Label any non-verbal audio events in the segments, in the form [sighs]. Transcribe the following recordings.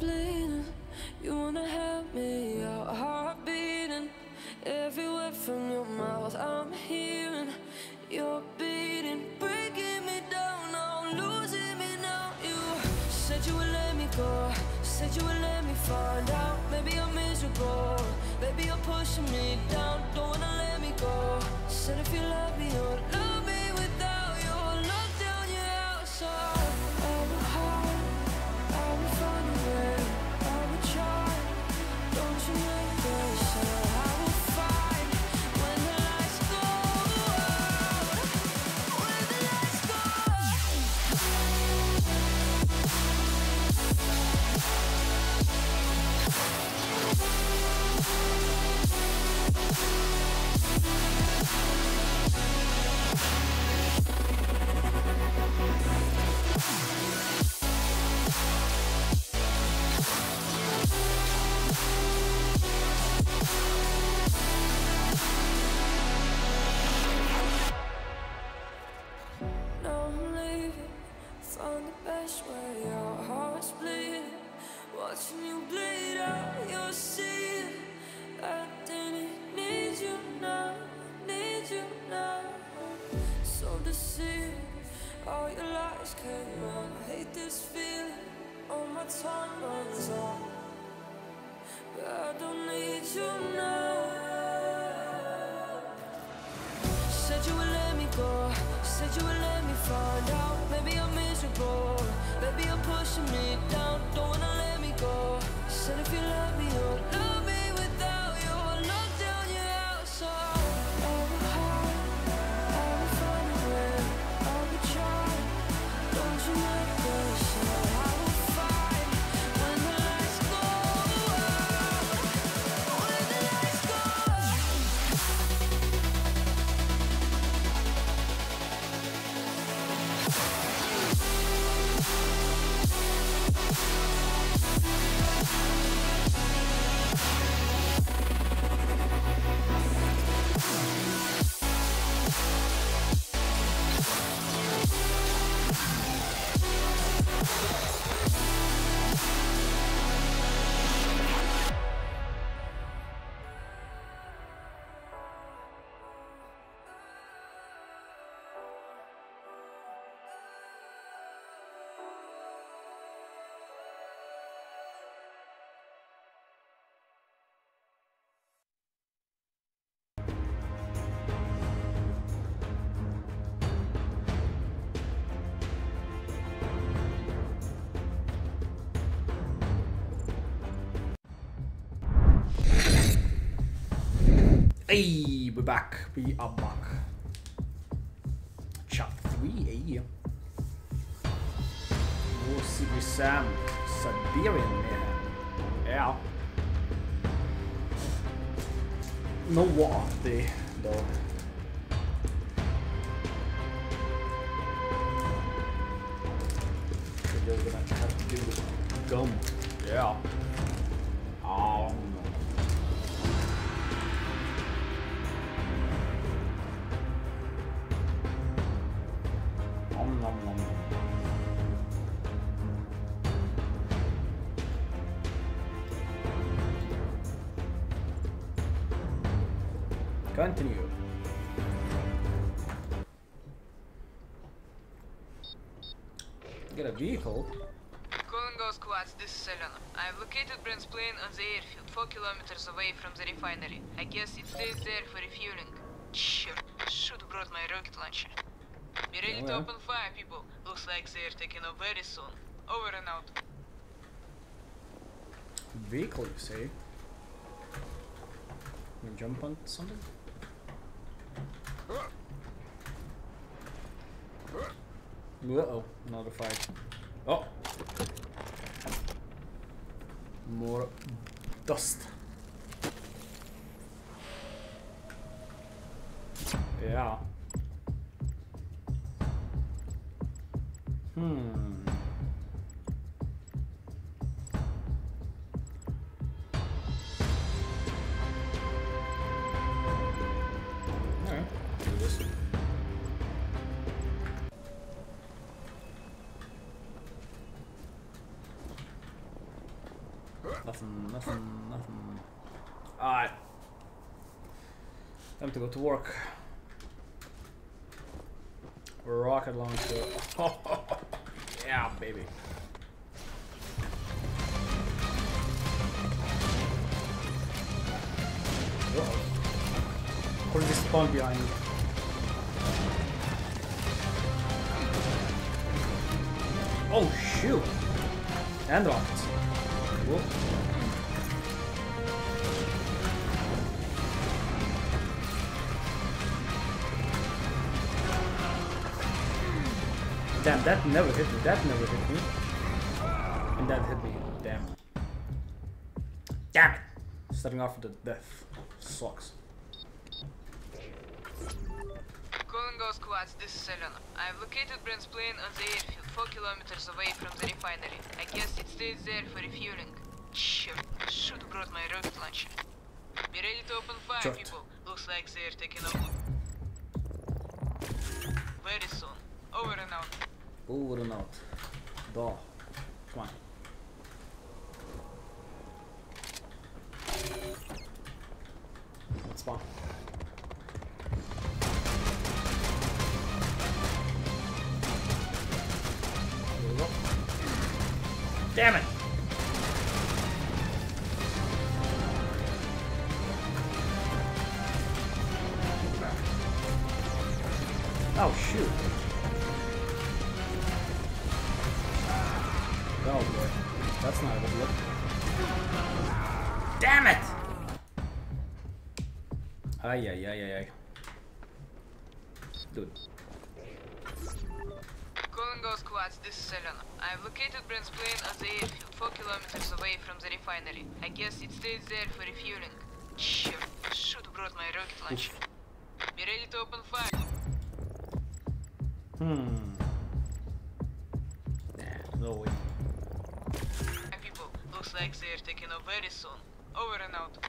trembling Hey, we're back. We are back. Chapter 3, hey. More Serious Sam. Siberian Mayhem. Yeah. No water there, though. kilometers away from the refinery. I guess it stays there for refueling. Shit, should've brought my rocket launcher. Be ready to open fire, people. Looks like they're taking off very soon. Over and out. Vehicle, you say? You jump on something? Uh-oh, fight Oh! More dust. Yeah. Hmm. Nothing, nothing, nothing. Alright. Time to go to work. Rocket launcher. [laughs] yeah, baby. What did spawn behind me? Oh shoot! And rockets. Cool. Damn, that never hit me. That never hit me. And that hit me. Damn. Damn! Starting off with a death. Sucks. Calling all squads, this is Elena. I've located Brent's plane on the airfield, 4 kilometers away from the refinery. I guess it stays there for refueling. Shit, should've brought my rocket launcher. Be ready to open fire, people. Looks like they're taking a look. Very soon. Over and out. Over and out. Da. Come on. Let's spawn. Damn it! Oh shoot. Ay. Dude. Calling all squads, this is Elena. I've located Brent's plane on the airfield, 4 kilometers away from the refinery. I guess it stays there for refueling. Shit, should have brought my rocket launcher. Be ready to open fire. Hmm. Nah, no way. My people, looks like they're taking off very soon. Over and out.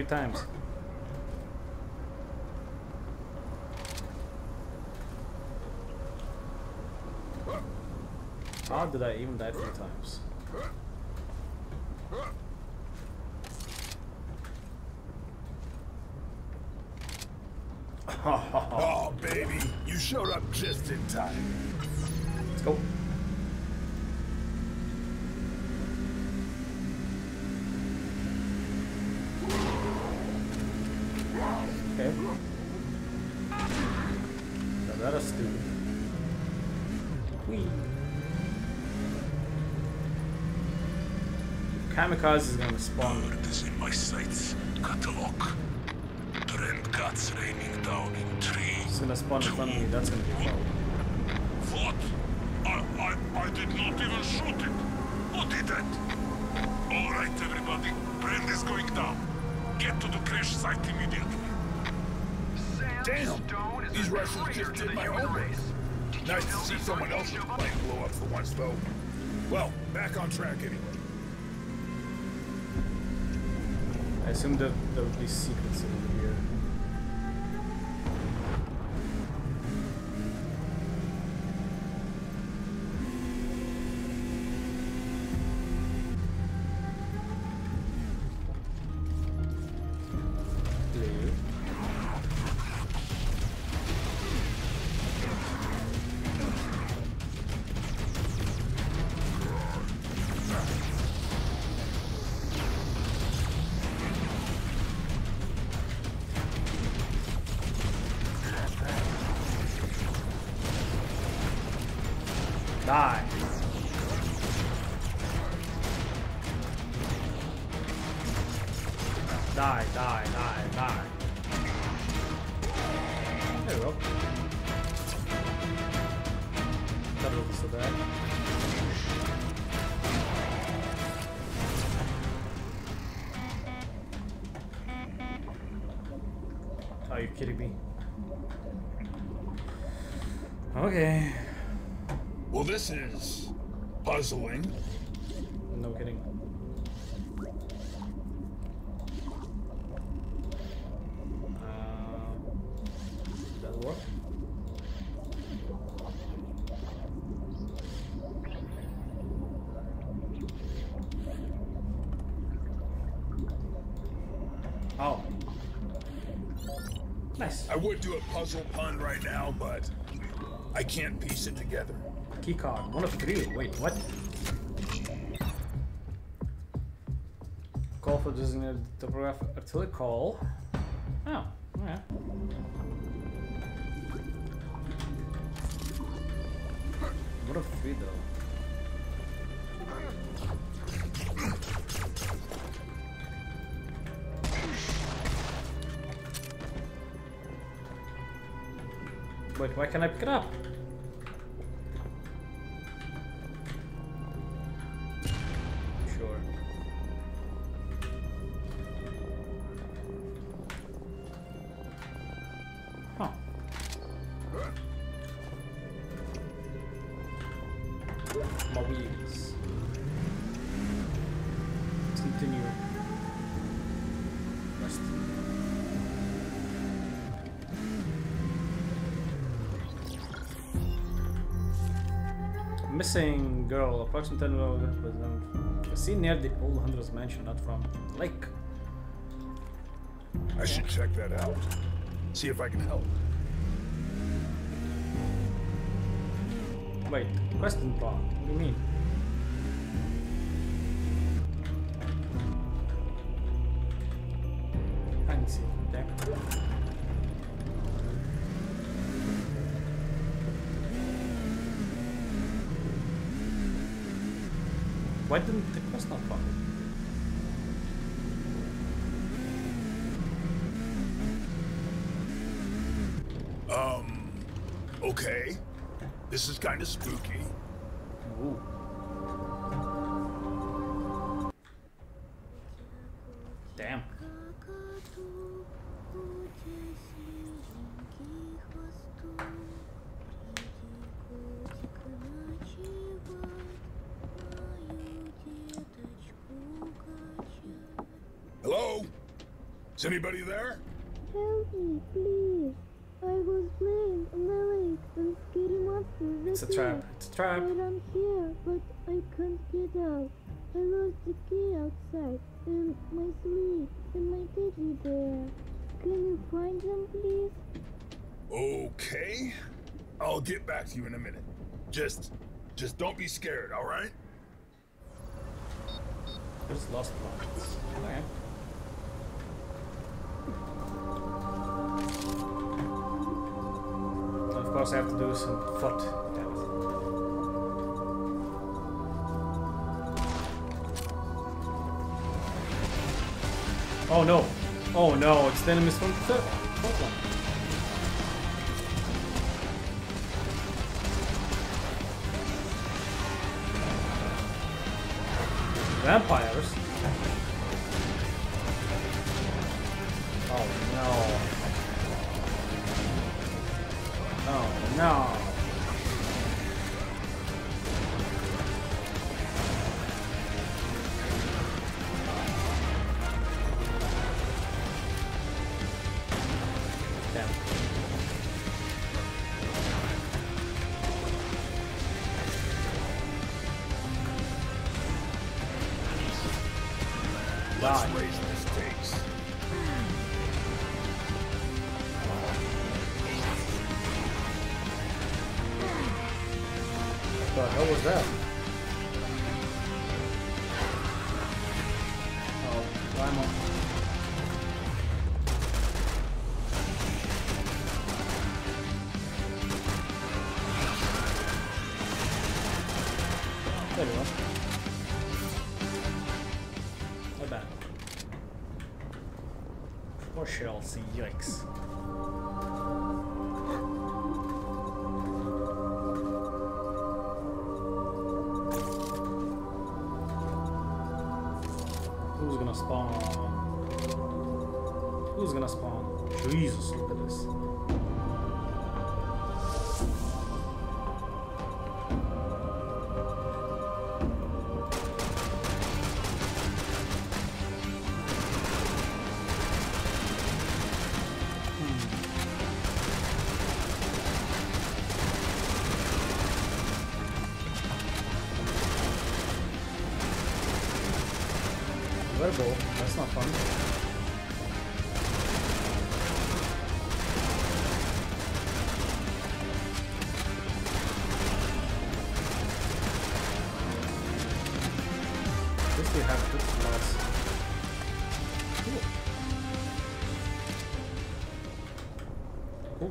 three times? How did I even die three times? Kamikaze is gonna spawn. Bird is in my sights. Cut the lock. Trend guts raining down in three. It's gonna spawn in front of me. That's gonna be fun. What? I, I, I did not even shoot it. Who did that? All right, everybody. Brent is going down. Get to the crash site immediately. Damn! These Russians just did my homework. Nice to see someone else's plane blow up for once, though. Well, back on track anyway. I assume that there would be secrets over here. Uh, oh. Nice. I would do a puzzle pun right now, but I can't piece it together. Key card. One of three. Wait, what? Call for designated topograph artillery call. Oh, yeah. What a three though? Wait, why can't I pick it up? 10 was seen near the old hunter's mansion, not from lake. I should check that out. See if I can help. Wait, question part. What do you mean? Ooh. Damn. Hello? Is anybody there? Help me, please. I was playing on the lake and scary monsters It's a trap. It's a trap. Right I'm here, but I can't get out. I lost the key outside, and my sleeve, and my teddy bear. Can you find them, please? Okay. I'll get back to you in a minute. Just, just don't be scared, all right? There's lost ones. Okay. Oh, of course, I have to do some foot. Oh no! Oh no! It's the enemies from the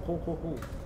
ho ho ho.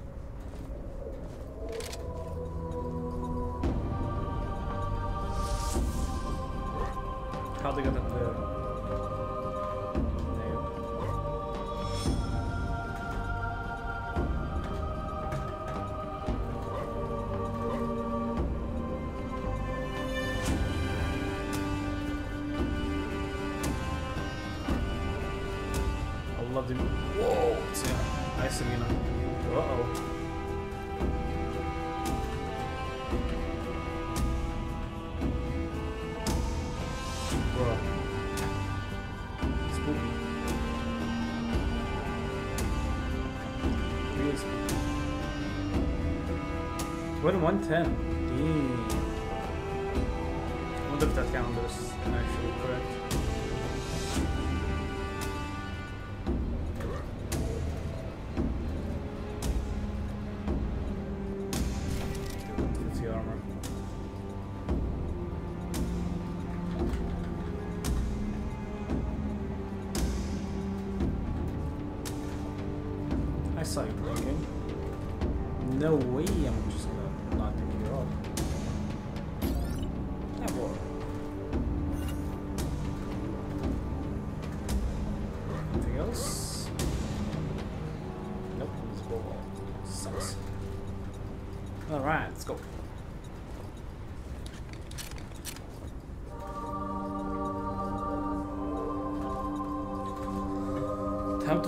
110.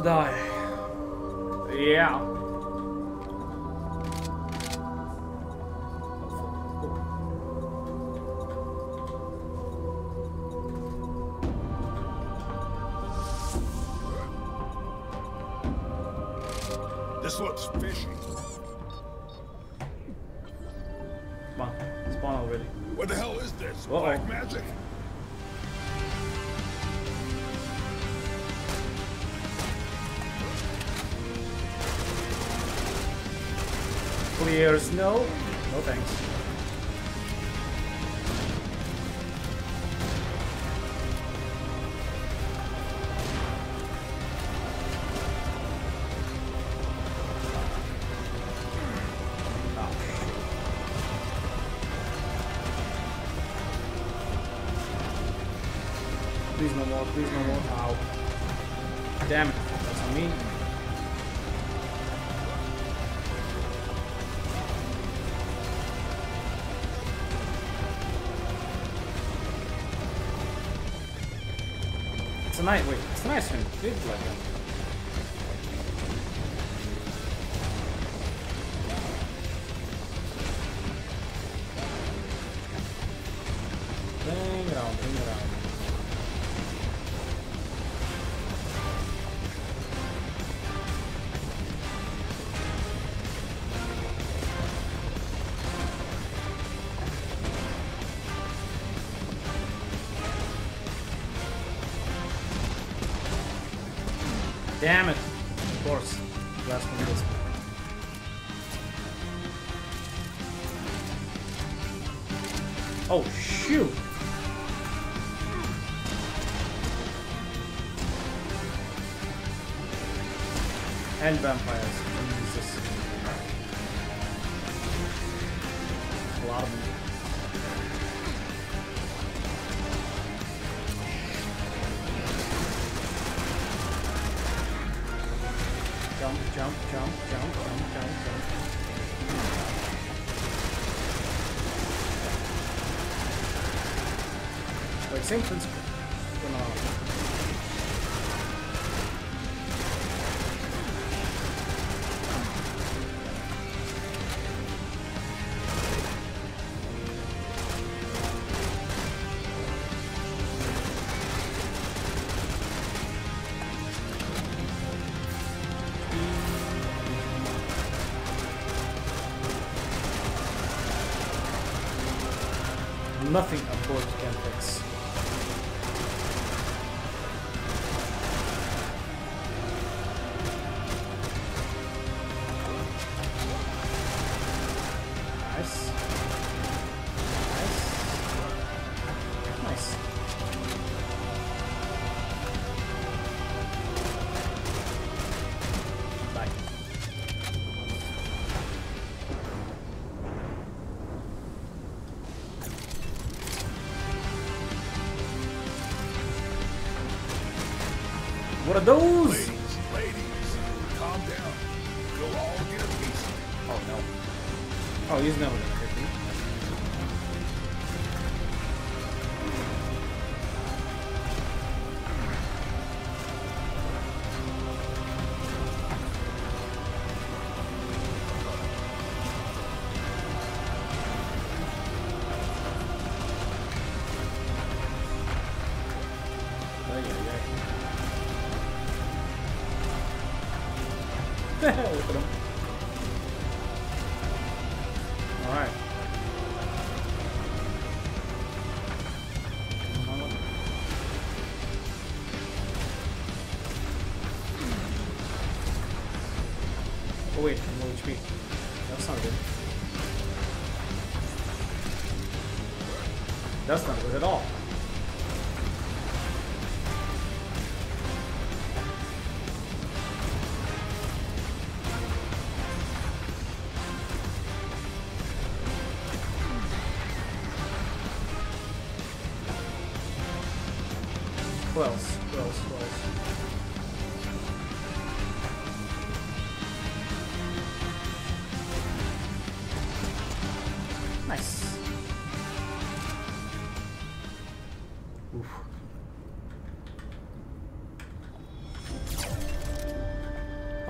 道哎、big one. Damn it. Of course. Last one goes. Oh, shoot! And bam. same principle. nothing Cada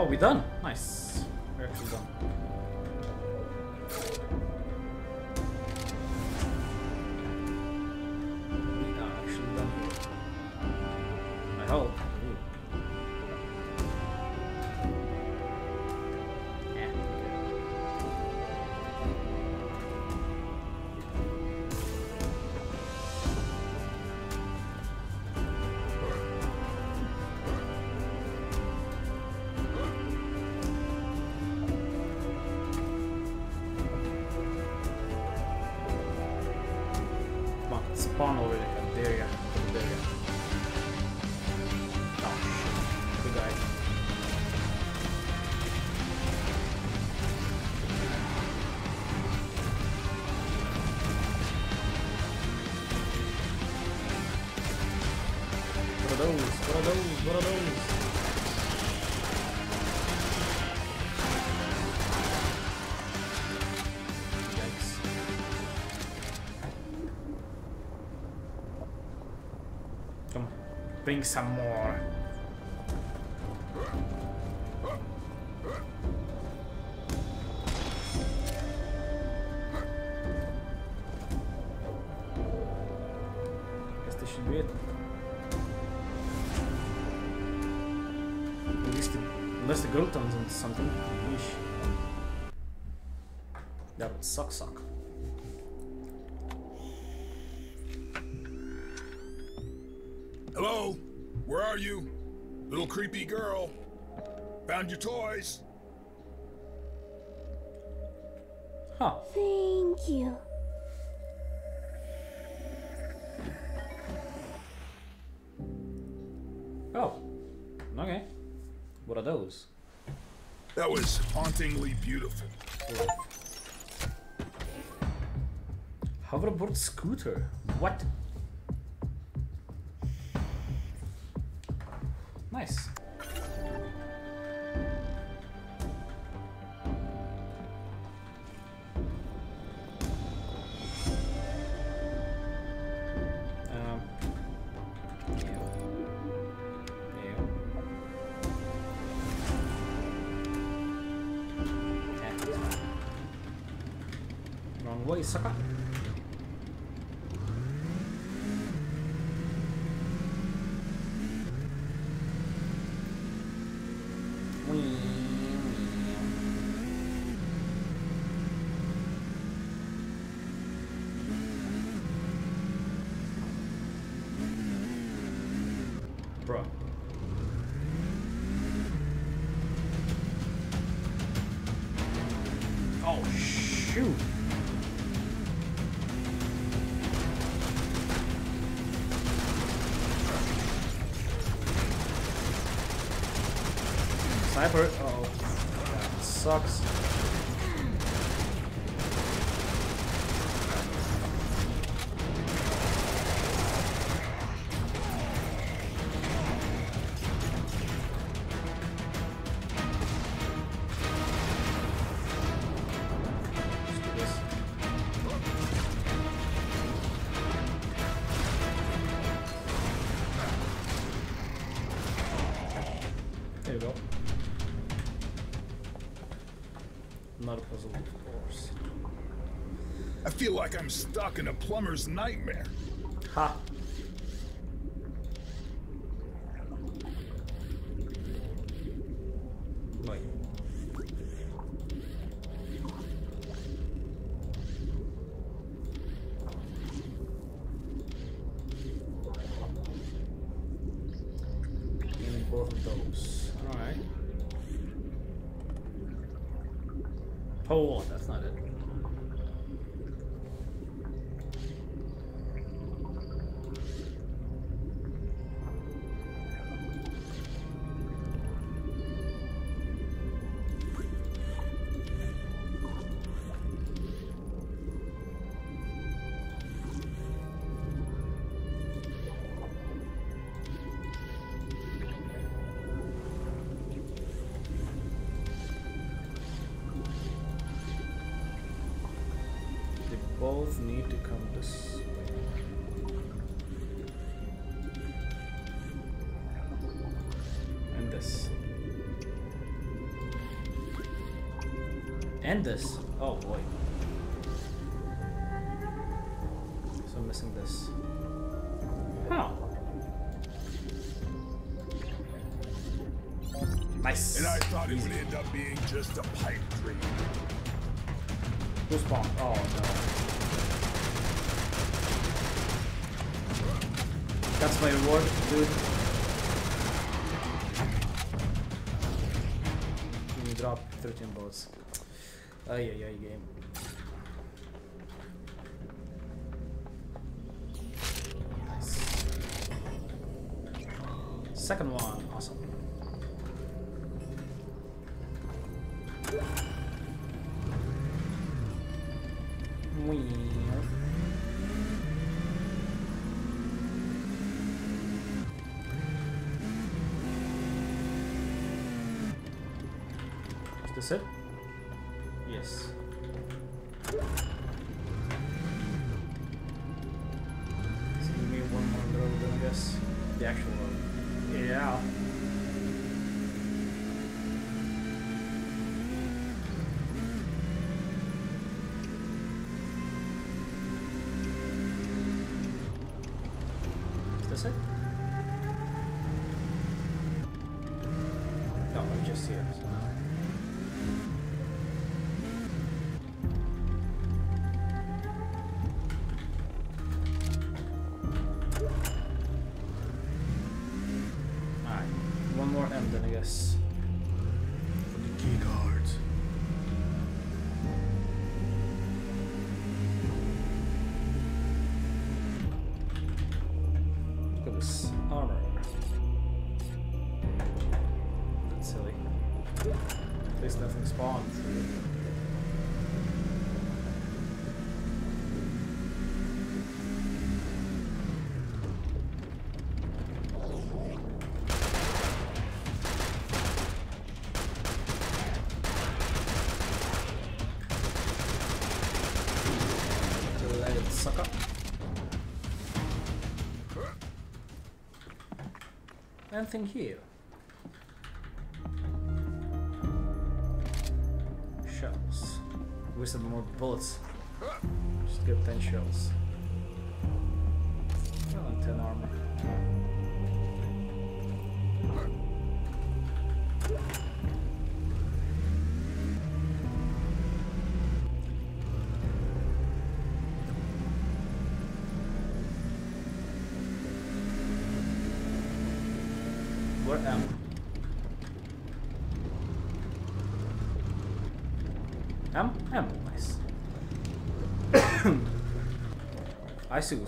we done? bring some more. Guess this should be it. At least, unless the girl turns into something. That would suck, some. are you? Little creepy girl. Found your toys. Huh. Thank you. Oh. Okay. What are those? That was hauntingly beautiful. Hoverboard scooter. What? Like I'm stuck in a plumber's nightmare. And this. Oh boy. So I'm missing this. Huh. Nice. And I thought it would end up being just a pipe dream. Who spawned? Oh no. That's my reward, dude. Let me drop 13 bullets. Ay yeah, ay game. Nice. Second one, Anything here? Shells. Wasted more bullets. Just get 10 shells. I see who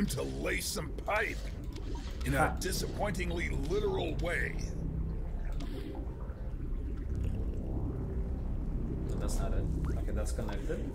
time to lay some pipe. In a Ah. disappointingly literal way. That's not it. Okay, that's connected.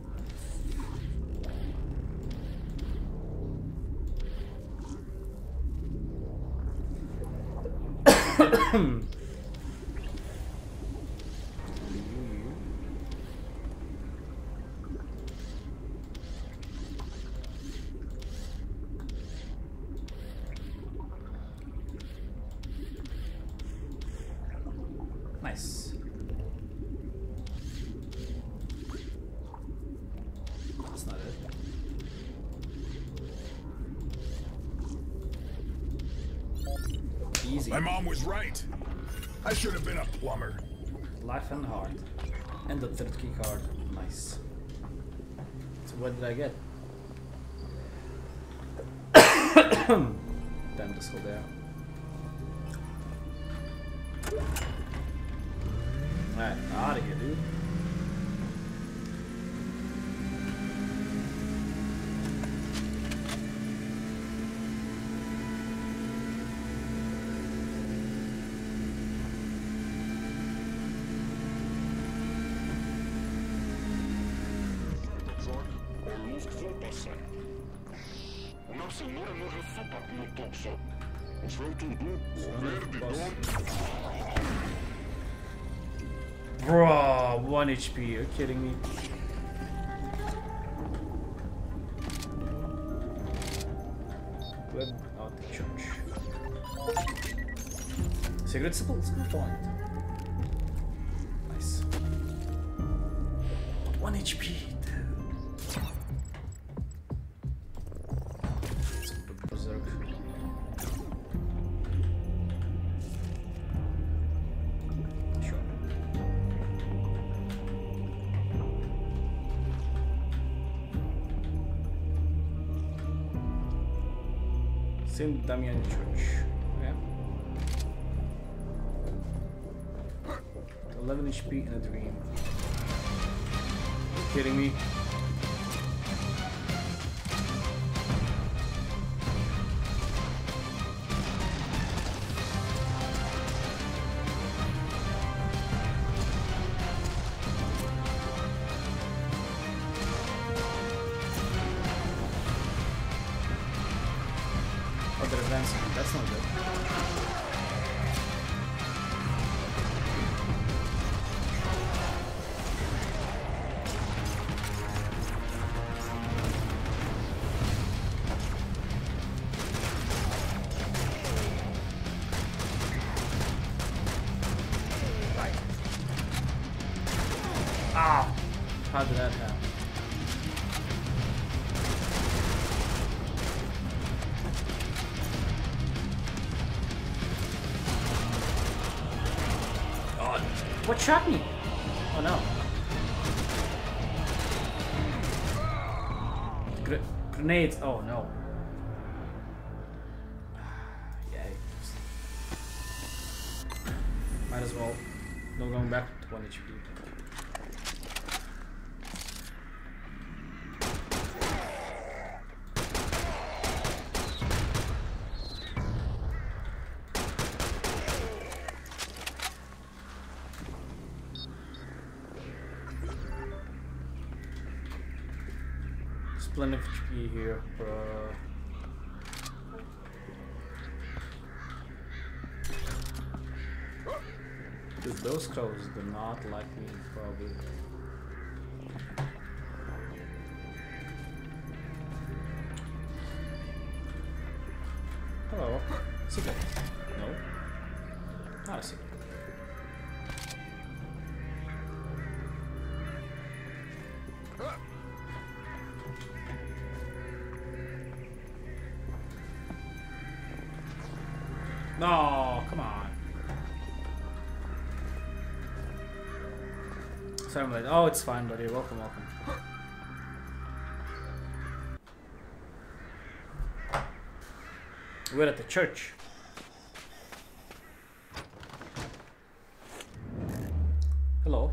Nice. That's not it. Easy. My mom was right. I should have been a plumber. Life and heart. And the third key card. Nice. So what did I get? [coughs] Damn, this whole there. Senhora ressuscita como Thompson. O seu Dudu, o verde dono. 1 HP, you're kidding me. Web out the church. secret support, let's. Saint Damian Church. Okay. 11 HP in a dream. You kidding me? Trap me. Oh no. Gr grenades. Oh no. Plenty of HP here, bro. Dude, uh, those crows do not like me, probably. So I'm like, oh, it's fine, buddy. Welcome, welcome. We're at the church. Hello.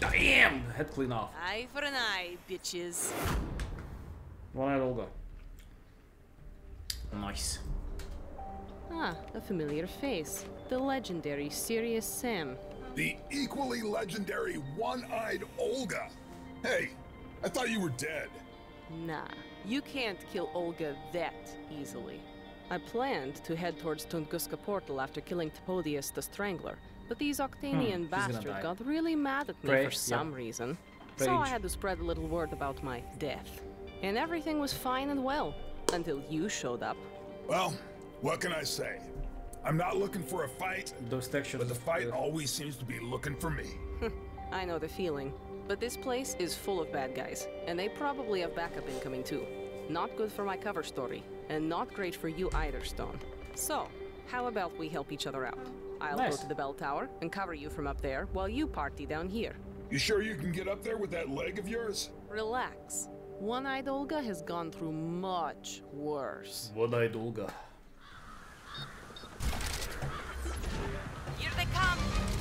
Damn! Head clean off. Eye for an eye, bitches. One eyed Olga. Nice. Ah, a familiar face. The legendary Serious Sam. The equally legendary one-eyed Olga. Hey, I thought you were dead. Nah, you can't kill Olga that easily. I planned to head towards Tunguska Portal after killing Topodius the Strangler, but these Octanian Hmm, bastards got really mad at me Pray, for yeah. some reason. So I had to spread a little word about my death. And everything was fine and well, until you showed up. Well, what can I say? I'm not looking for a fight, Those textures. but the fight good. always seems to be looking for me. I know the feeling. But this place is full of bad guys, and they probably have backup incoming too. Not good for my cover story, and not great for you either, Stone. So, how about we help each other out? I'll Nice. go to the bell tower and cover you from up there while you party down here. You sure you can get up there with that leg of yours? Relax. One-eyed Olga has gone through much worse. One eyed Olga. Here they come!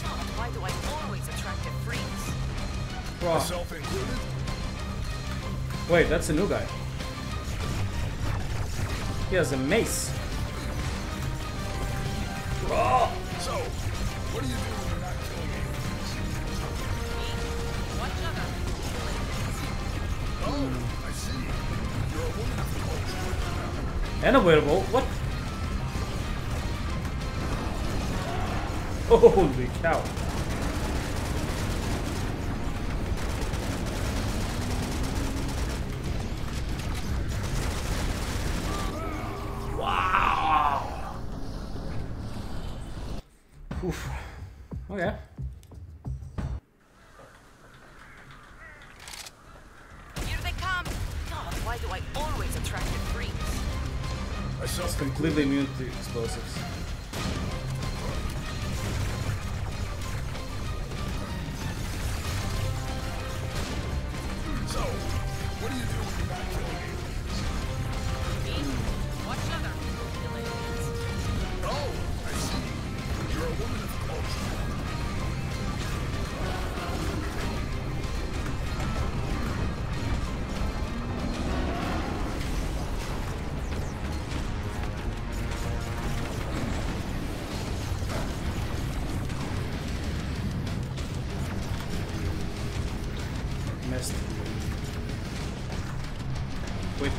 Oh, why do I always attract the freaks? Bro. Myself included? Wait, that's a new guy. He has a mace. Bro. So, what do you do when you're not killing aliens? Watch out! Oh, I see. You're a woman of culture. And a wearable. What? Holy cow. Wow. Oof. Okay. Here they come! God, why do I always attract the freaks? Myself Completely immune to explosives.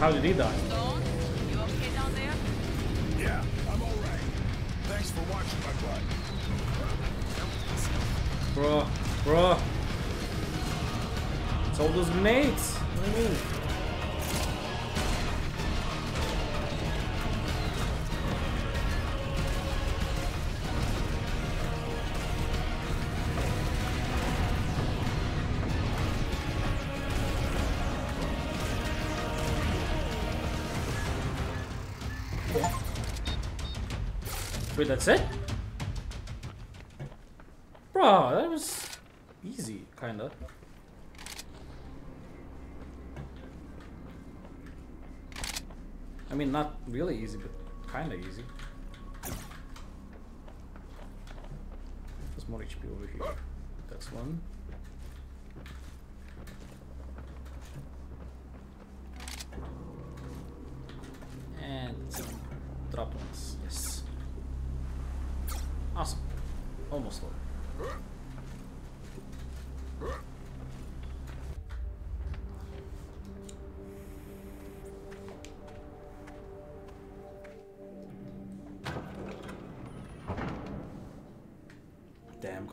Wait, how did that's it? Bro, that was easy, kinda. I mean, not really easy, but kinda easy. There's more HP over here. That's one.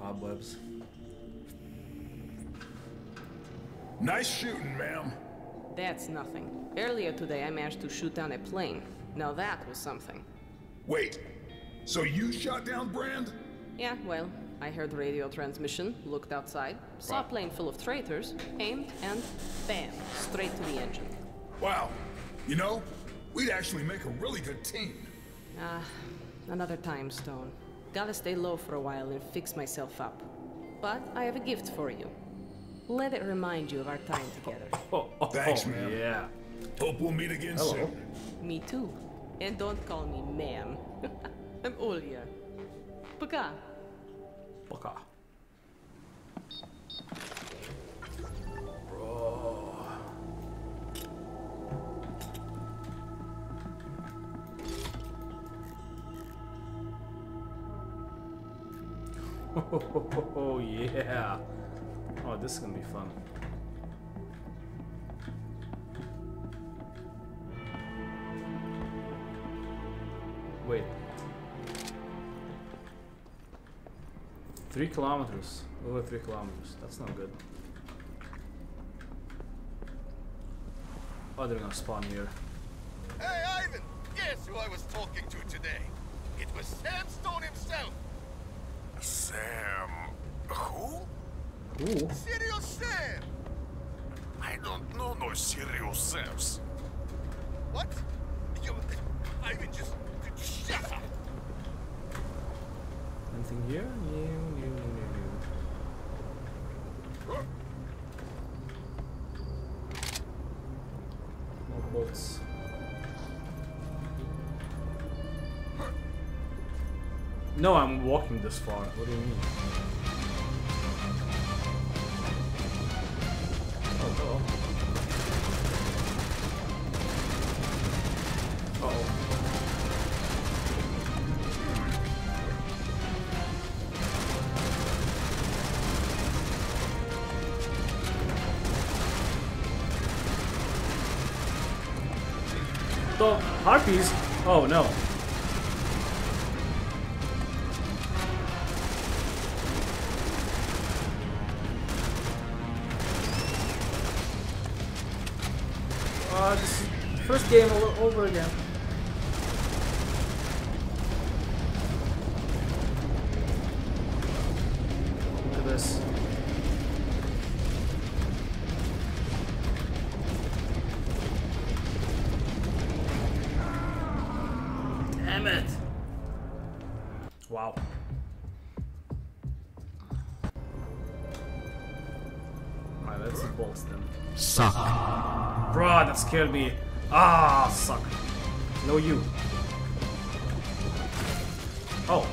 Cobwebs. Nice shooting, ma'am. That's nothing. Earlier today, I managed to shoot down a plane. Now that was something. Wait, so you shot down Brent? Yeah, well, I heard radio transmission, looked outside, saw a plane full of traitors, aimed, and bam, straight to the engine. Wow. You know, we'd actually make a really good team. Ah, another time, Stone gotta stay low for a while and fix myself up. But I have a gift for you. Let it remind you of our time together. [laughs] Oh, oh, Thanks, oh, ma'am. Yeah. Hope we'll meet again Hello. soon. Me too. And don't call me ma'am. [laughs] I'm Ulia. Paka. Paka. Oh yeah. Oh, this is gonna be fun. Wait. Three kilometers. Over three kilometers. That's not good. Oh, they're gonna spawn here. Hey, Ivan! Guess who I was talking to today? It was Sam Stone himself! Sam. Who? Ooh. Serious Sam! I don't know no serious Sams. What? You... Ivan, just... just shut up! Anything here? New, new, new, new, new. More boats. No, I'm walking this far. What do you mean? This. Damn it! Wow. Alright, let's bolts then. Suck. Bro, that scared me. Ah, suck. No you. Oh.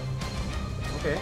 Okay.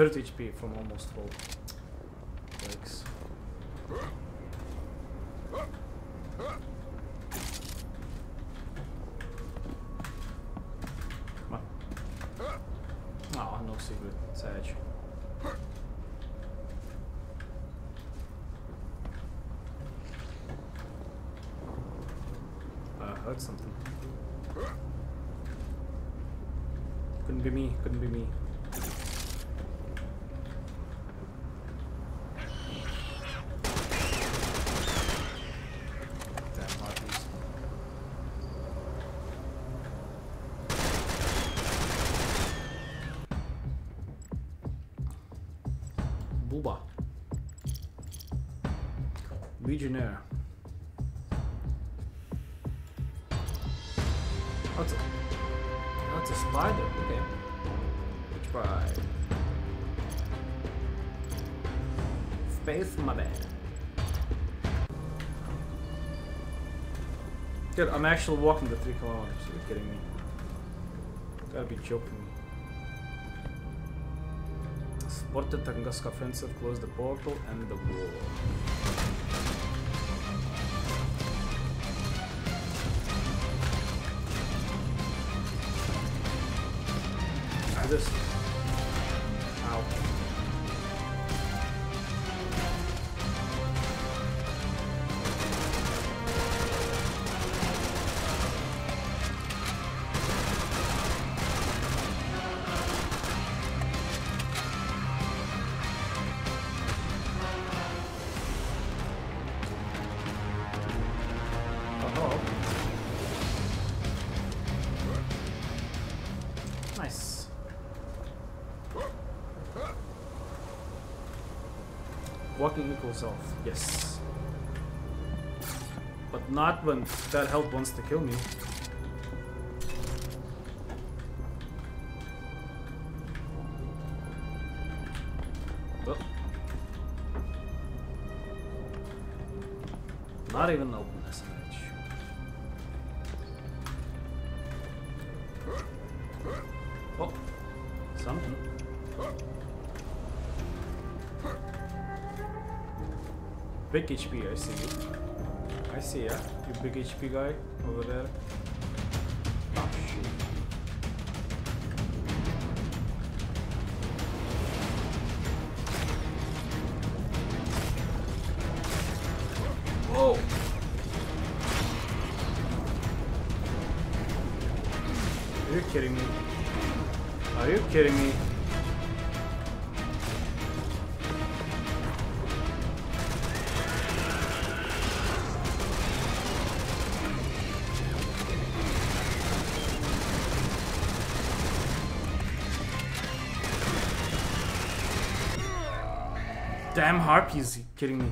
30 HP from almost full. Legionnaire. What's a, that's a spider, okay. Which pride? Space my bad. Dude, I'm actually walking the three kilometers. Are you kidding me? Gotta be joking me. Sport the Tunguska offensive, close the portal and the wall. This. Walking equals health, yes. But not when that health wants to kill me. You big HP guy over there. Oh! Are you kidding me? Are you kidding me? Damn harpies, kidding me?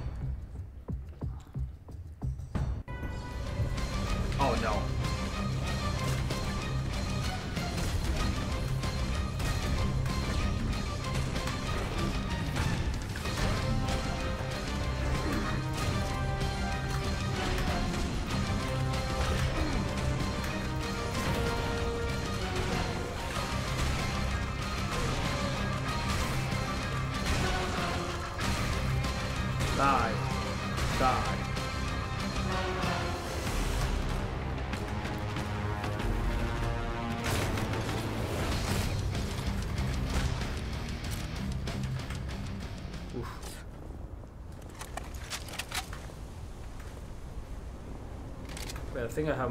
Think I have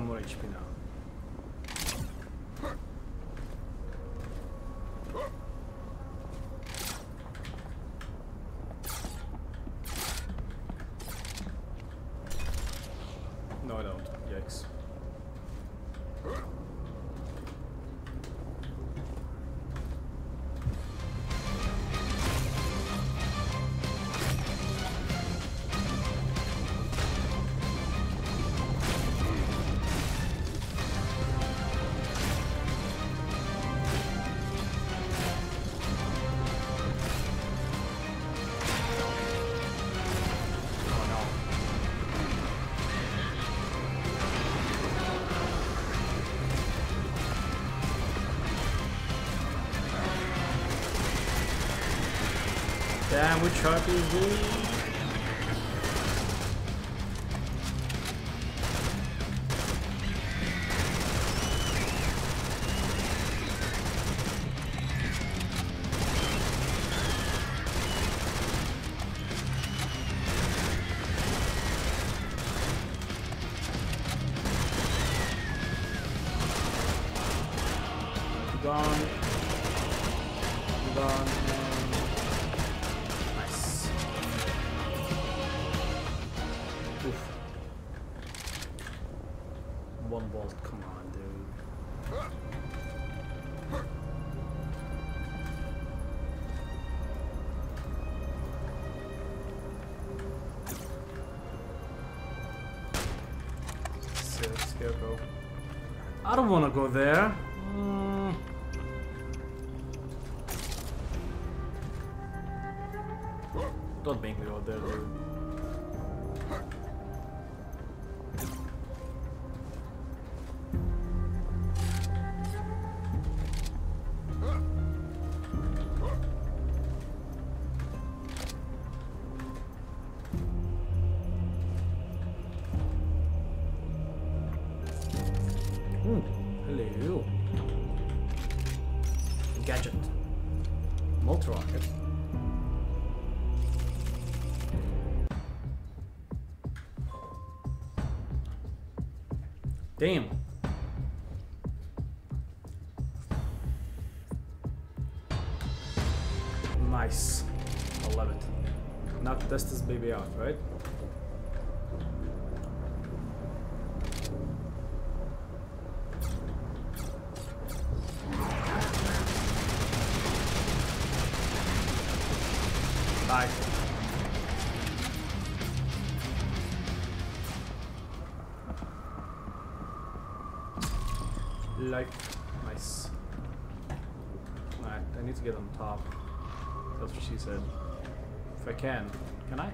Sandwich harpies, dude. Gone. Don't want to go there. Baby out, right? Bye. Like, nice. Alright, I need to get on top. That's what she said. If I can. Can? I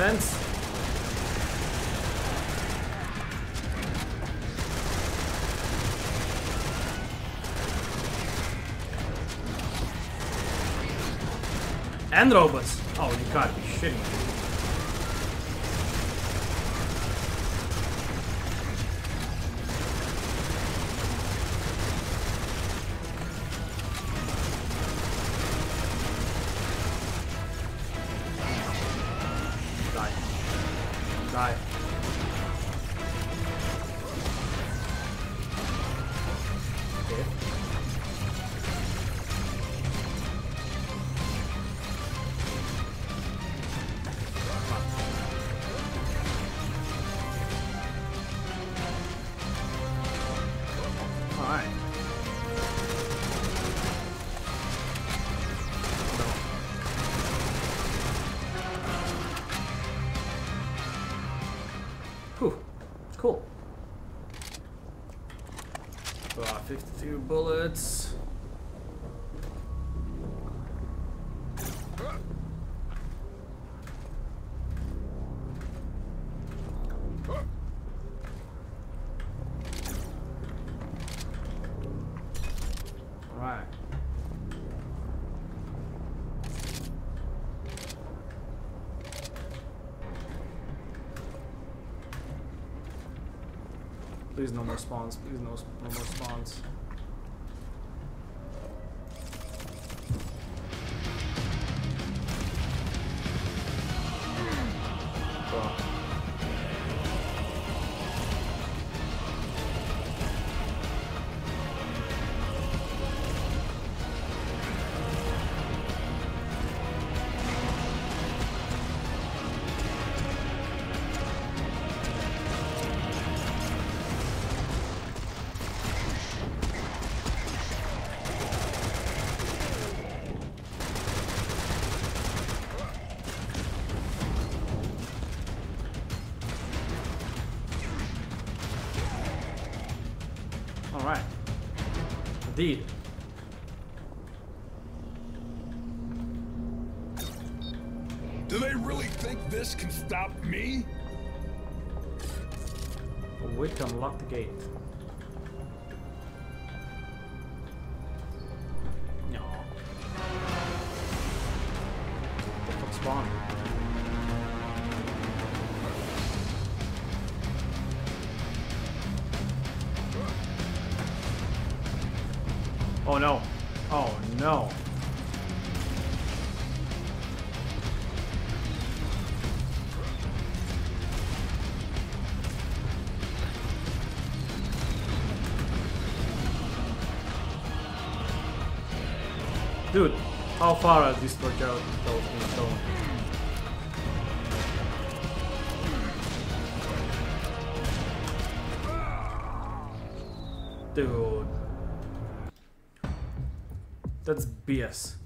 sense. And robots. Oh, you gotta be shitting me. Please no more spawns. Please no, spawns. To unlock the gate. Far has this projectile been thrown? Dude. That's BS.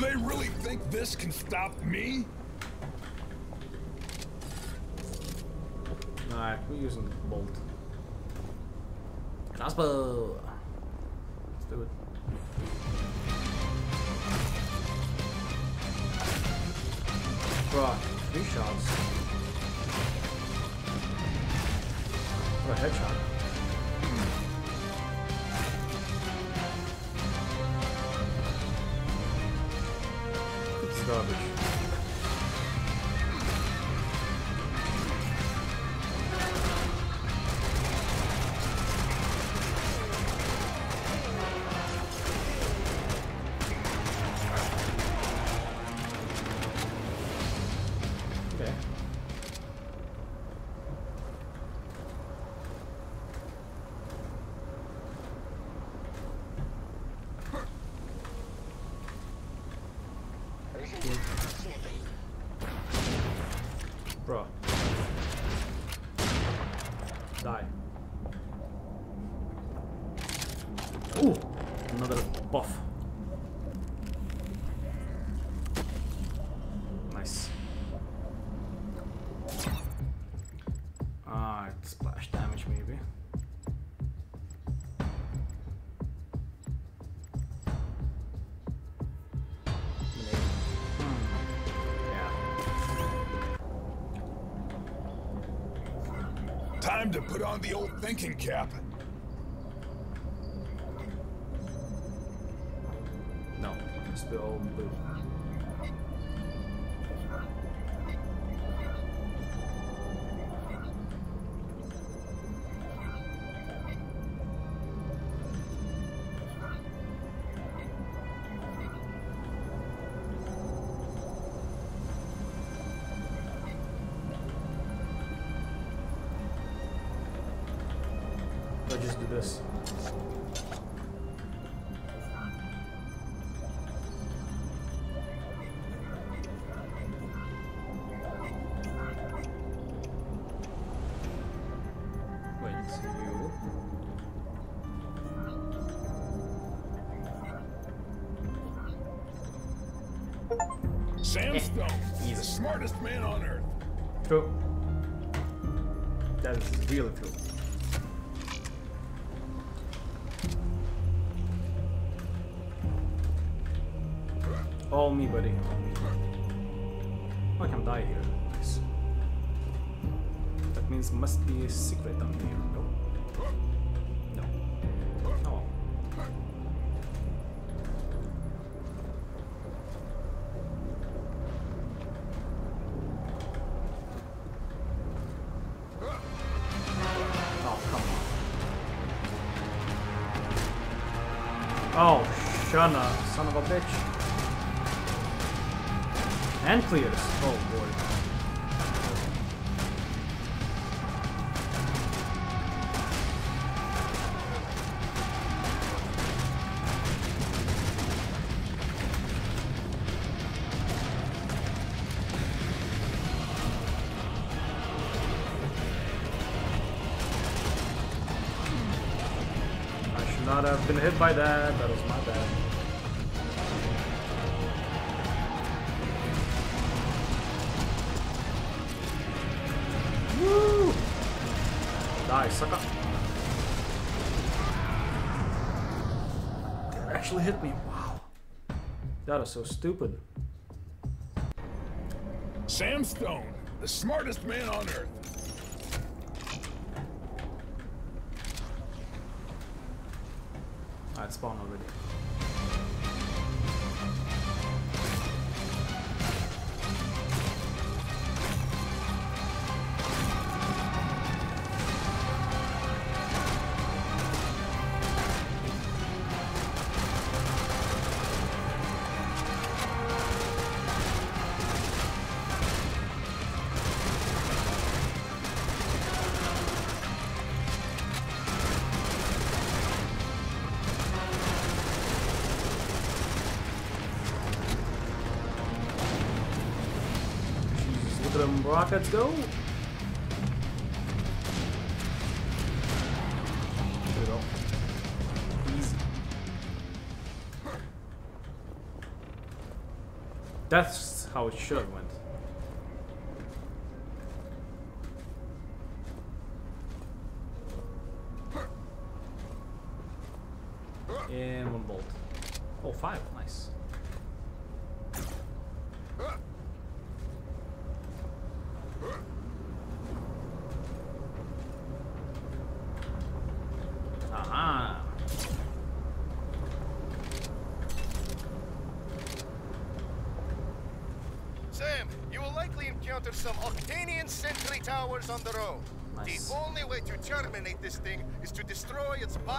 Do they really think this can stop me? Alright, we're using bolt. Crossbow. Let's do it. Bro, three shots. What a headshot. To put on the old thinking cap. This. Wait, you. Sam Stone, [laughs] Easy. the smartest man on earth. True. That is really true. All me, buddy. I can die here. Nice. That means must be a secret down here. No. No. Oh. Oh, come on. Oh, Shana, son clear. Oh boy. I should not have been hit by that. Is so stupid. Sam Stone, the smartest man on Earth. Rockets go!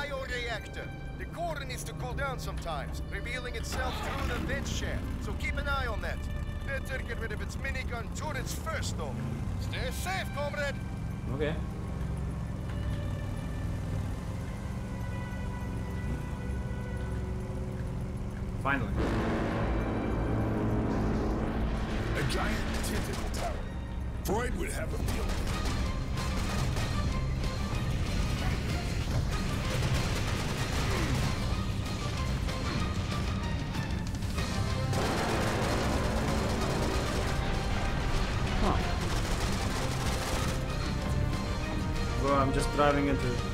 Bioreactor. The core needs to cool down sometimes, revealing itself through the vent shaft, so keep an eye on that. Better get rid of its minigun turrets first, though. Stay safe, comrade! Okay. Finally. A giant tentacle tower. Freud would have a field I'm into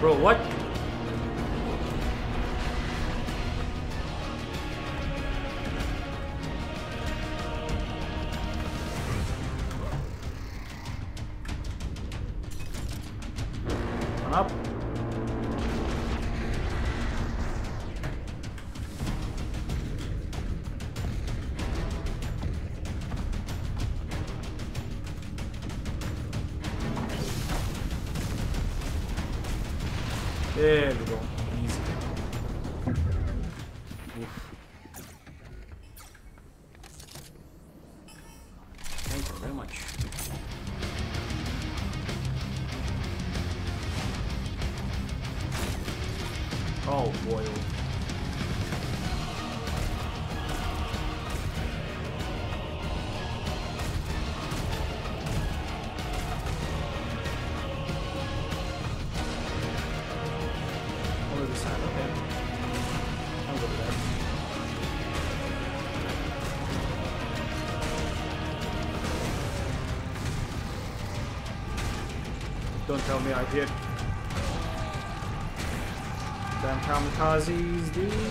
Bro, what? Tell me I did. Damn kamikazes, dude.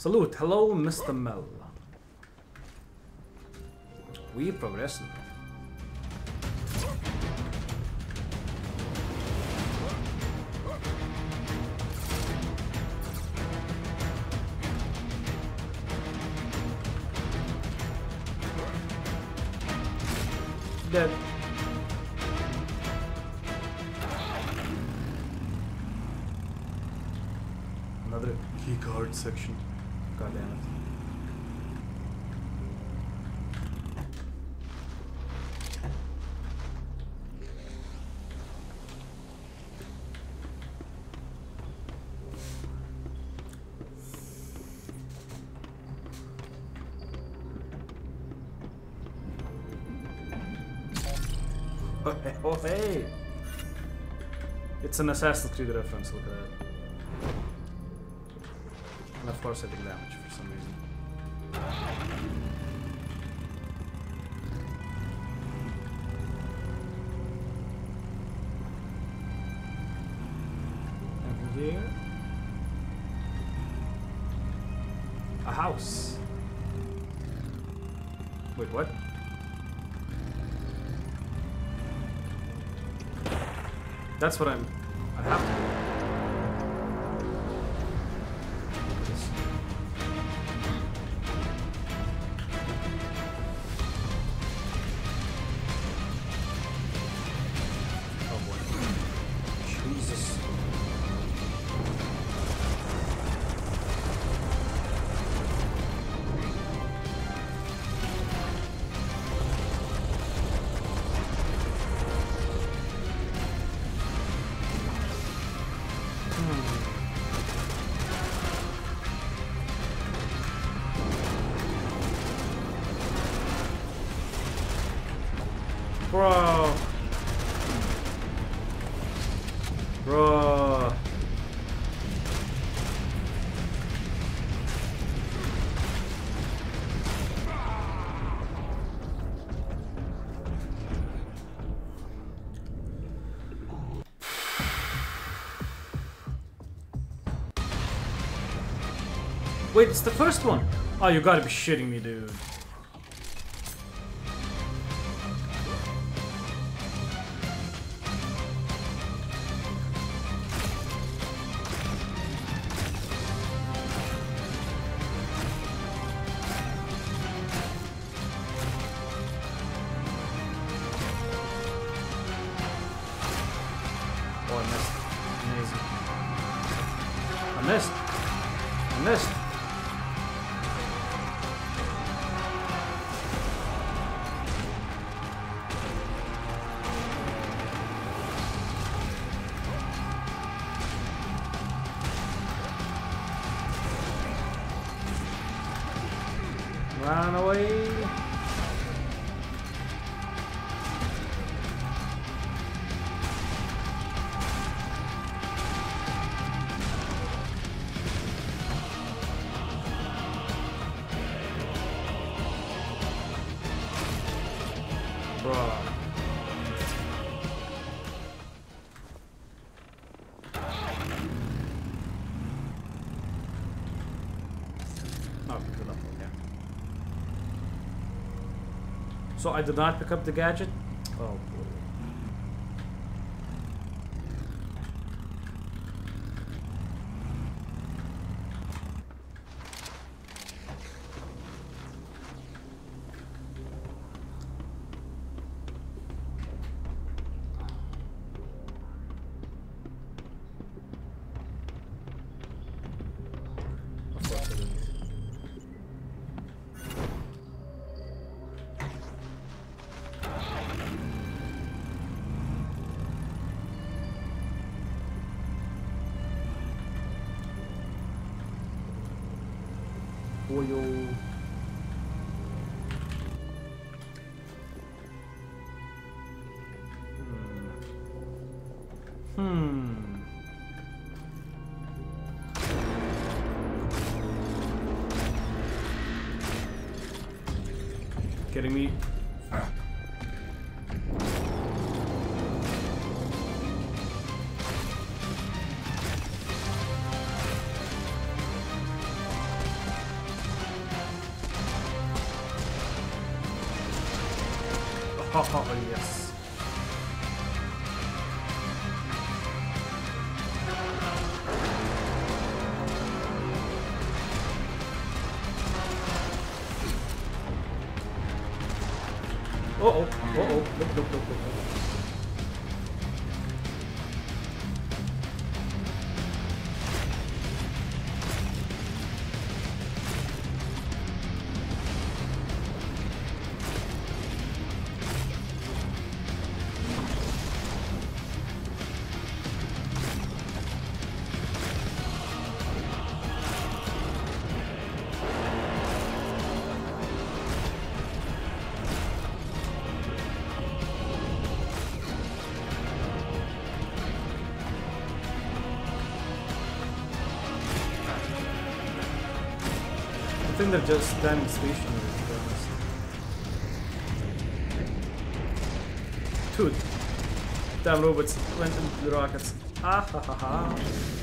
Salute, hello Mr. Mel. It's an Assassin's Creed reference, look at that. And of course I take damage for some reason. Anything here? A house. Wait, what? That's what I'm. Wait, it's the first one. Oh, you gotta be shitting me, dude. I did not pick up the gadget? Ha ha, think they're just standing stationary, to be honest. Dude. Damn robots went into the rockets. Ah ha ha ha.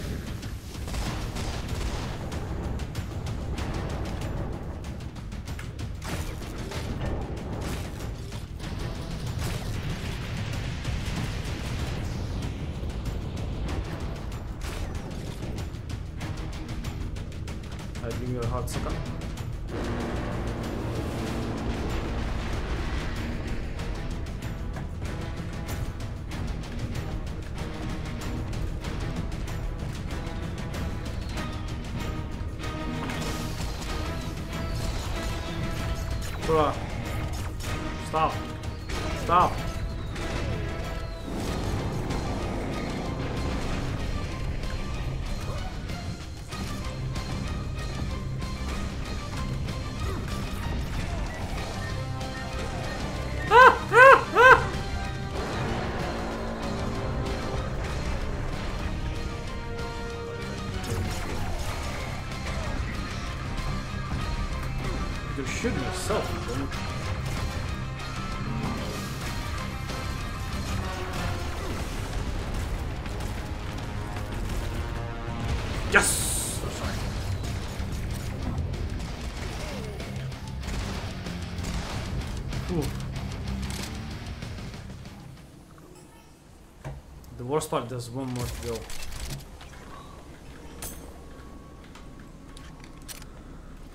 Worst part, there's one more to go.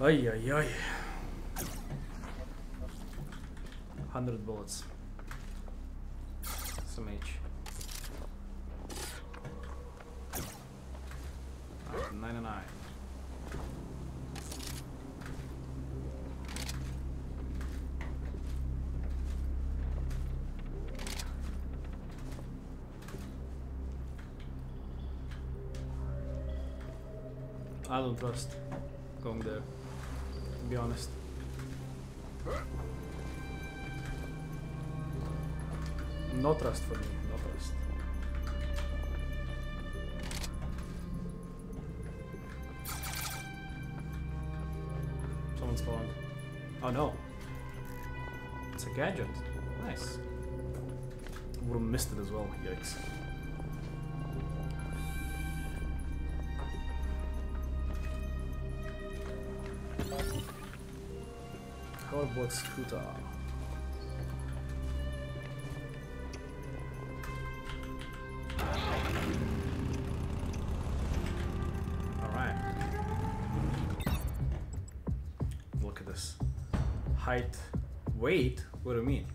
Ay, ay, ay. Trust Hoverboard scooter. Alright. Look at this. Height. Weight? What do you mean?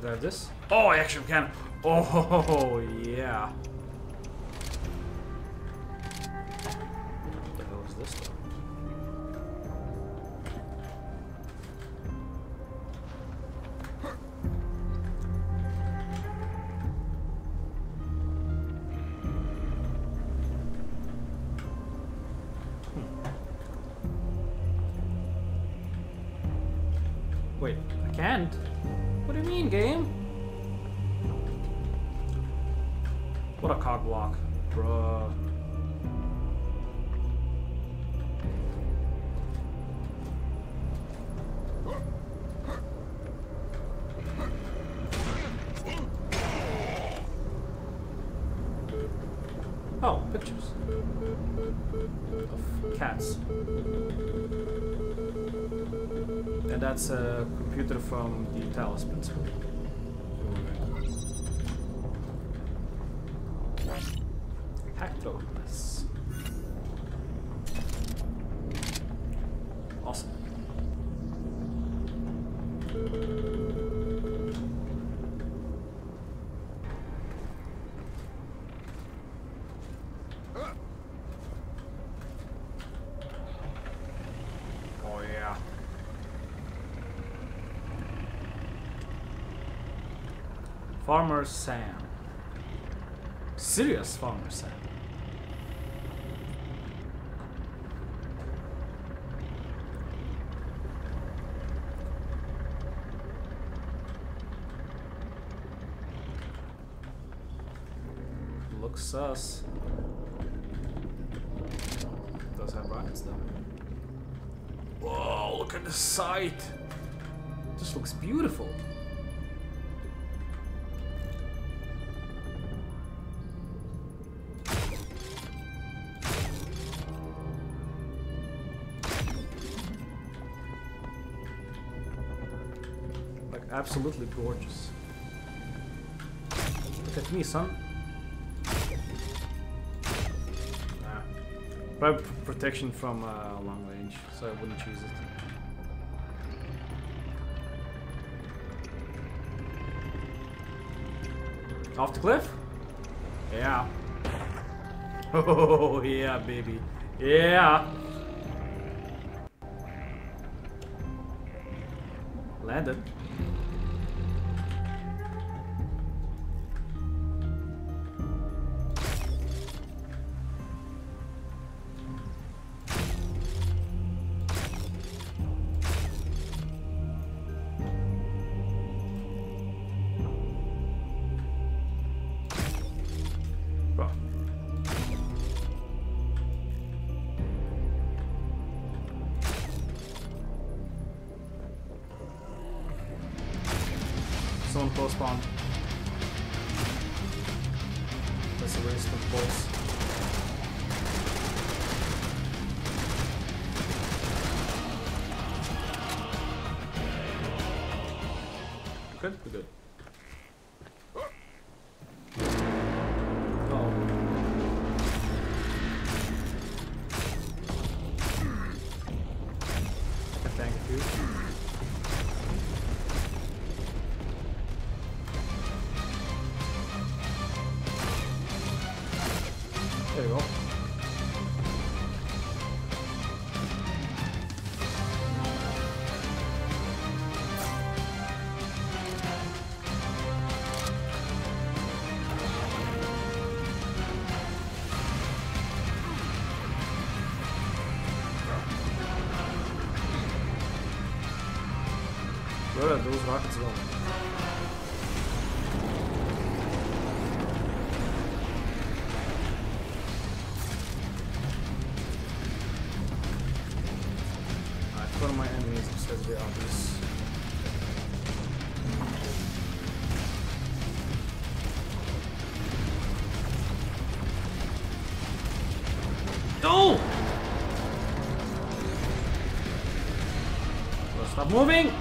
This? Oh, I actually can. Oh, yeah. That's a computer from the Principle. Hackless. Awesome. Oh yeah. Farmer Sam. Serious Farmer Sam. Looks sus. Does have rockets though. Whoa, look at the sight! This looks beautiful. Absolutely gorgeous. Look at me, son. Nah. Probably protection from uh, long range, so I wouldn't choose it. Off the cliff? Yeah. [laughs] Oh yeah, baby. Yeah. Landed. Moving!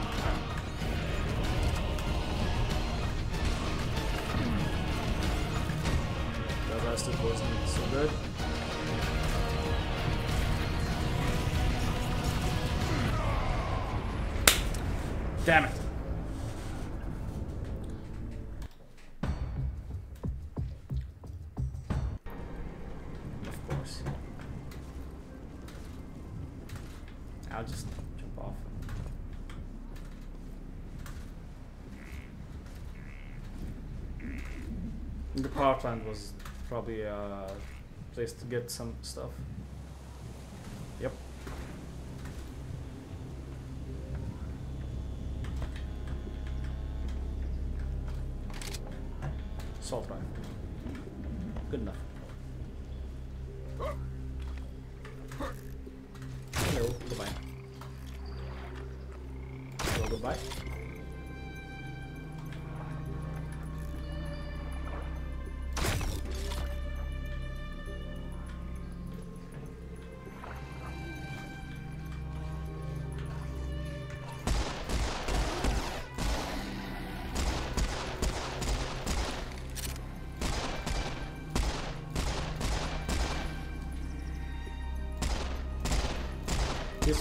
Was probably a place to get some stuff.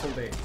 peaceful day.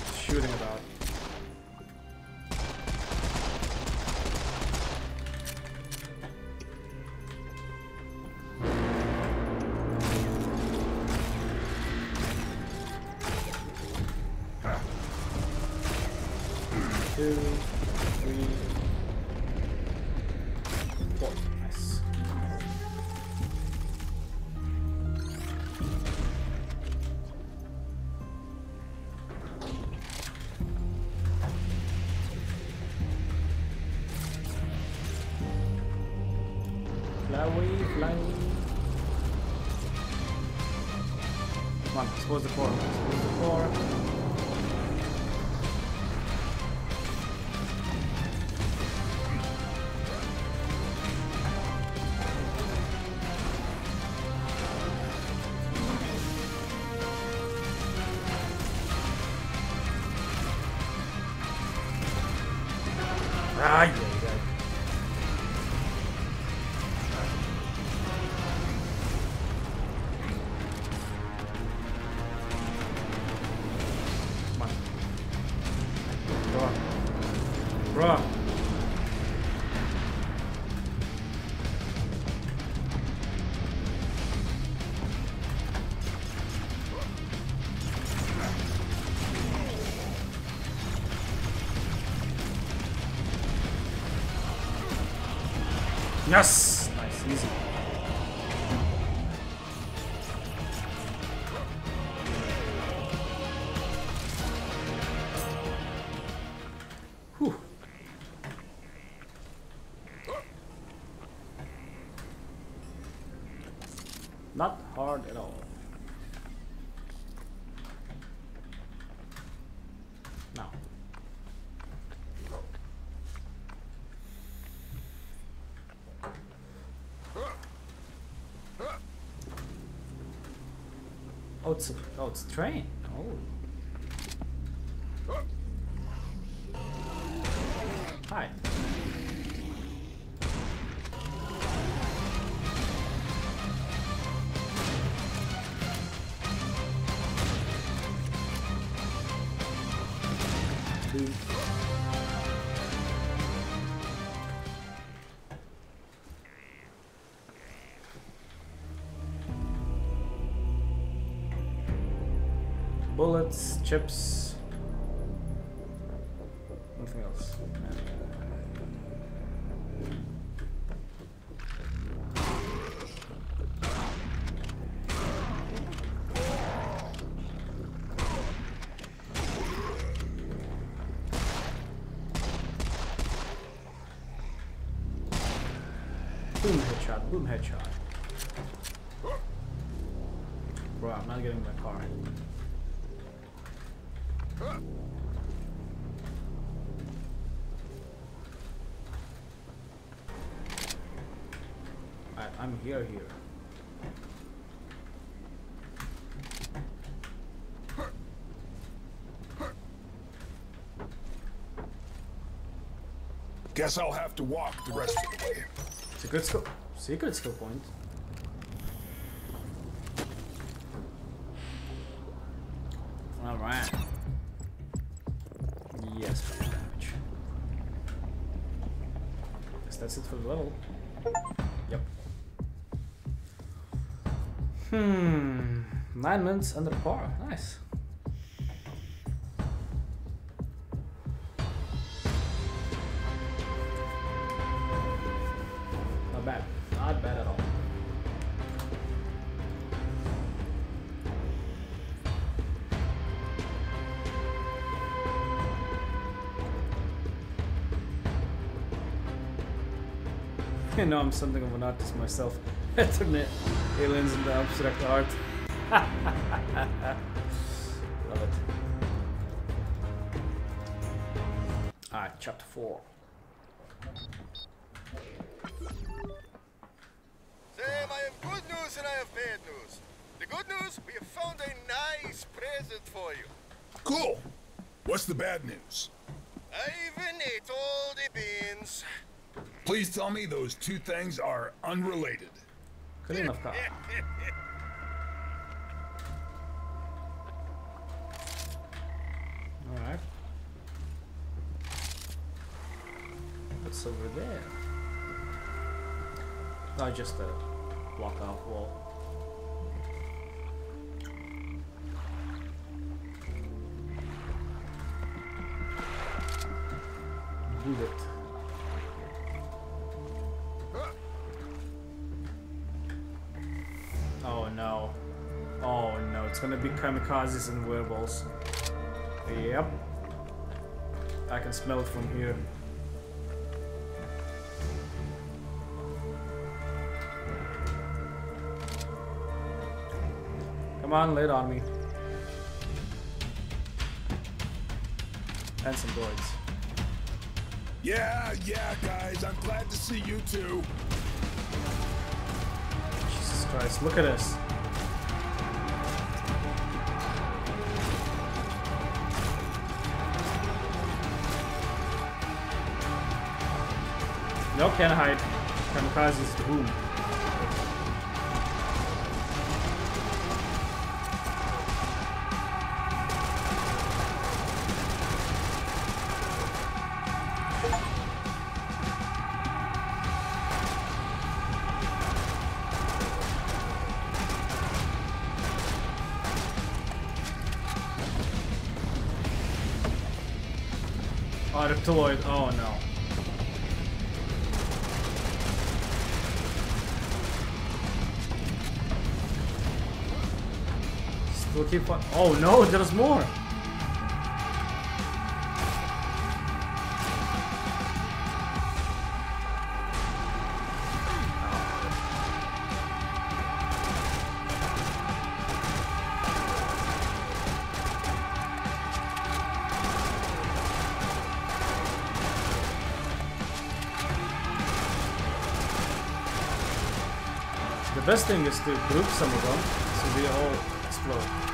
Yes! Oh, it's train. Oh. Hi. Boop. chips. I'm here here. Guess I'll have to walk the rest of the way. It's a good skill, secret skill point. diamonds under par. Nice. Not bad. Not bad at all. [laughs] I know I'm something of an artist myself. [laughs] Internet aliens in the abstract art. [laughs] Love it. Alright, chapter 4. Sam, I have good news and I have bad news. The good news, we have found a nice present for you. Cool. What's the bad news? Ivan ate all the beans. Please tell me those two things are unrelated. Kalinovka. [laughs] Oh, just uh, a block off wall. Bullet. Oh no. Oh no, it's gonna be kamikazes and werewolves. Yep. I can smell it from here. On, lay on me. And some droids. Yeah, yeah, guys, I'm glad to see you too. Jesus Christ, look at this. No, can't hide. Kamikazes to boom. Reptiloid. Oh no. Still keep Oh no, there's more! Thing is to group some of them so they all explode.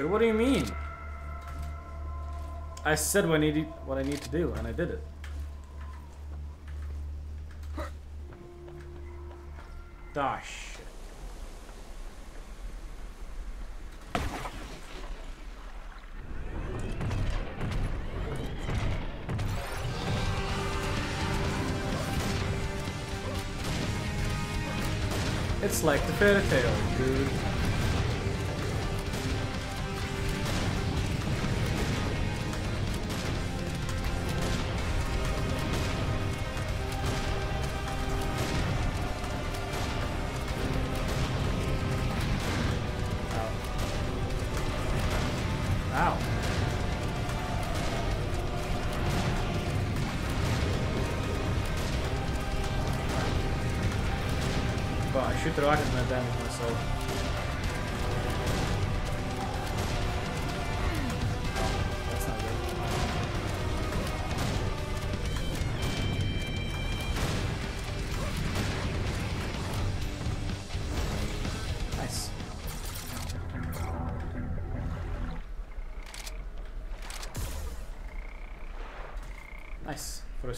What do you mean? I said what I need, what I need to do, and I did it. Ah, shit. It's like the fairy tale,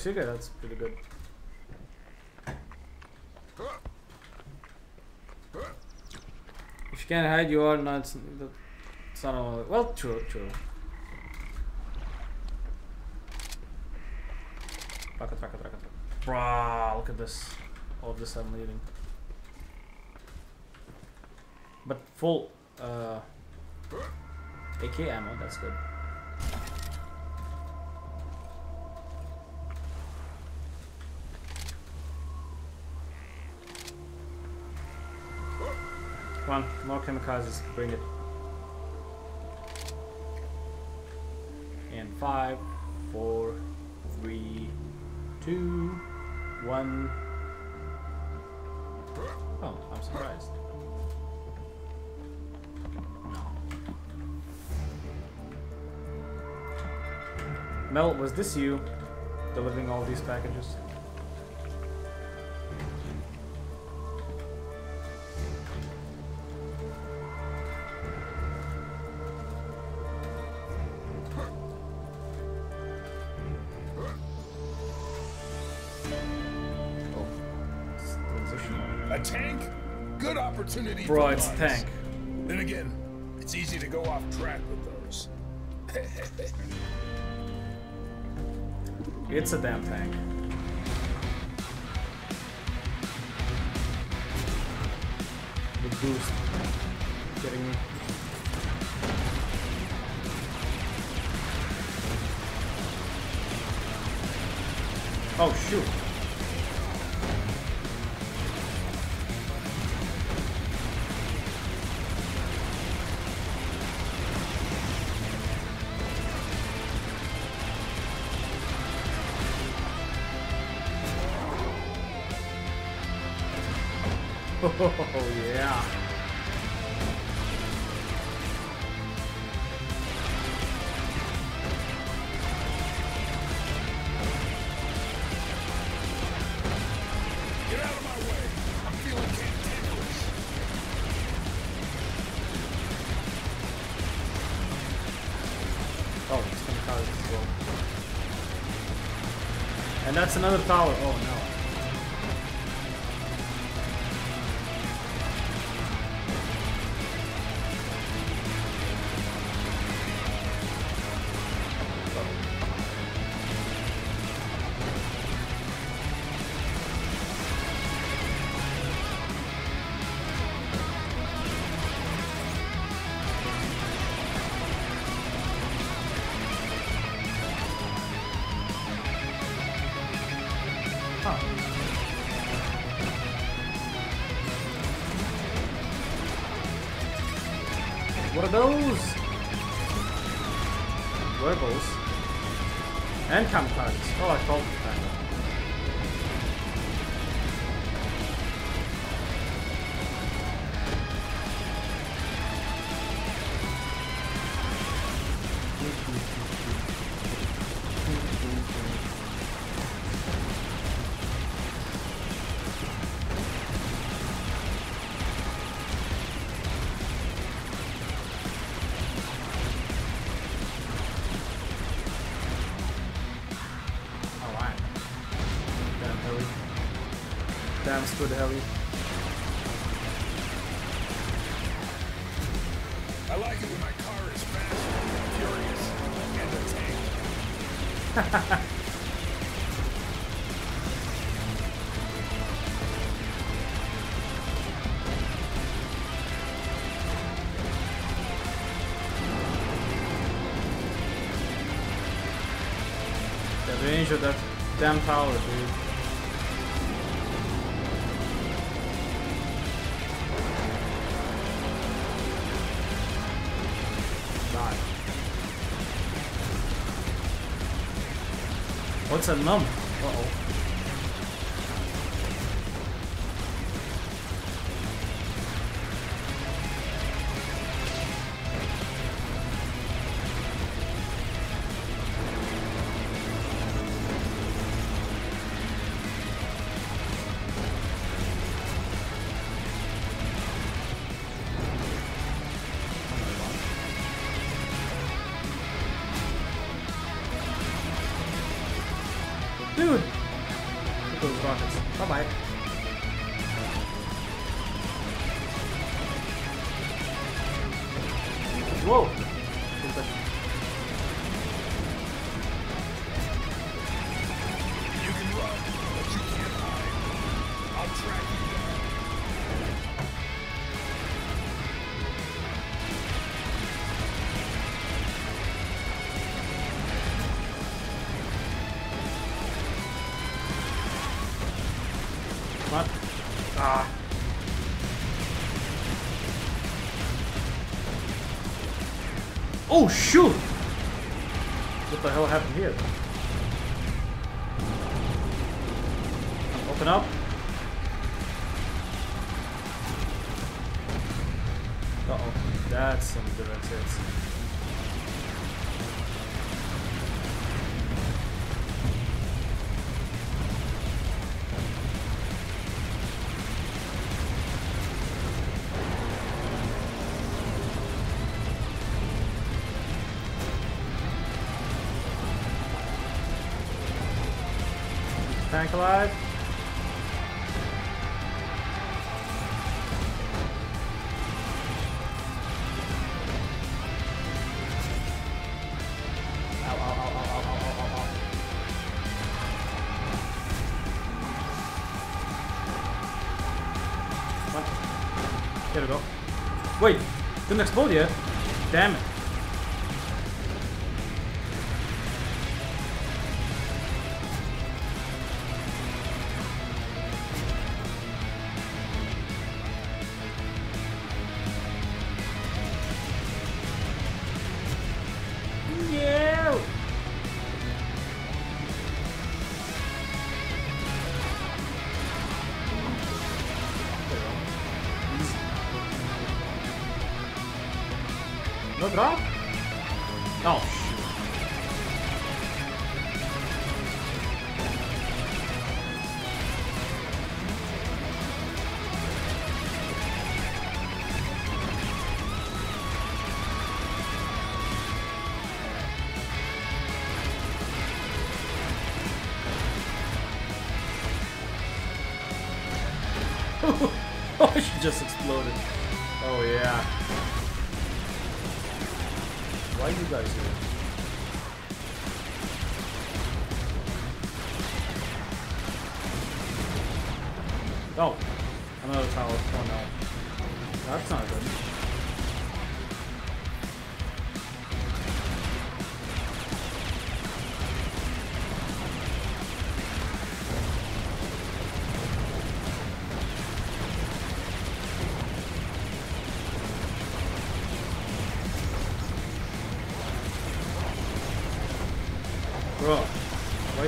Cigarette, that's pretty good. If you can't hide, you are not. It's not all. Well, true, true. Rocket, rocket, rocket. Bruh, look at this. All of this I'm leaving. But full uh, AK ammo, that's good. On, more kamikazes, bring it. And five, four, three, two, one. Oh, I'm surprised. Mel, was this you delivering all these packages? Bro, for it's a tank. Then again, it's easy to go off track with those. [laughs] It's a damn tank. The boost. Getting me. Oh shoot. That's another tower. Oh of that damn tower, dude. What's a num? Oh shoot! alive. There we go. Wait, didn't explode yet? Damn it. 钥匙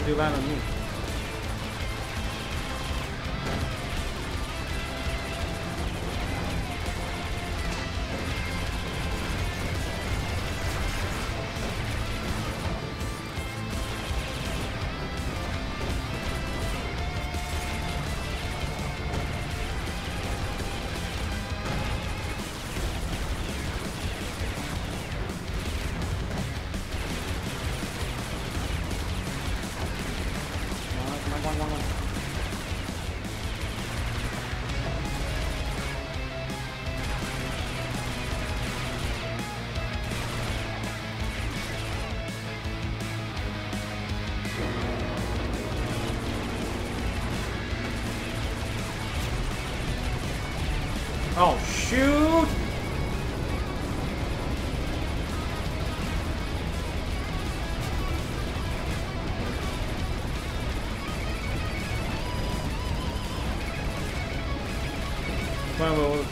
do that.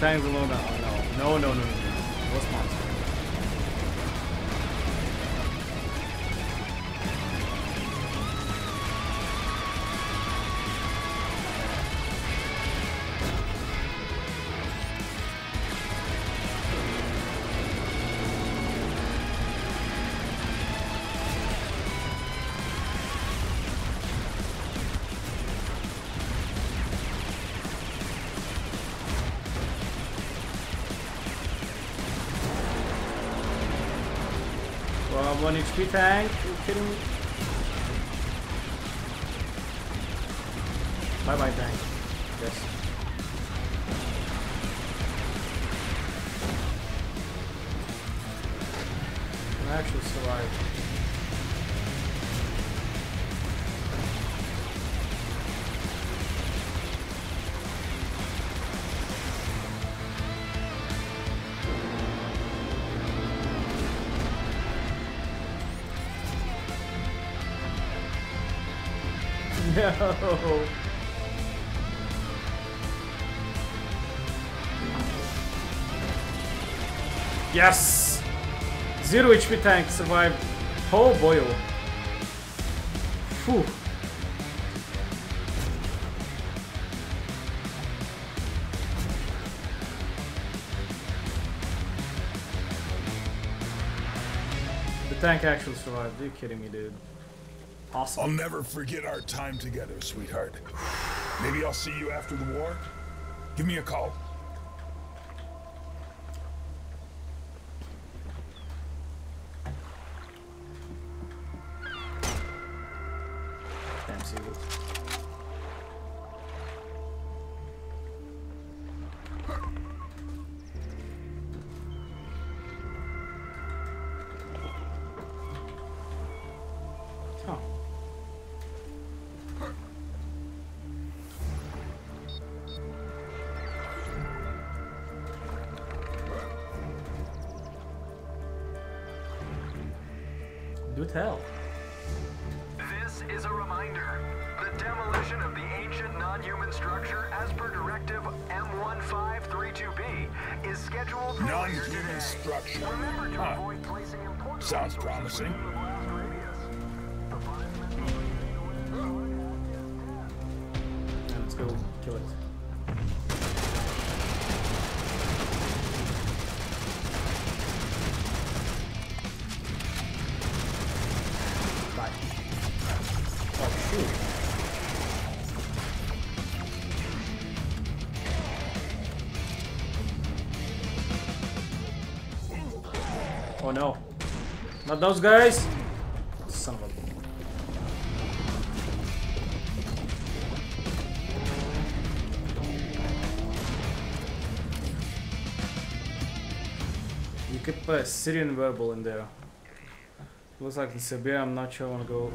times alone. Oh no, no, no, no. HP tank. Yes! Zero HP tank survived. Oh boy. Phew. The tank actually survived. Are you kidding me, dude? Awesome. I'll never forget our time together, sweetheart. [sighs] Maybe I'll see you after the war? Give me a call. Tell. Not those guys! Son of a You could put a Syrian verbal in there. Looks like in Siberia, I'm not sure I want to go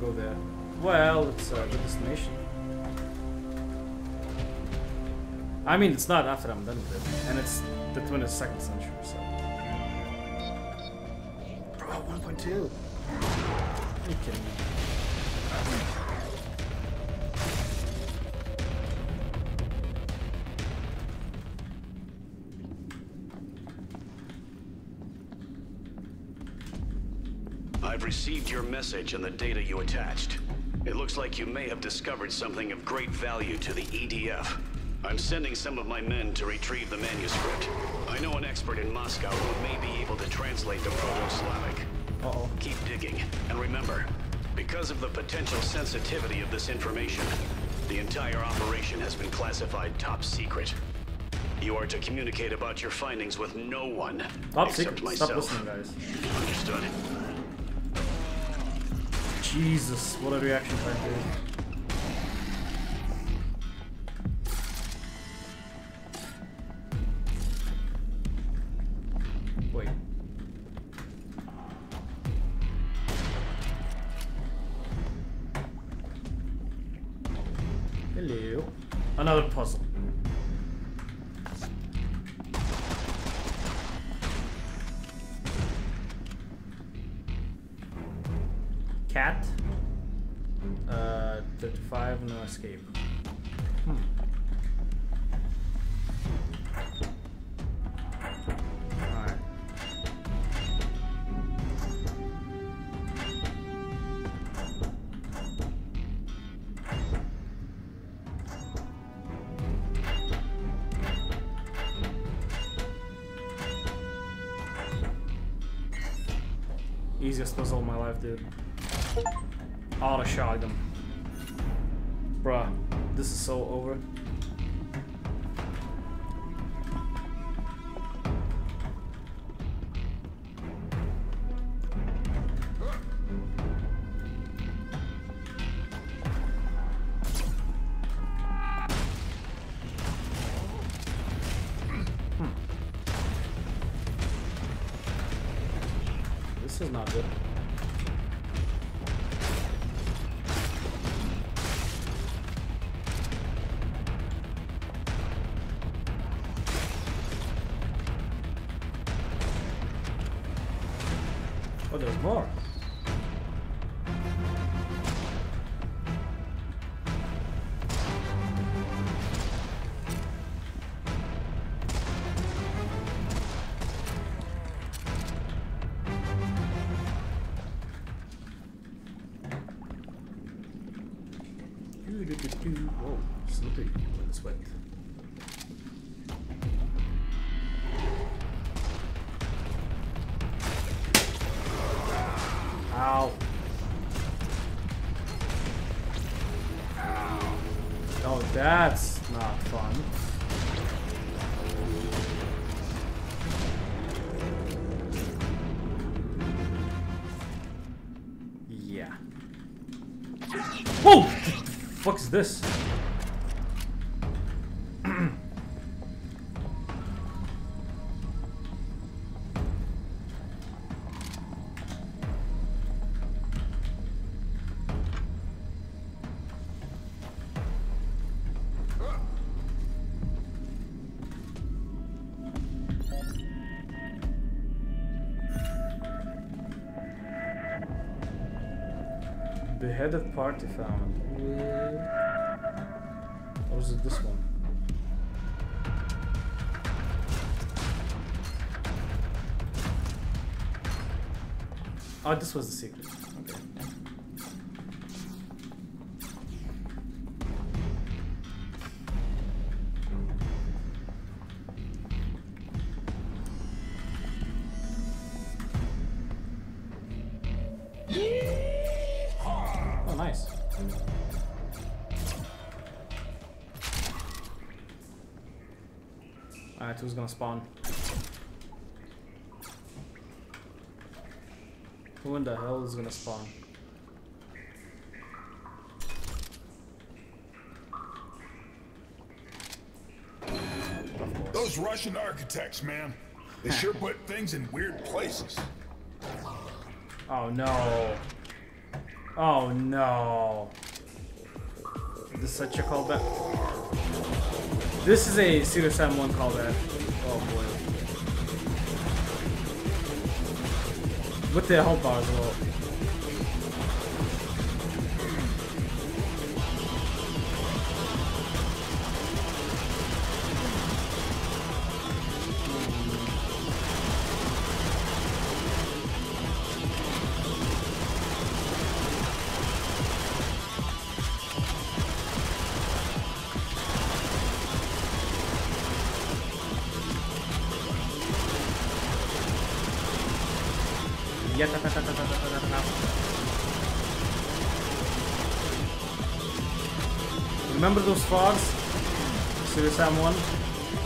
go there. Well, it's a good destination. I mean, it's not after I'm done with it, and it's the 22nd century, 1.2. Are you kidding me? I've received your message and the data you attached. It looks like you may have discovered something of great value to the EDF. I'm sending some of my men to retrieve the manuscript. I know an expert in Moscow who may be able to translate the Proto-Slavic. Keep digging, and remember, because of the potential sensitivity of this information, the entire operation has been classified top secret. You are to communicate about your findings with no one Top except secret. Stop listening, guys. Understood? Jesus, what a reaction time, dude. Cat. Uh, 35, no escape. Hmm. Easiest puzzle of my life, dude. so over. Hmm. This is not good. That's Beheaded party found. Or is it this one? Oh, this was the secret. Who's gonna spawn? Who in the hell is gonna spawn? Those Russian architects, man. They sure put things in weird places. Oh no. Oh no. This is such a callback. This is a Serious Sam 1 callback. Oh boy. With the health bar as well.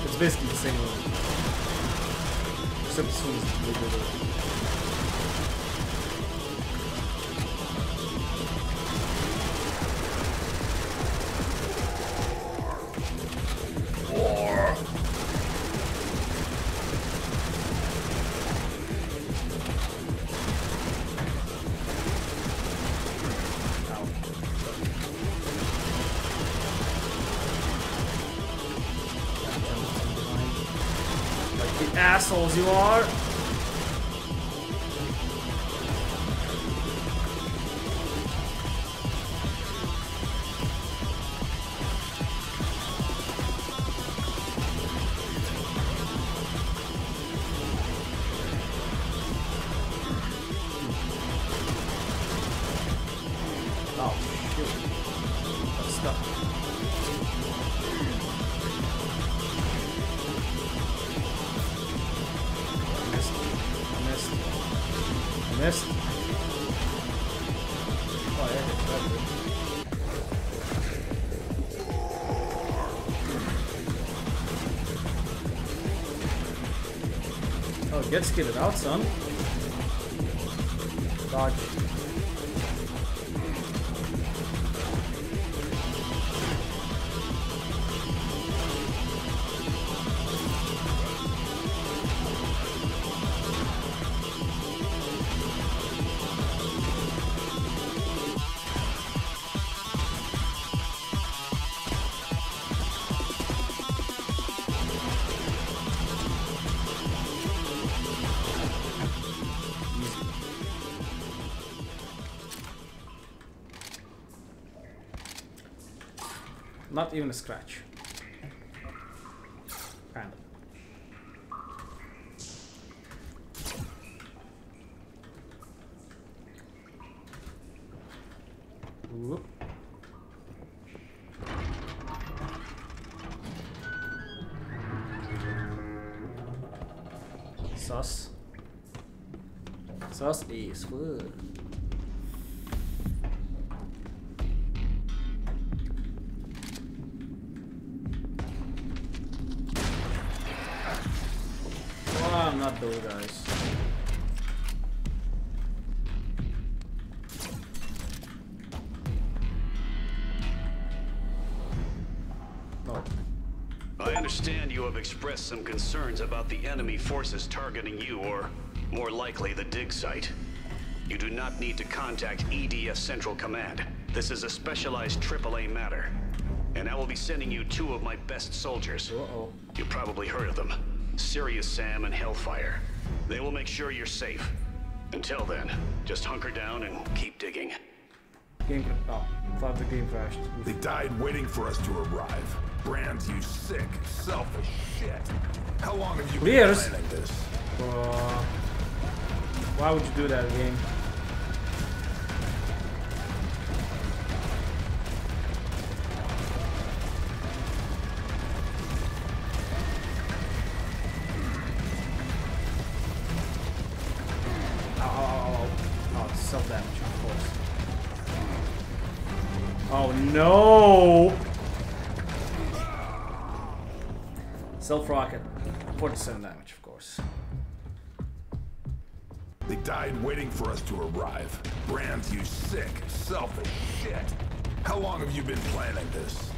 It's basically the same one. Except this Oh, get skidded out, son. Not even a scratch. Understand you have expressed some concerns about the enemy forces targeting you, or more likely, the dig site. You do not need to contact EDF Central Command. This is a specialized AAA matter. And I will be sending you two of my best soldiers. Uh-oh. You probably heard of them. Serious Sam and Hellfire. They will make sure you're safe. Until then, just hunker down and keep digging. Game cra- Oh, thought the game crashed. They died waiting for us to arrive. Brands, you sick, selfish shit. How long have you been Years. planning this? Uh, why would you do that game? Ow, to arrive. Brands, you sick, selfish shit. How long have you been planning this?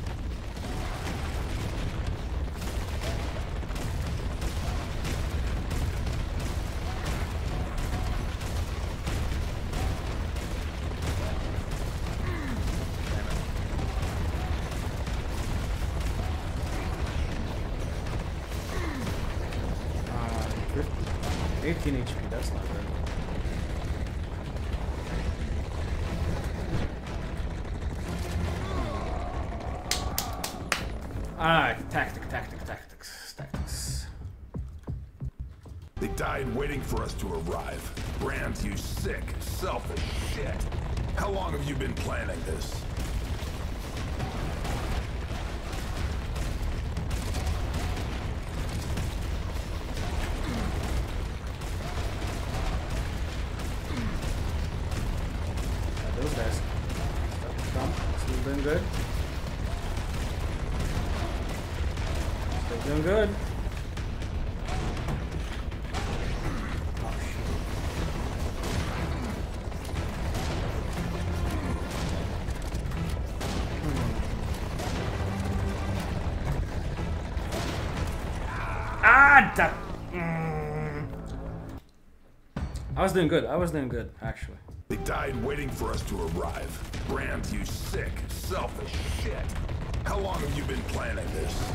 Was doing good. I was doing good, actually. They died waiting for us to arrive. Brands, you sick, selfish shit. How long have you been planning this?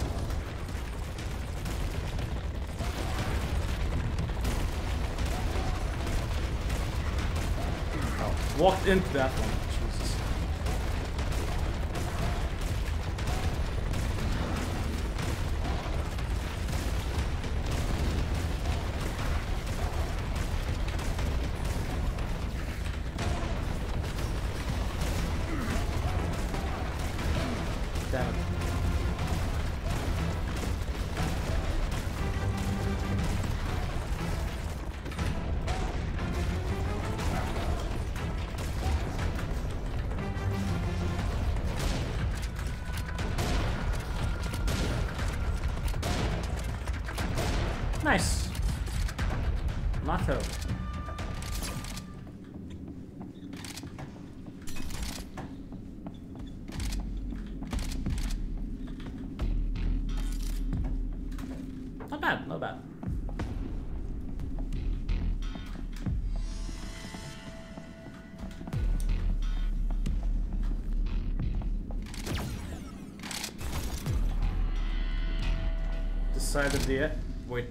Walked into that one.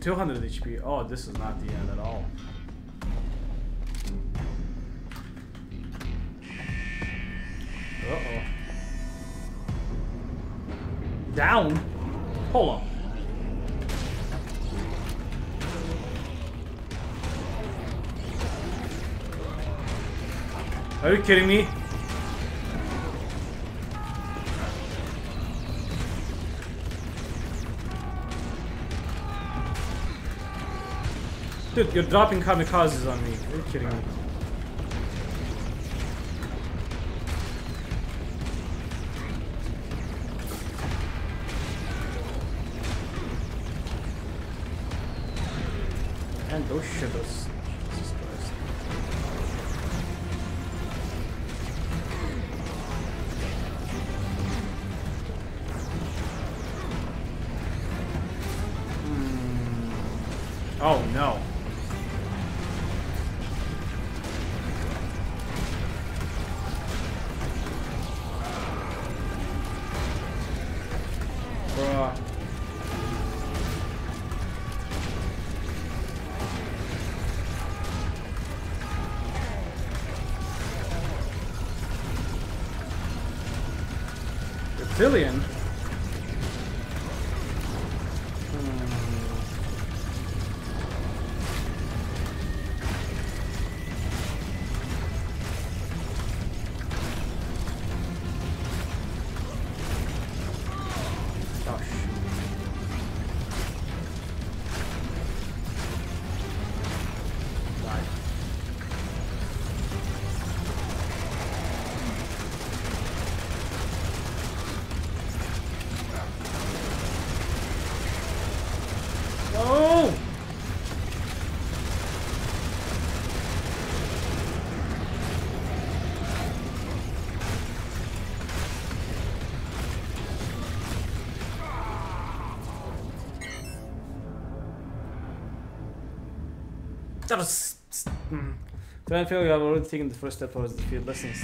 200 HP. Oh, this is not the end at all. Uh oh. Down? Hold on. Are you kidding me? You're dropping kamikazes on me. You're kidding me? Reptilian? Do I feel you have already taken the first step towards the field? Lessons.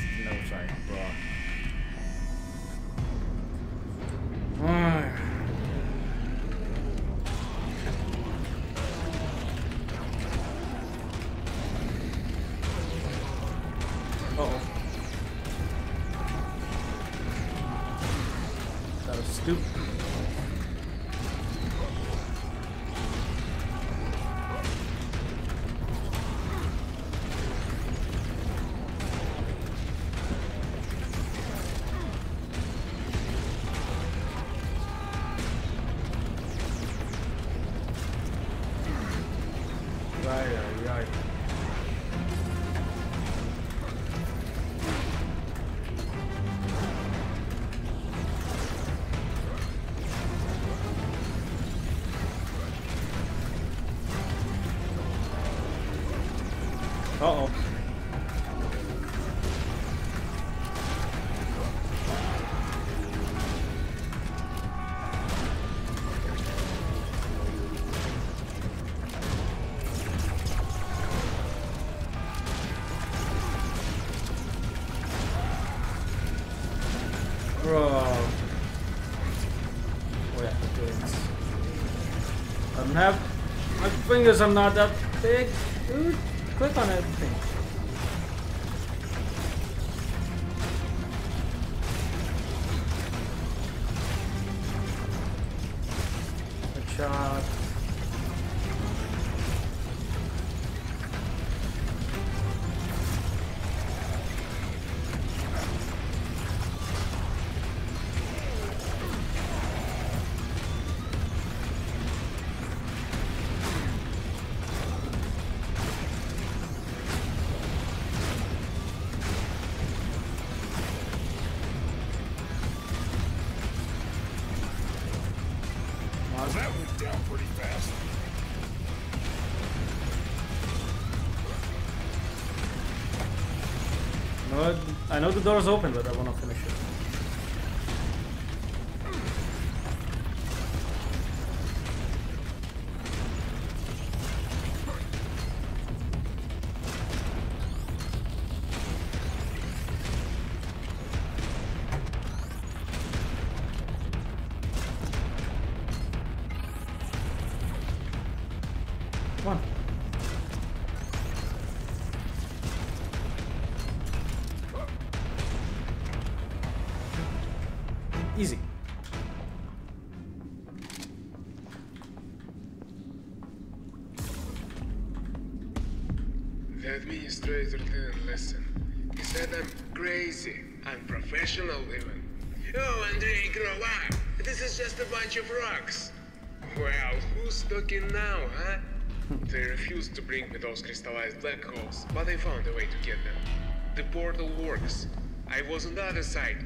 My fingers are not that big. Dude, click on everything. The door's open, but who's talking now, huh? they refused to bring me those crystallized black holes, but I found a way to get them. The portal works. I was on the other side.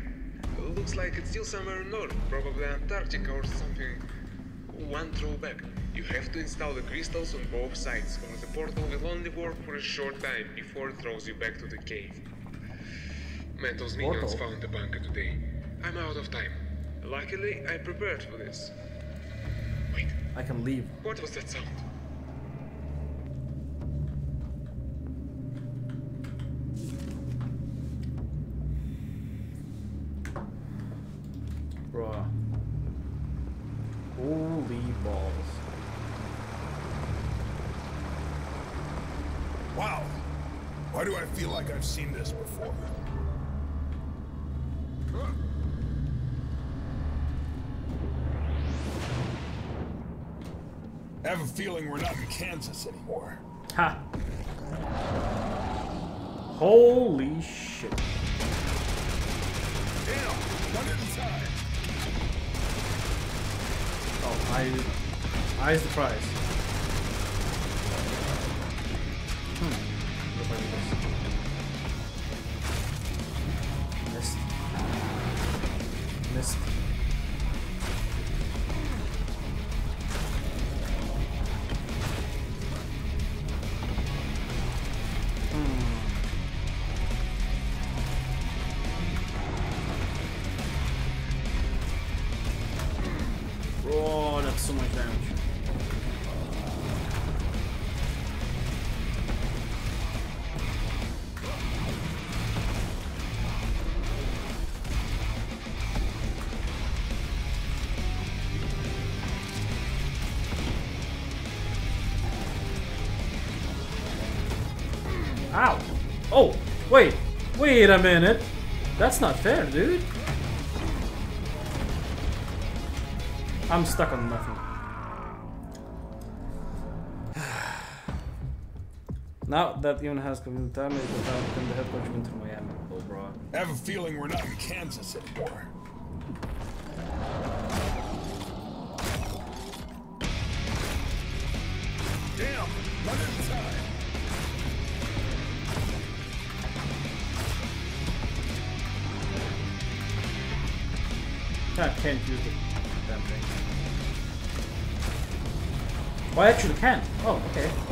Looks like it's still somewhere north, probably Antarctica or something. One drawback. You have to install the crystals on both sides, or the portal will only work for a short time before it throws you back to the cave. Mental's minions found the bunker today. I'm out of time. Luckily, I prepared for this. Wait, I can leave. what was that sound? Bruh. Holy balls. Wow. Why do I feel like I've seen this before? I have a feeling we're not in Kansas anymore. Ha! Holy shit. Damn, one a time. Oh, I... I's the prize. Hmm. What if I do? Missed. Missed. Wait a minute. That's not fair, dude. I'm stuck on nothing. [sighs] now that even has committed damage, then the head coach to Miami. Oh, bro. I have a feeling we're not in Kansas anymore. I actually can. Oh, okay.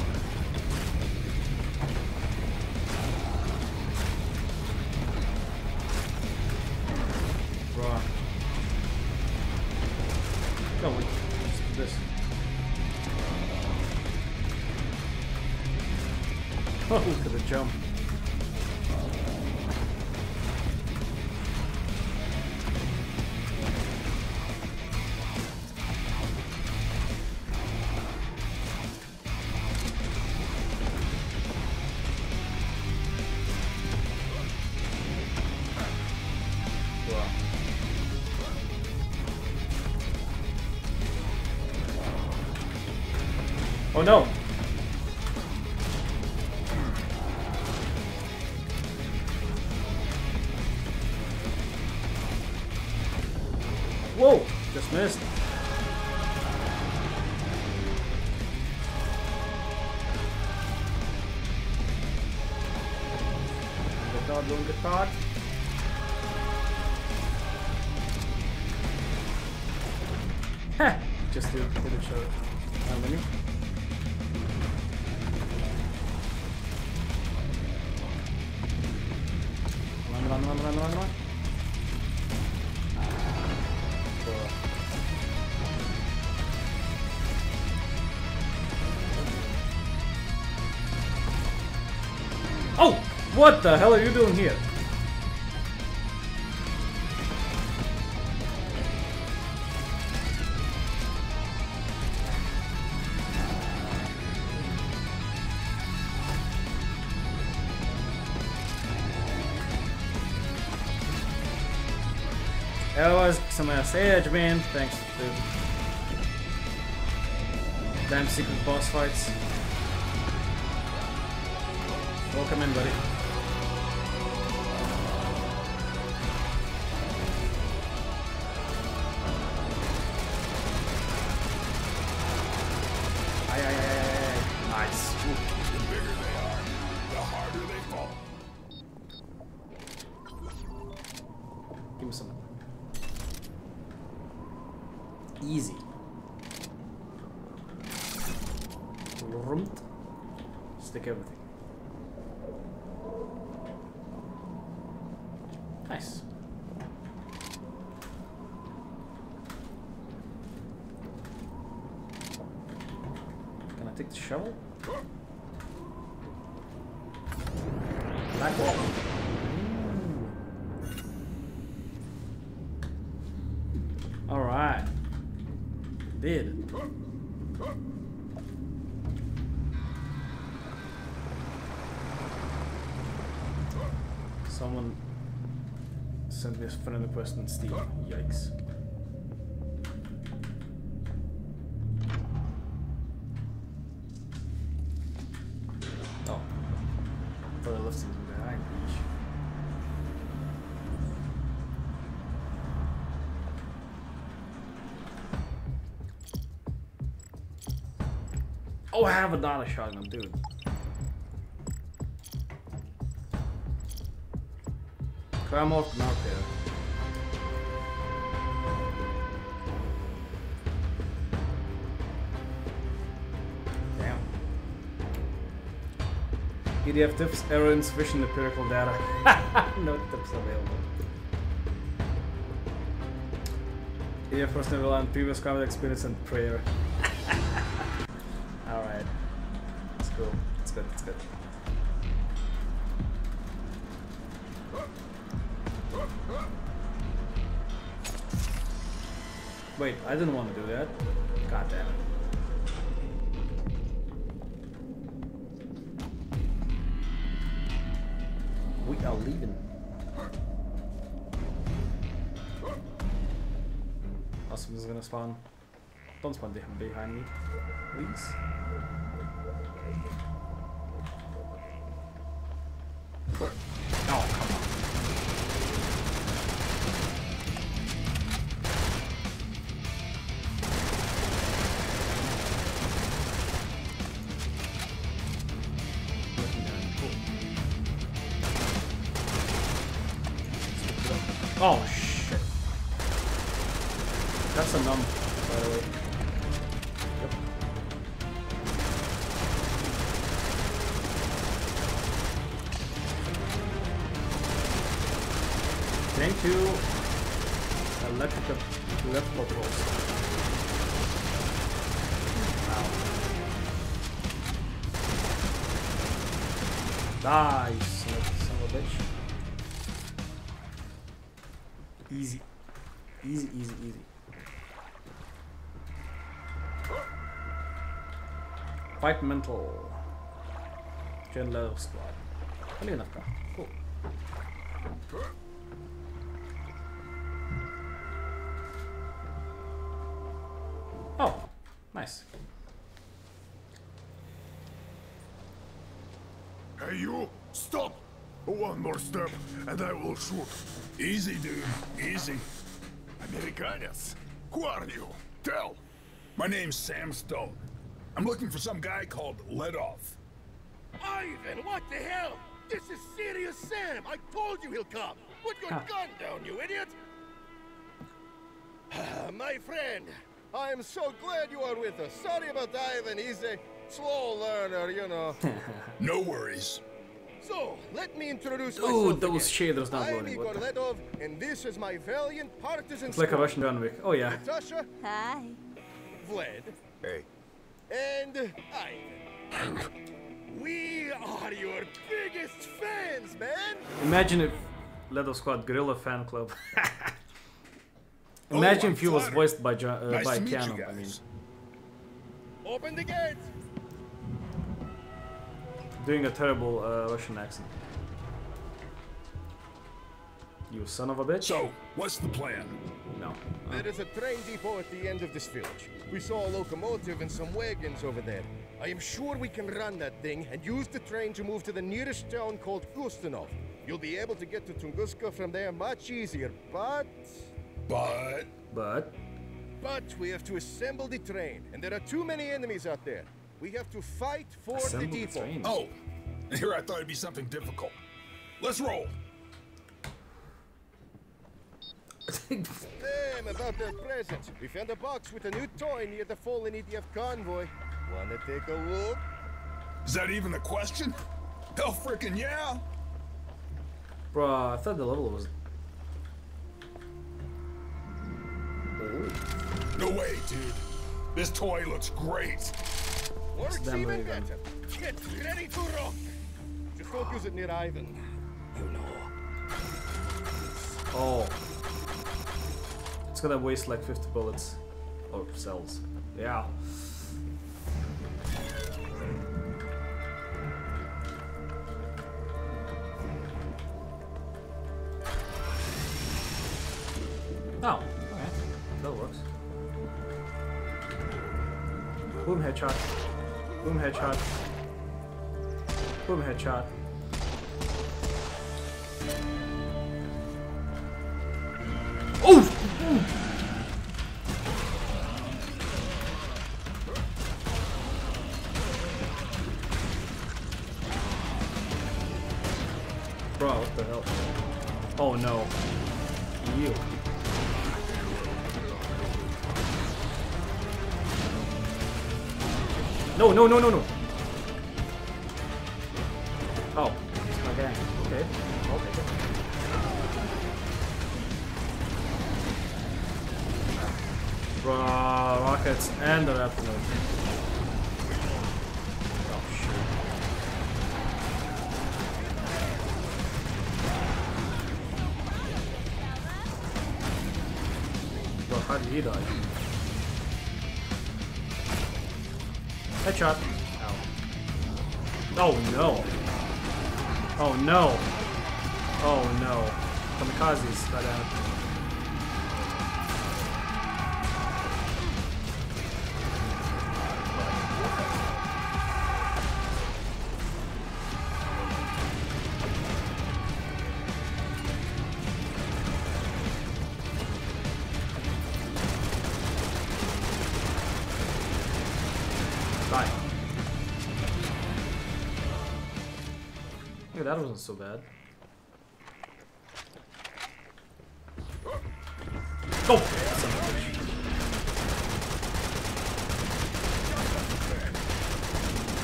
What the hell are you doing here? That was some ass edge, man. Thanks, dude. Damn secret boss fights. Welcome in, buddy. Sent me a friend request. Yikes. Oh. Thought I left something behind. Eesh. Oh, I have a Donna shotgun, dude. Come off not there. EDF tips, error insufficient empirical data. [laughs] no tips available. EDF first never on previous combat experience and prayer. [laughs] Alright. It's cool. It's good, it's good. Wait, I didn't want to do that. Spawn. Don't spawn be- behind me, please. Nice, son of a bitch. Easy. Easy, easy, easy. Fight mental. Gen level squad. Mali enough One more step, and I will shoot. Easy, dude. Easy. Americanas. Who are you? Tell. My name's Sam Stone. I'm looking for some guy called Ledov. Ivan, what the hell? This is serious Sam. I told you he'll come. Put your Huh. gun down, you idiot. [sighs] My friend, I am so glad you are with us. Sorry about Ivan. He's a slow learner, you know. [laughs] No worries. So, let me introduce Ooh, myself those again. shaders not I'm loading. Igor What the? Ledov, and this is my valiant partisan It's like a. Russian John Wick. Oh yeah. Natasha, Hi. Vlad, Hey. and Ivan. we are your biggest fans, man. Imagine if Ledo Squad Guerrilla Fan Club. [laughs] Imagine I'm if he was voiced by Jo- uh, Nice by to meet you Keanu. I mean, guys. Open the gates. Doing a terrible uh, Russian accent. You son of a bitch. So, what's the plan? No. now? There is a train depot at the end of this village. We saw a locomotive and some wagons over there. I am sure we can run that thing and use the train to move to the nearest town called Ustanov. You'll be able to get to Tunguska from there much easier, but... But... But... But we have to assemble the train, and there are too many enemies out there. We have to fight for Assemble the the depot. train. Oh, [laughs] here I thought it'd be something difficult. Let's roll. Damn, about their presents. We found a box with a new toy near the fallen EDF convoy. Wanna take a look? Is that even a question? [laughs] Hell freaking yeah! Bruh, I thought the level was. No way, dude. This toy looks great. Works them even even. better. Get ready to rock! Just don't use it near Ivan. You know. Oh. It's gonna waste like 50 bullets. Or cells. Yeah. Oh, okay. That works. Boom headshot. Boom headshot. Boom headshot. Oh! Bro, what the hell? Oh no. You. No, no, no, no, no. Oh, my gang. Okay. I'll rockets and the. Oh. Bro, how did he die? Headshot. Oh no. Oh no. Oh no. Kamikazes right out. Wasn't so bad. Go! A.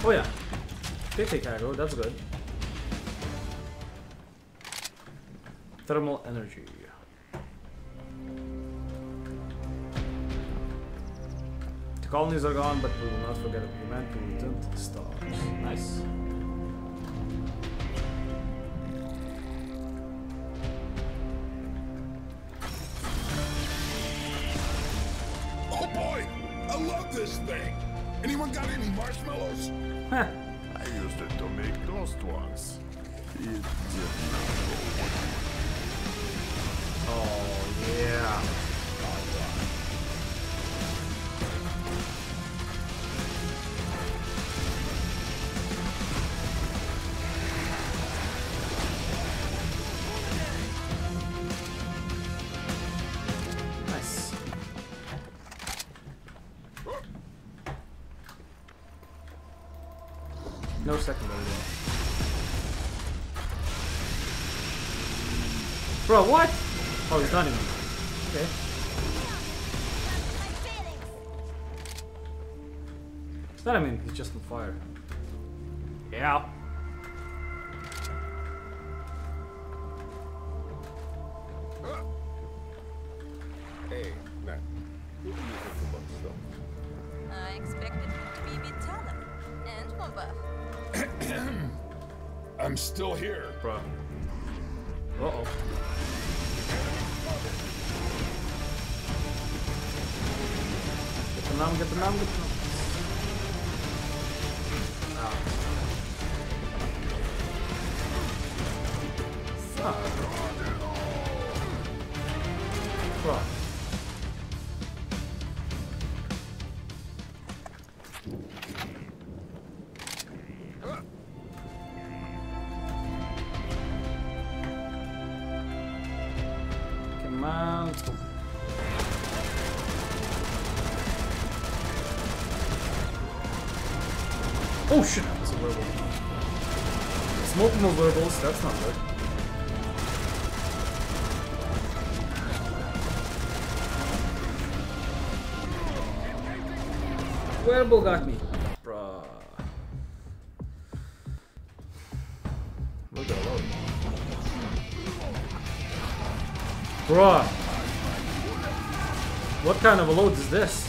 Oh yeah. They take aggro, that's good. Thermal energy. The colonies are gone, but we will not forget that we meant to return to the stars. Nice. Once. It did not Bro, what? Oh, he's not even. Okay. It's not, I mean, he's just on fire. Yeah. Hey, Matt. What do you think about stuff? I expected him to be a bit taller and more [clears throat] buff. I'm still here. Bro. Get the numb, get the numb, Smoking those that's not good. Werewolf got me. Bruh. Look at load. Bruh. What kind of a load is this?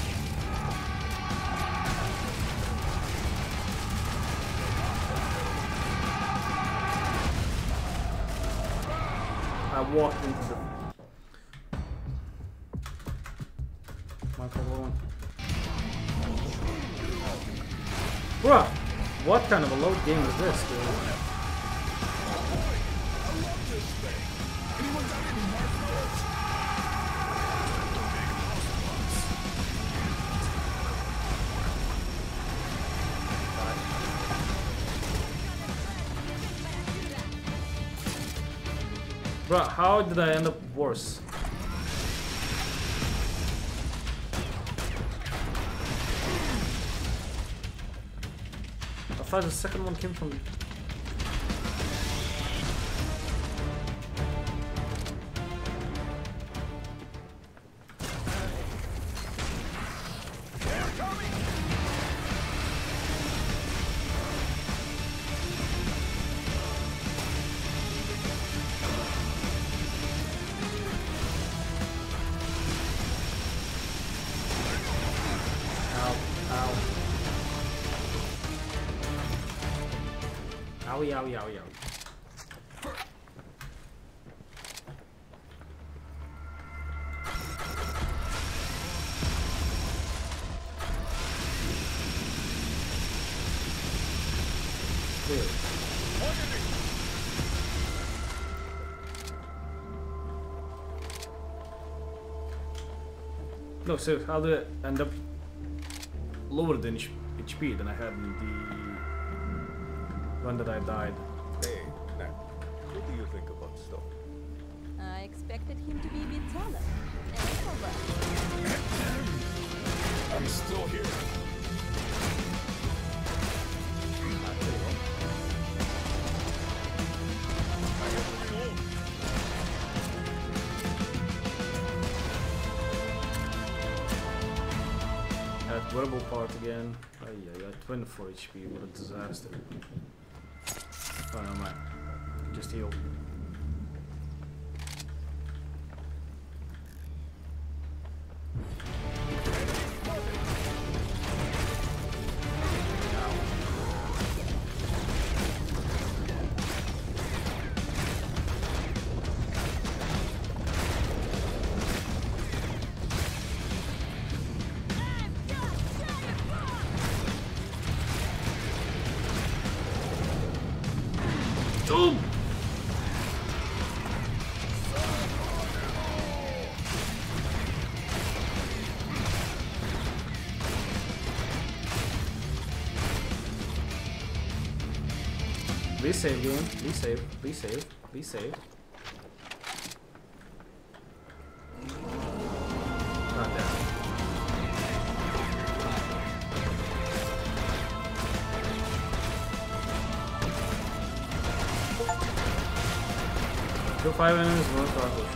Did I end up worse? I thought the second one came from No, so how did it end up lower than HP than I had in the one that I died? Hey, now, what do you think about stuff? I expected him to be a bit taller. [coughs] I'm still here. Wearable part again. Oh yeah, yeah, 24 HP. What a disaster. Oh no, man. Just heal. Be safe, game. Be safe. Be safe. Be safe. Not five enemies, one crossbow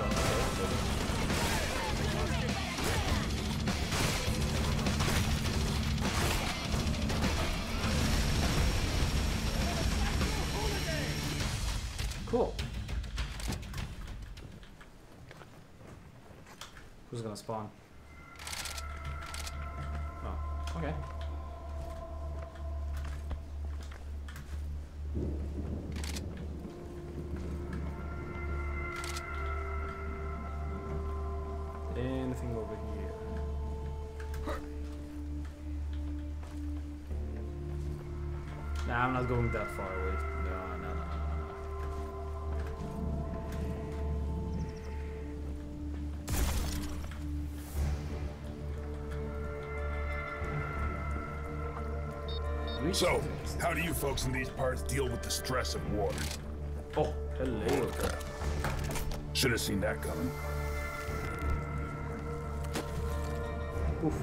So, how do you folks in these parts deal with the stress of war? Oh, hello. Should have seen that coming. Oof.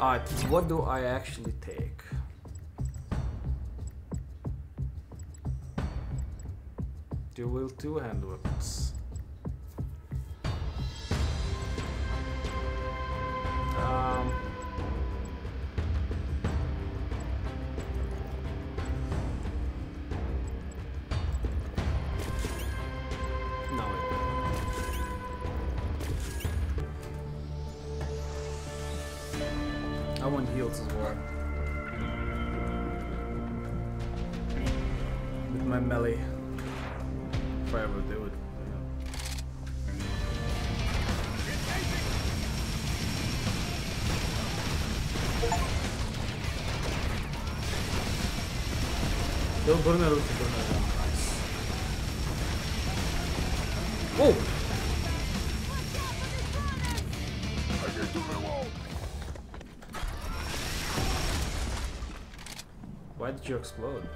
Alright, what do I actually take? There will two hand weapons. Explode?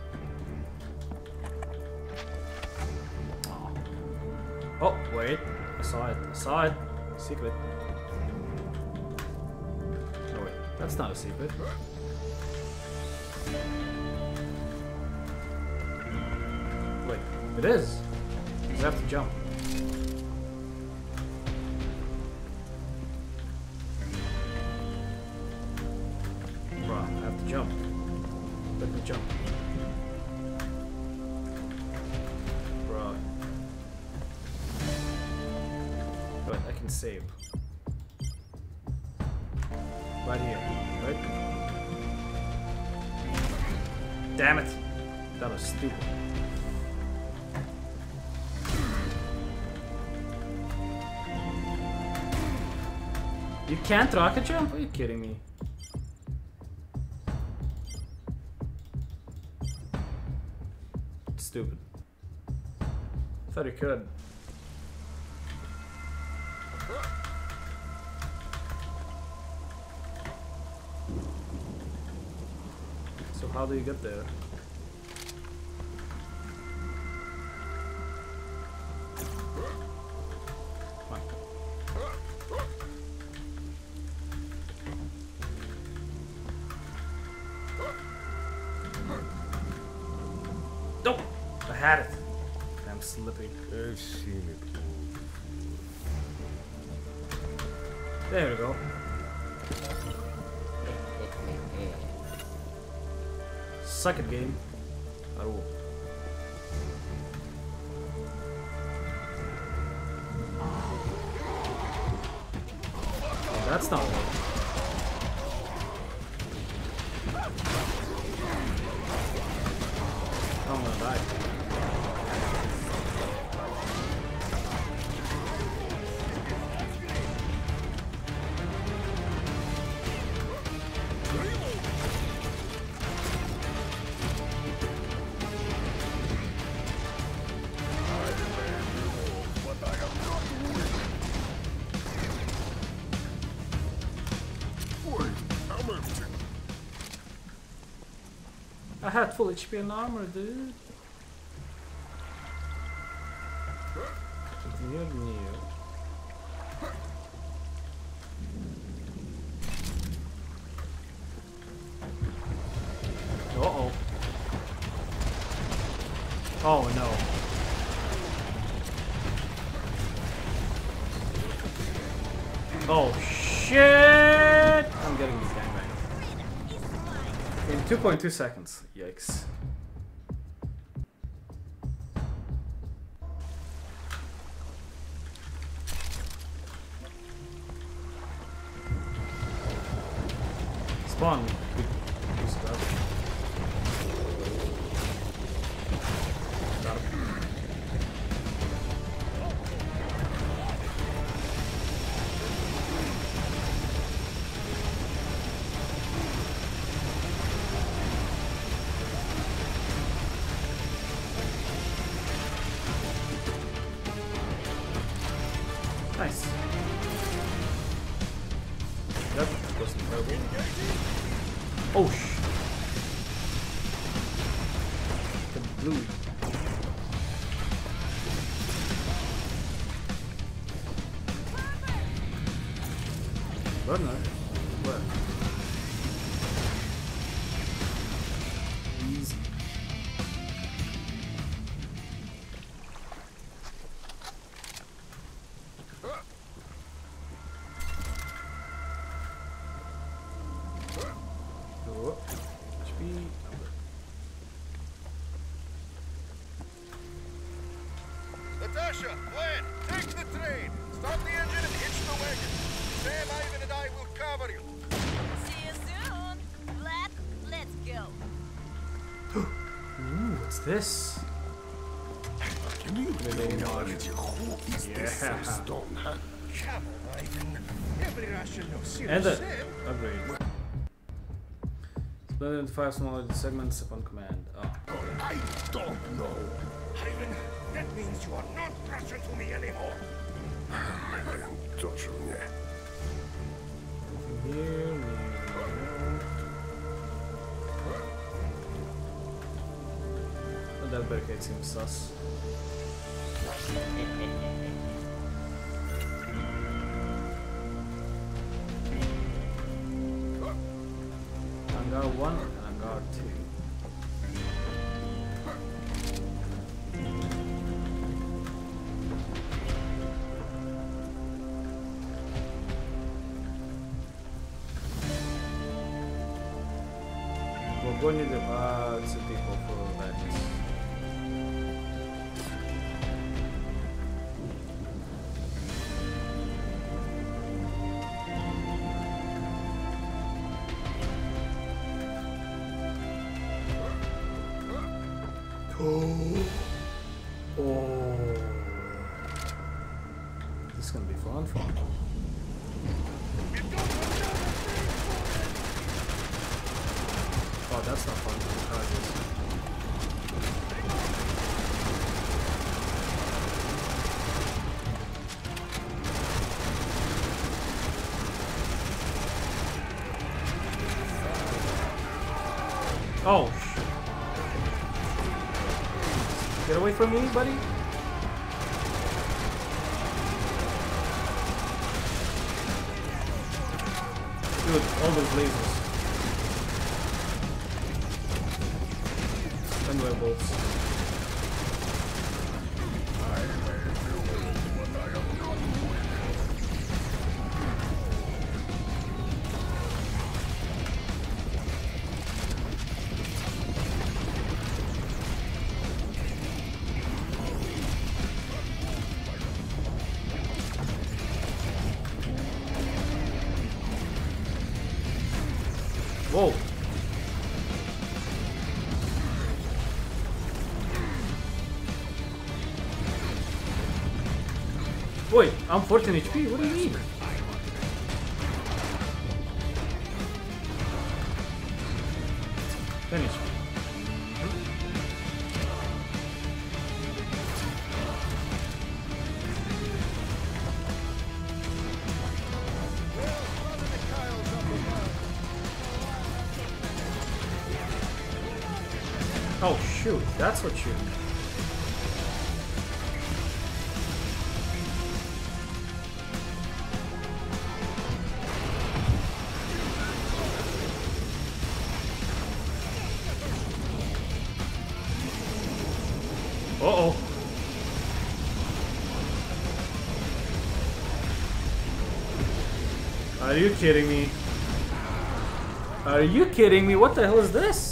Oh. Oh, wait. I saw it. I saw it. Secret. No, wait. That's not a secret. Wait. It is. You have to jump. Can't rocket jump? Are you kidding me? Stupid. Thought he could. So how do you get there? There we go. Second game. Full HP and armor, dude. Near near. Uh oh. Oh no. Oh shit! I'm getting this gangbang. In 2.2 seconds. Knows you. And the Sam. upgrade. Split into five smaller segments upon command. Oh. I don't know. Ivan, that means you are not Russian to me anymore. [sighs] Touch mnie. Here, that barricade seems sus. Hangar 1 and Hangar 2. Bogoni de City Oh, shit. Get away from me, buddy. I'm 14 HP? What do you mean? Finish. Oh shoot, that's what you. Kidding me? Are you kidding me? What the hell is this?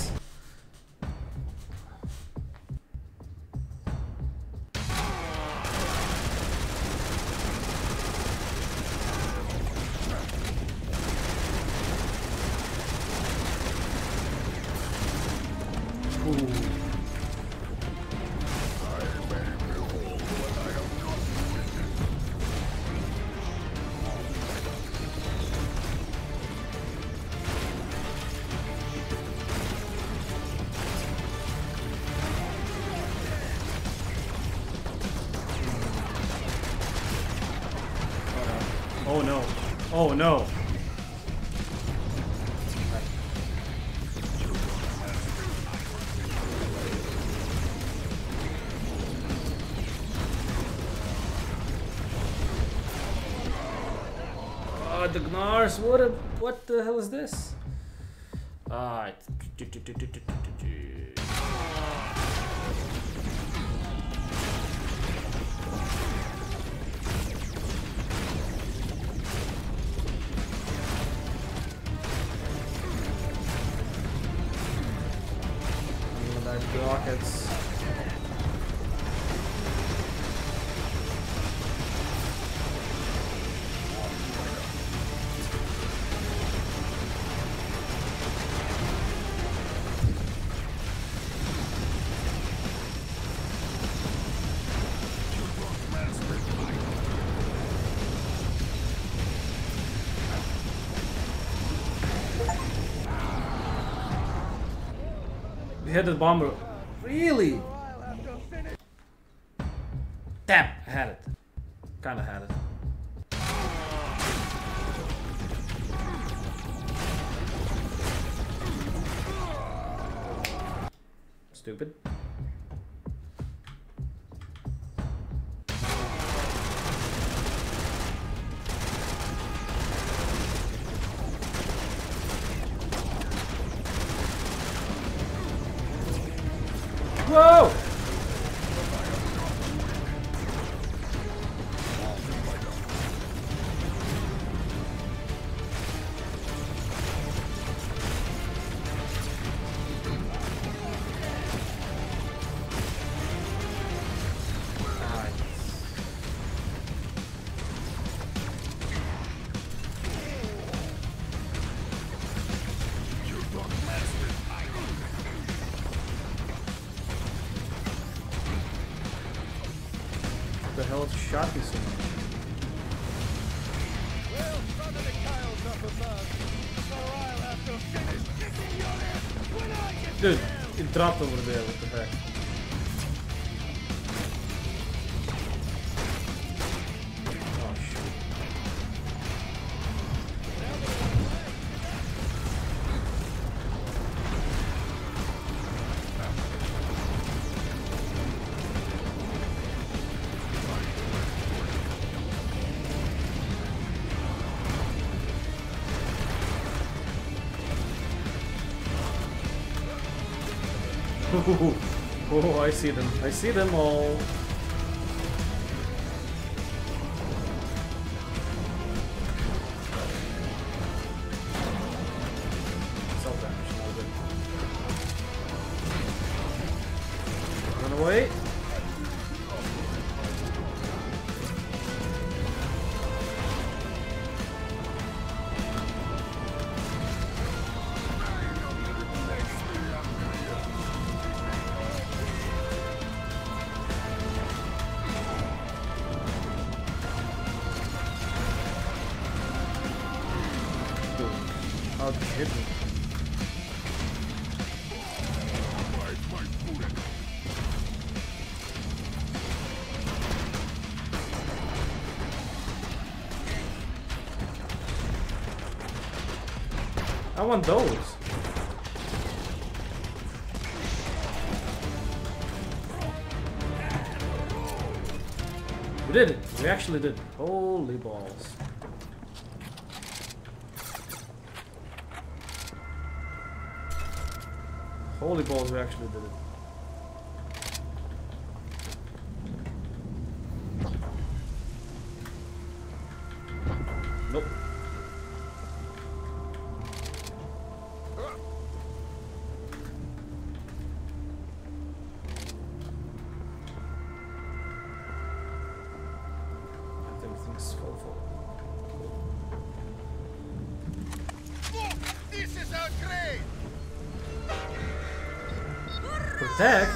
Headed Bomber. tropa, Bordeiro. [laughs] oh, I see them. I see them all. want those. We did it. We actually did. It. Holy balls. Holy balls, we actually did it. attack.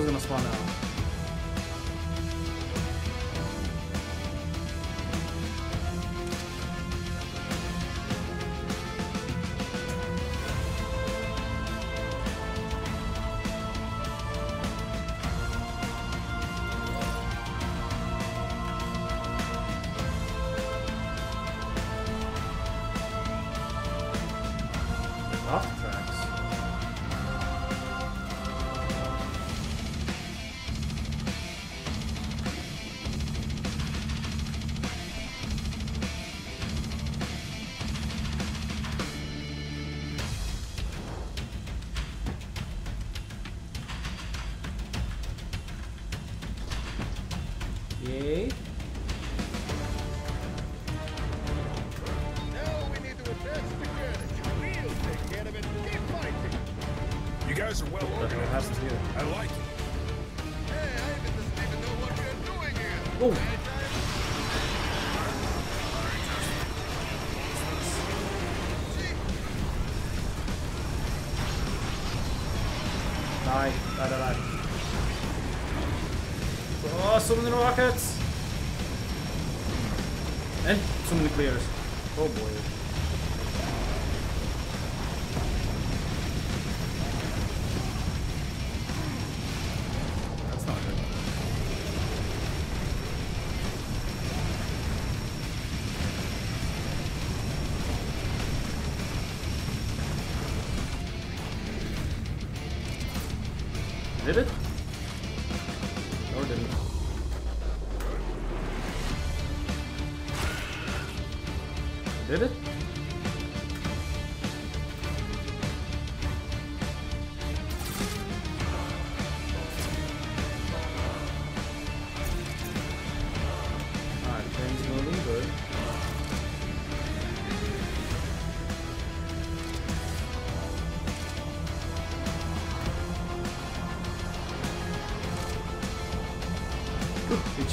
was gonna spawn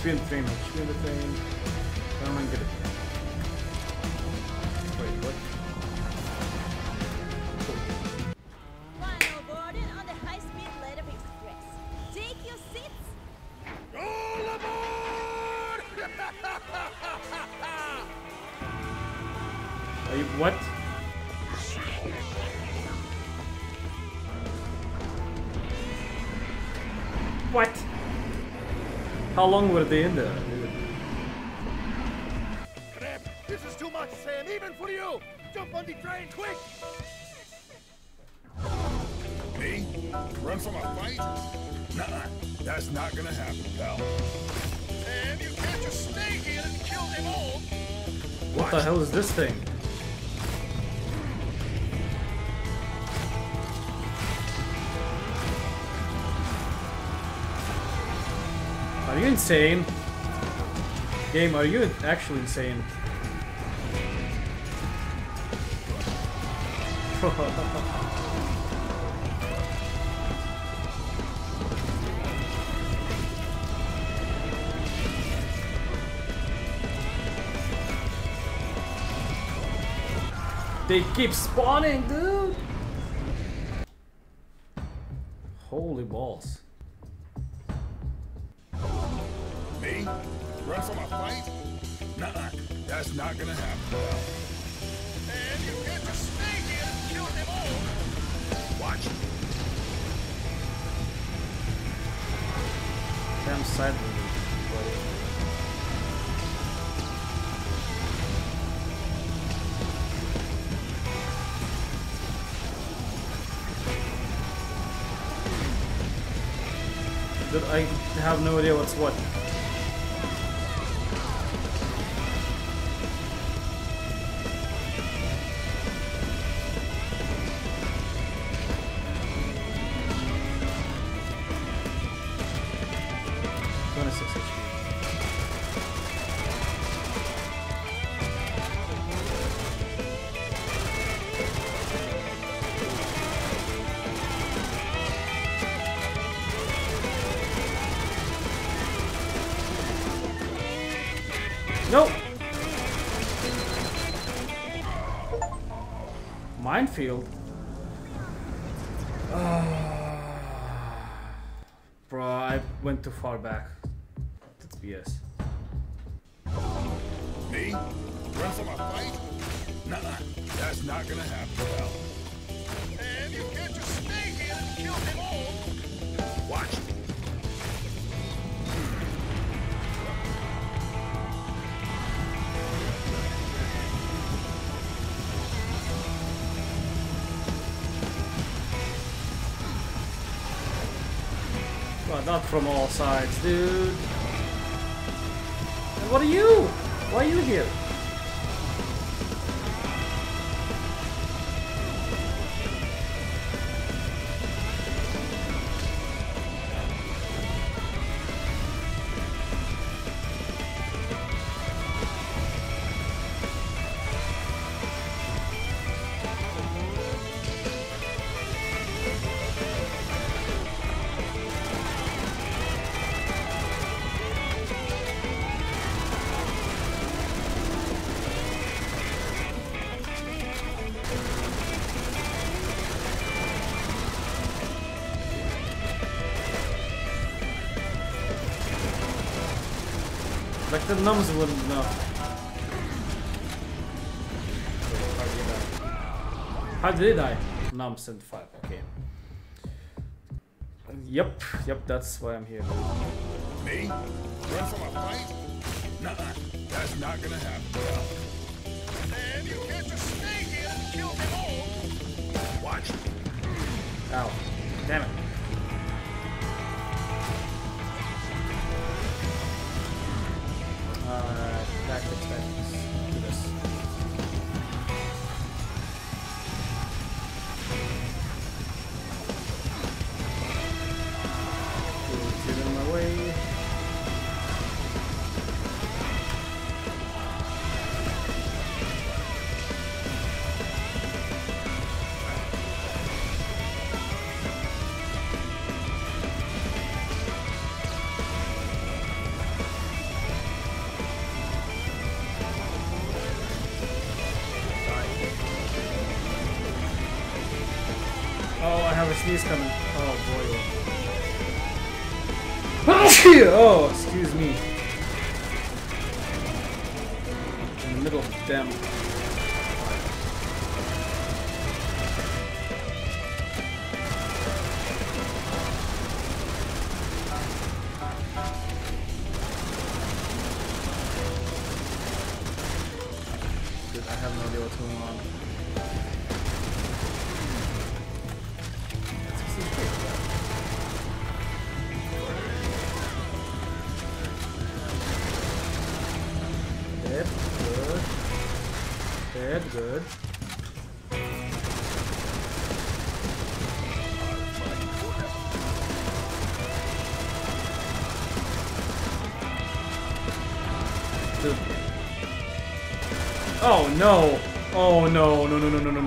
extremely famous. how long were they in there? insane? Game, are you actually insane? [laughs] they keep spawning, dude! Holy balls. a fight? Nah, -uh, that's not gonna happen. And you get to stay here and kill them all. Watch. Damn sideways. I have no idea what's what. Hatfield sides, dude. The numbs wouldn't know. How did they die? Numbs and five, okay. Yep, yep, that's why I'm here. Me? Run from a fight? Nah, that's not gonna happen. And you and kill sneeze coming. Oh boy. [laughs] oh, No. Oh, no, no, no, no, no, no,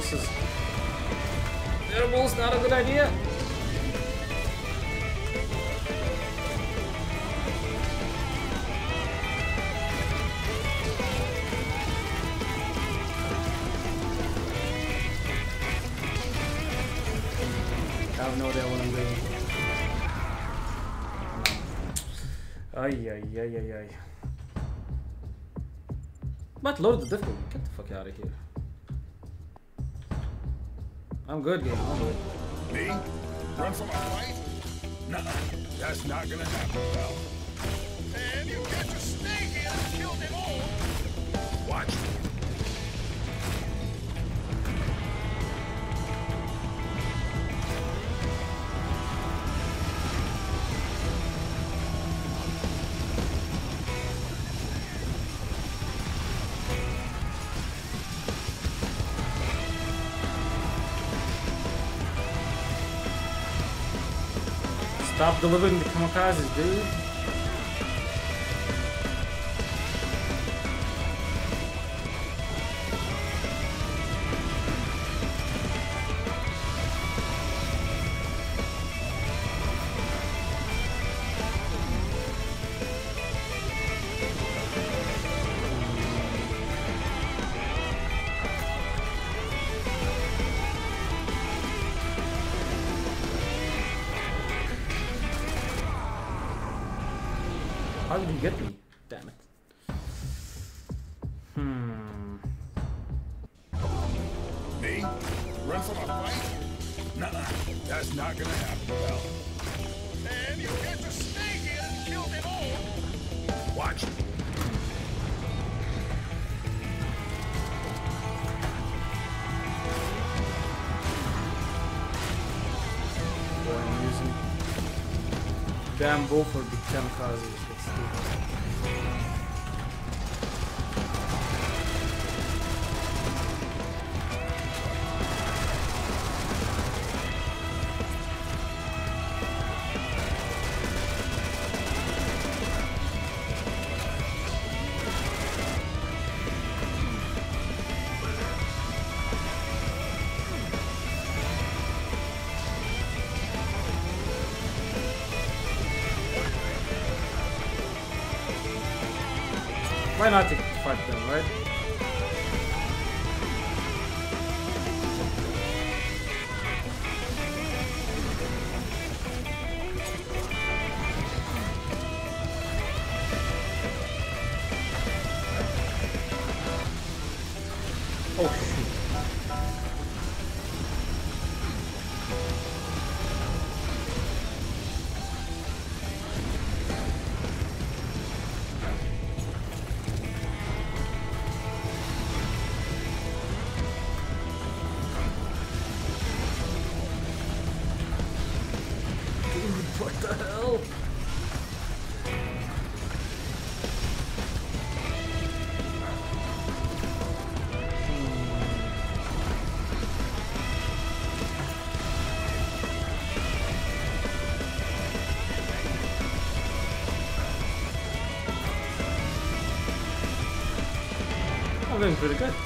launcher versus Airballs not a good idea. I have no idea what I'm doing. Ay, ay, ay, ay, ay. But load the difficulty. Get the fuck out of here. I'm good, game. I'm good. Me? Run from a fight? Nuh-uh. That's not gonna happen, pal. And you can't just stay here and kill them all. Watch delivering the kamikazes, dude. Pretty good.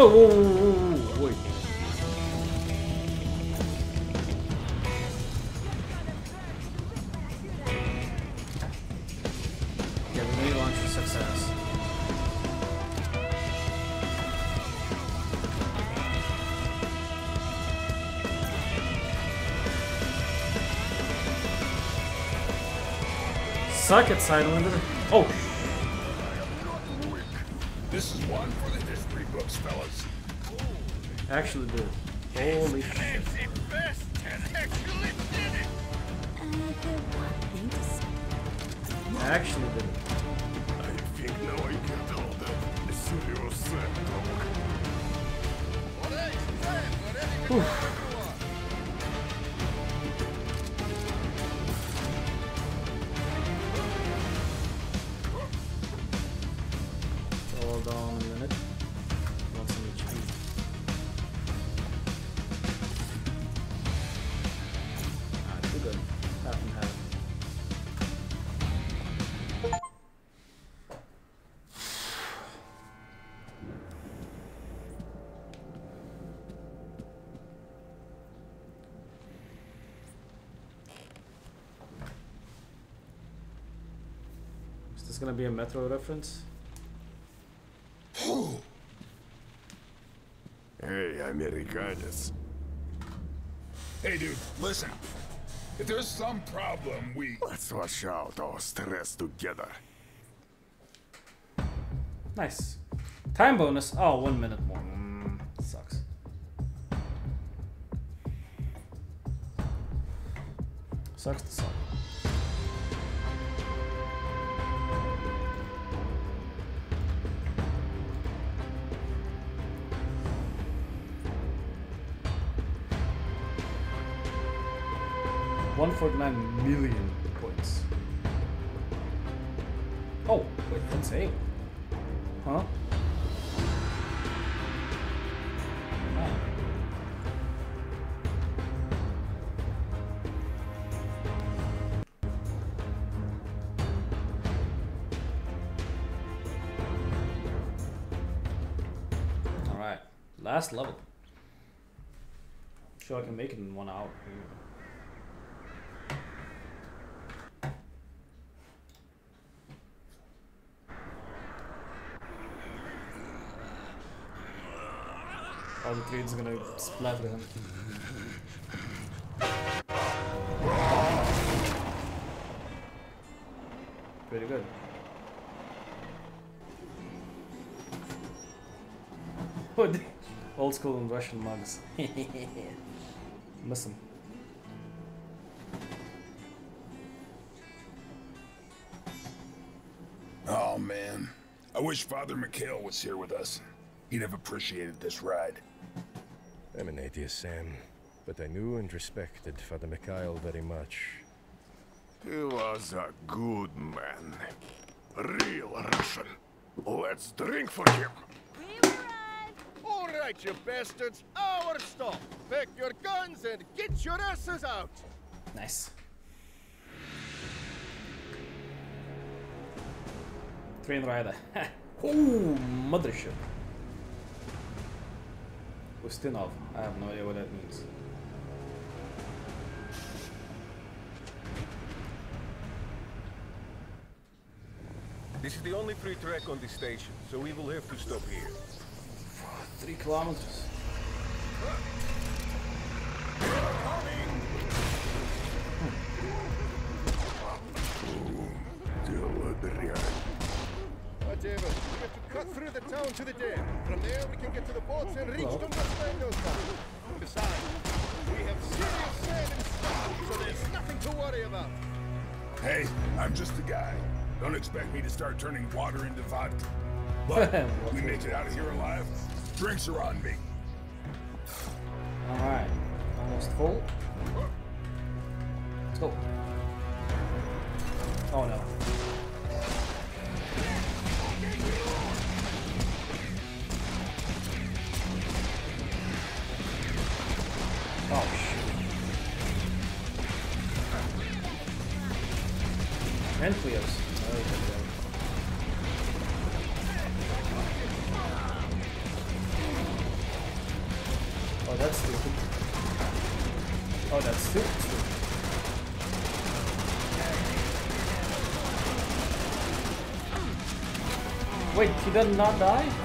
Whoa, whoa, whoa, whoa, wait. Yeah, the mini launch was success. Suck it, Sidewinder. Gonna be a Metro reference? Hey, Americanus. Hey, dude, listen. If there's some problem, we... Let's wash out our stress together. Nice. Time bonus. Oh, one minute last level. Sure I can make it in one hour. All the are gonna splatter him. Pretty good. Old school and Russian mugs. [laughs] Miss 'em. Oh, man. I wish Father Mikhail was here with us. He'd have appreciated this ride. I'm an atheist, Sam, but I knew and respected Father Mikhail very much. He was a good man. A real Russian. Let's drink for him. All right, you bastards, our stop. Pack your guns and get your asses out. Nice. Train rider. [laughs] Ooh, mothership. Ustinov. I have no idea what that means. This is the only free track on this station, so we will have to stop here. Three kilometers. Whatever. We have to cut through the town to the dam. From there, we can get to the boats and reach Dumbarstando's town. Besides, we have Serious Sam and stuff, so there's nothing to worry about. Hey, I'm just a guy. Don't expect me to start turning water into vodka. [laughs] But we make it out of here alive. Drinks are on me. Alright. Almost full. He does not die?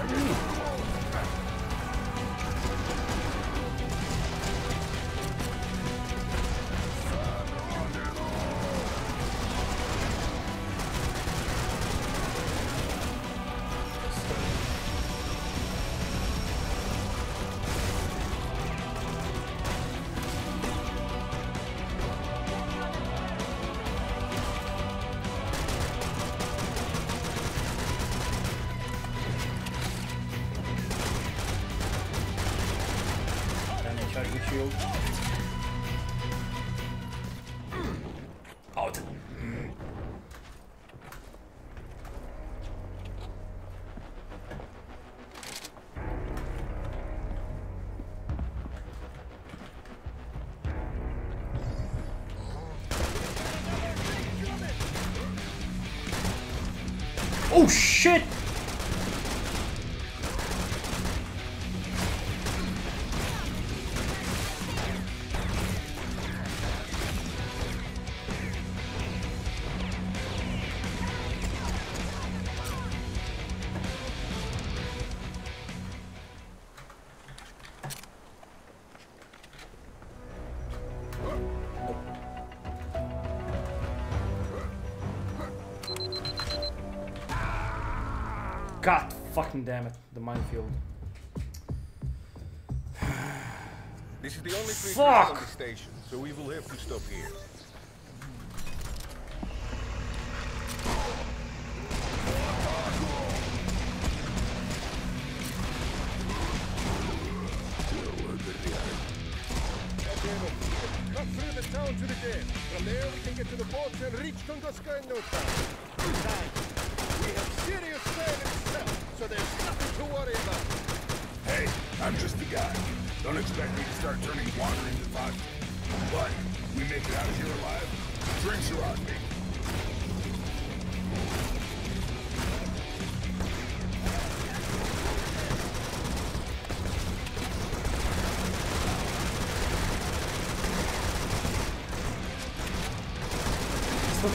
Fucking damn it, the minefield. this is the only free Fuck. on the station, so we will have to stop here.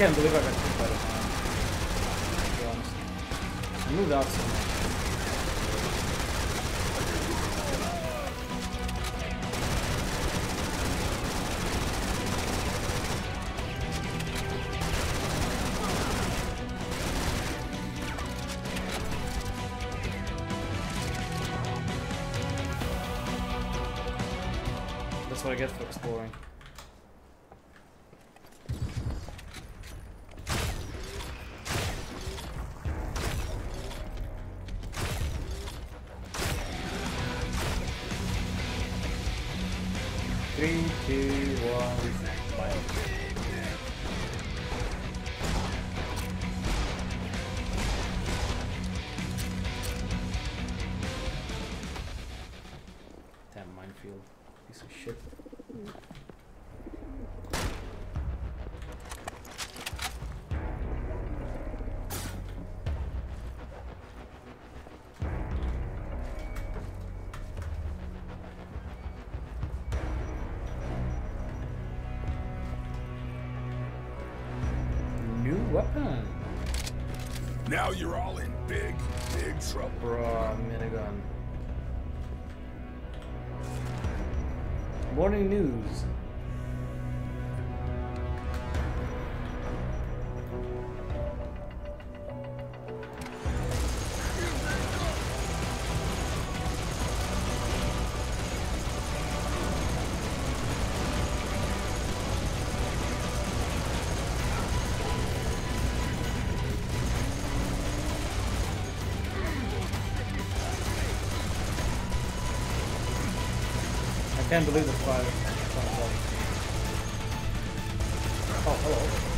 can't believe I got morning news. I can't believe the 哦，hello。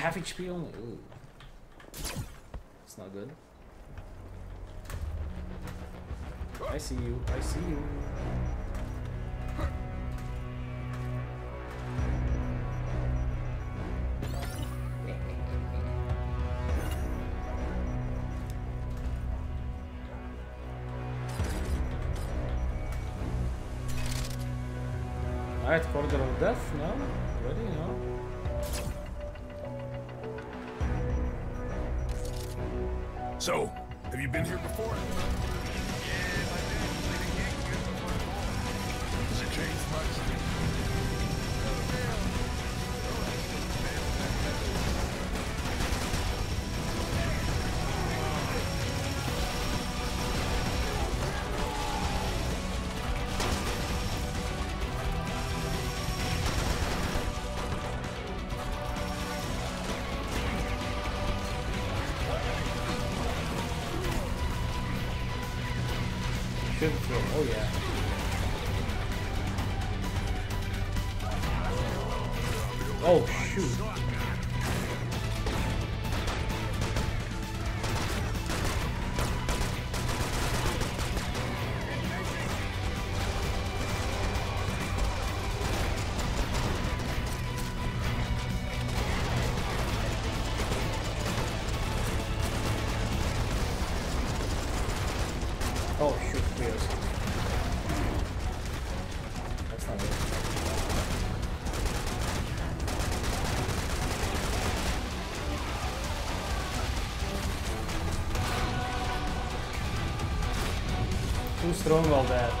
Half HP only. Ooh. It's not good. I see you. I see you. Alright, corridor of death, no? Strong all that.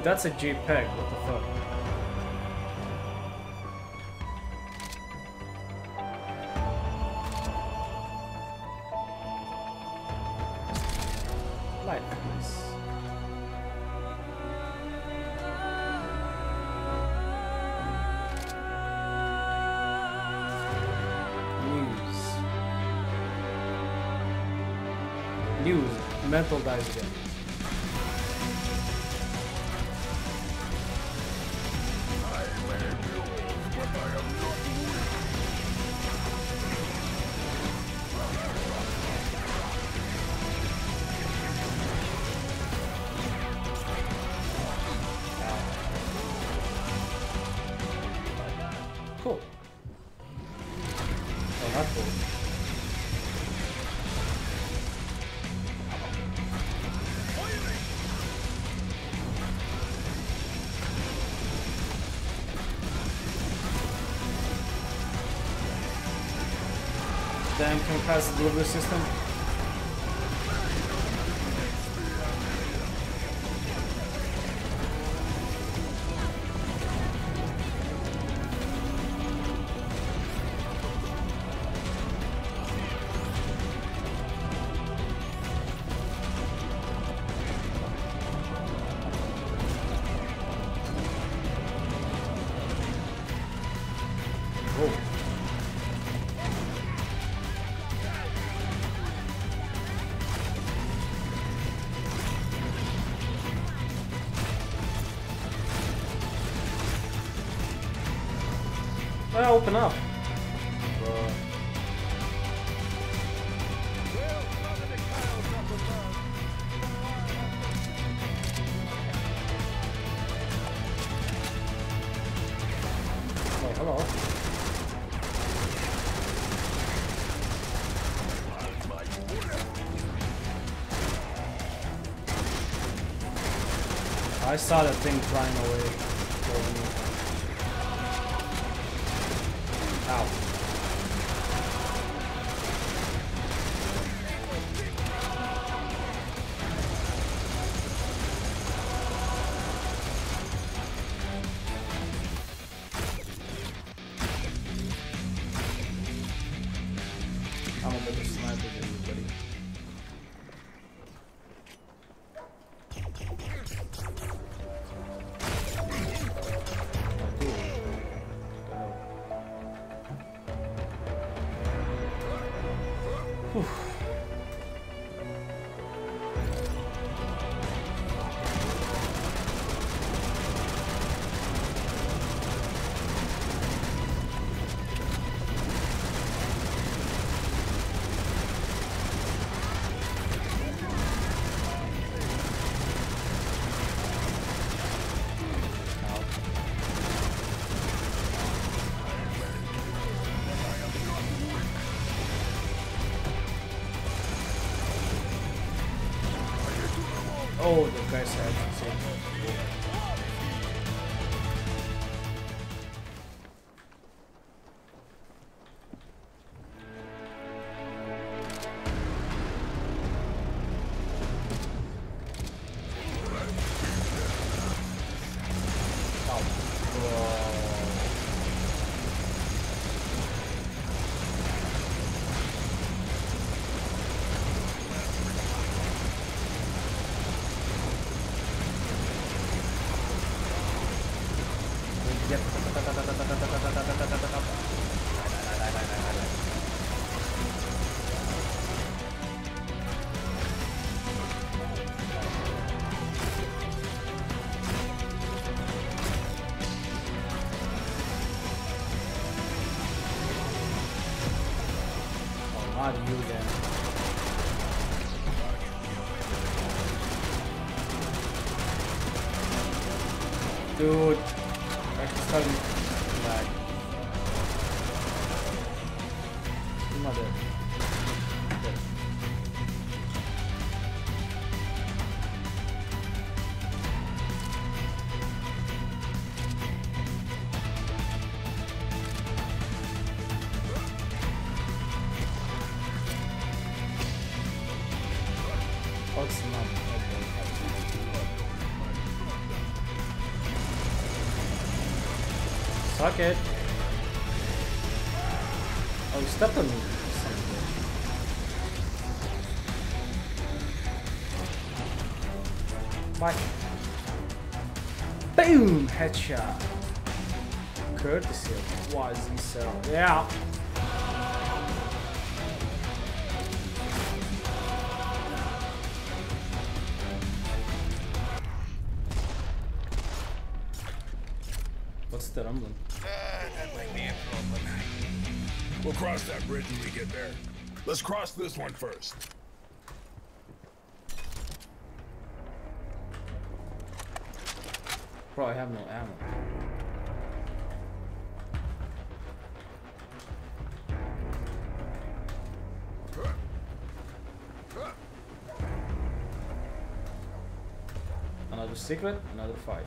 Dude, that's a JPEG. What the fuck? Light. News. News. Mental dies Kamikaze delivery system. Open up. Oh. I saw that thing flying guy's head. Suck it. Oh, stepped on me. Bye. Boom! Headshot. Courtesy of Whazze CEL. Yeah. Let's cross this one first. Bro, I have no ammo. Another secret, another fight.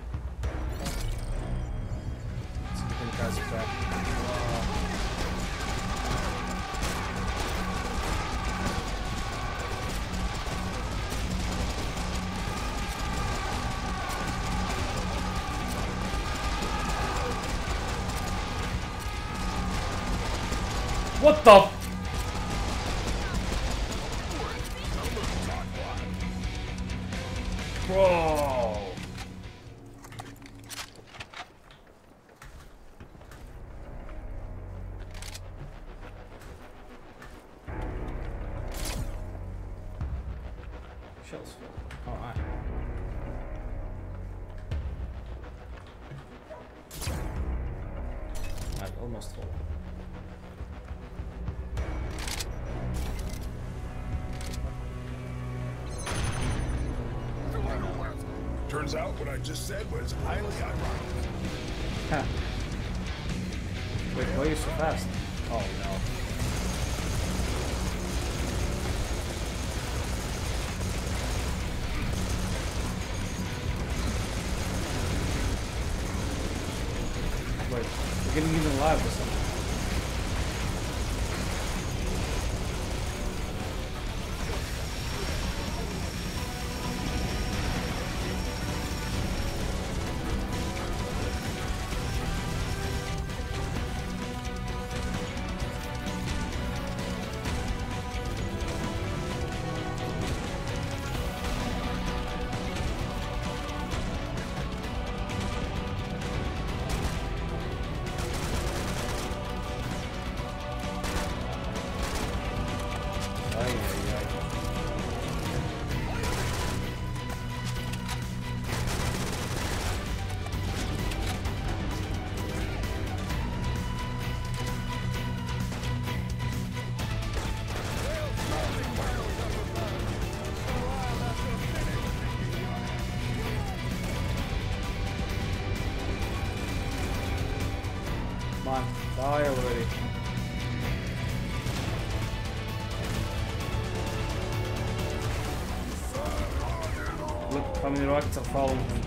Rockets are following him.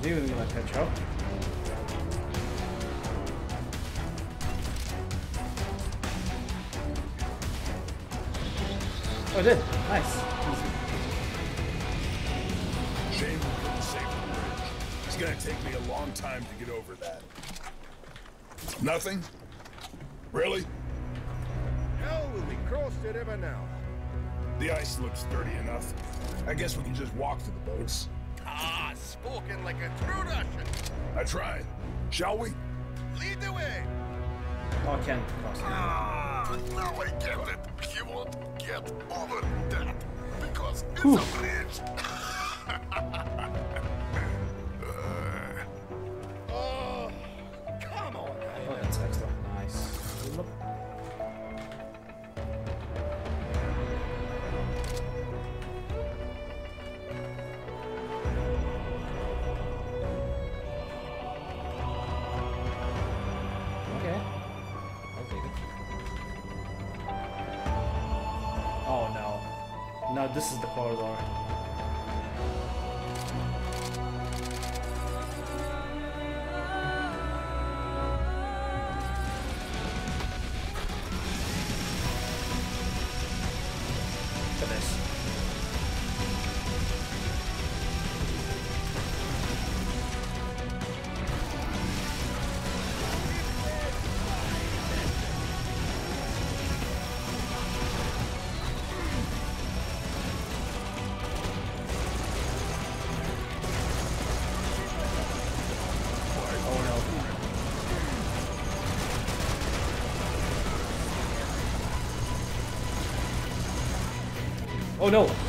Is he even gonna catch up? Oh, did. Nice. Easy. Shame we couldn't save the bridge. It's gonna take me a long time to get over that. Nothing? I guess we can just walk to the boats. Ah, spoken like a true Russian. I tried. Shall we? Lead the way. Oh, I can't cross it. Ah, now I get it. You won't get over that because it's Whew. a bridge. Oh no!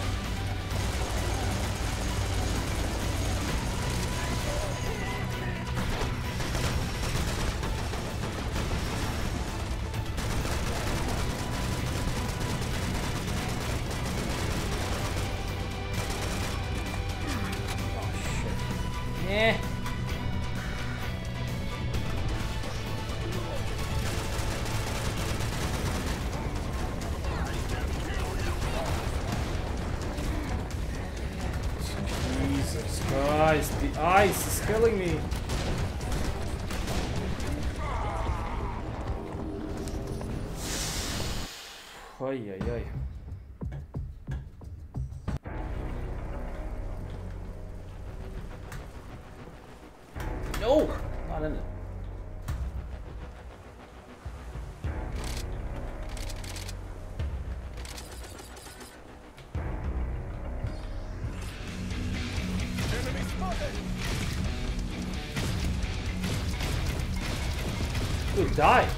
Die!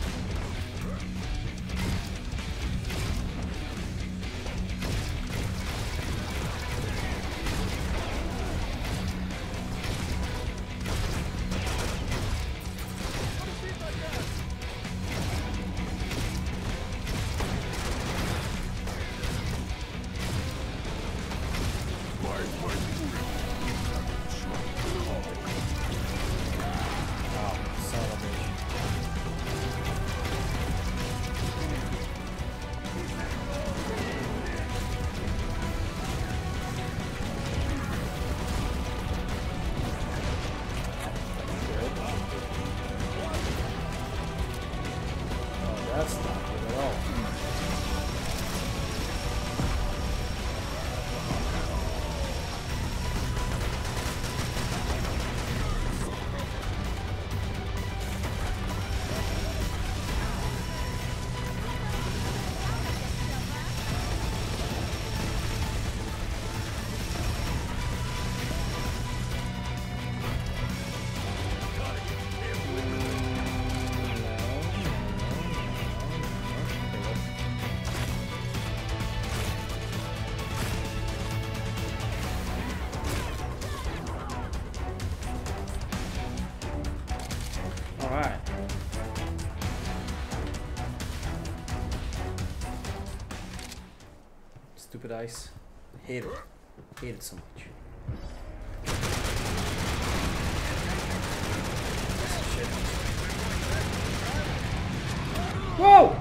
Stupid ice. Hate it. Hate it so much. Whoa!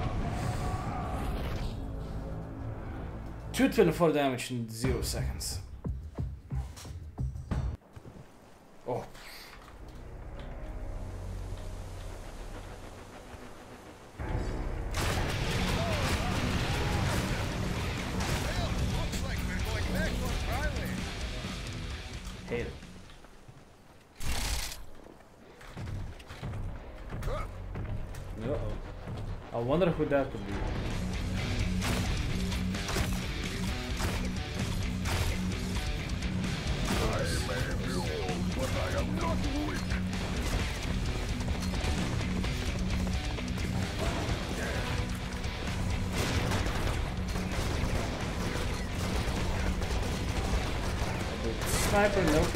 224 damage in 0 seconds. Sniper, nope.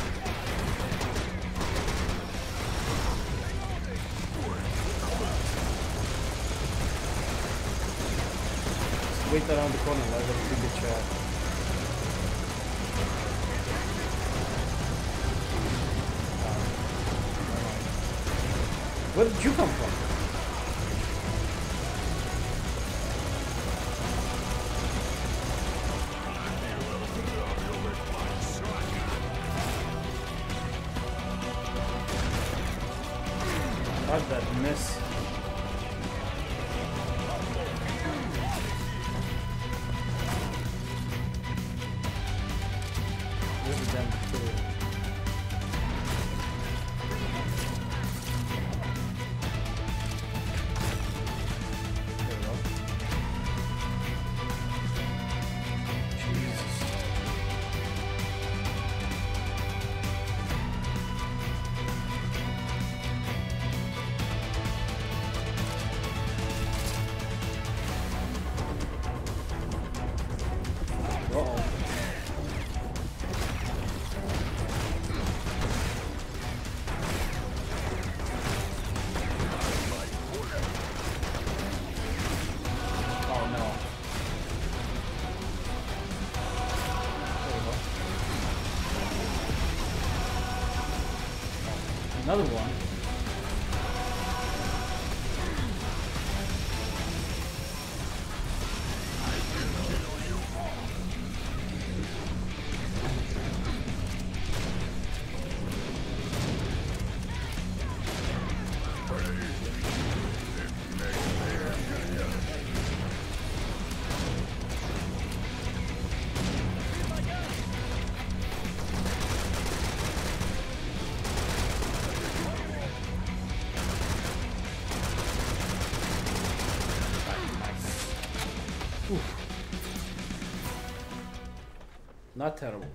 Not terrible.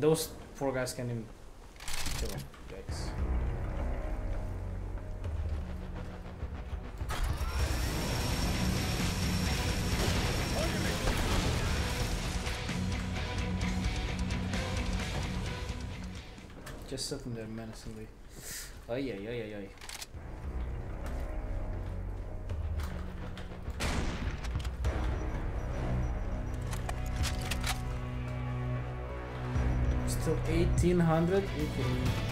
And those four guys can even kill him. Yikes. Just sitting there menacingly. Ay ay ay ay ay. From 1800? You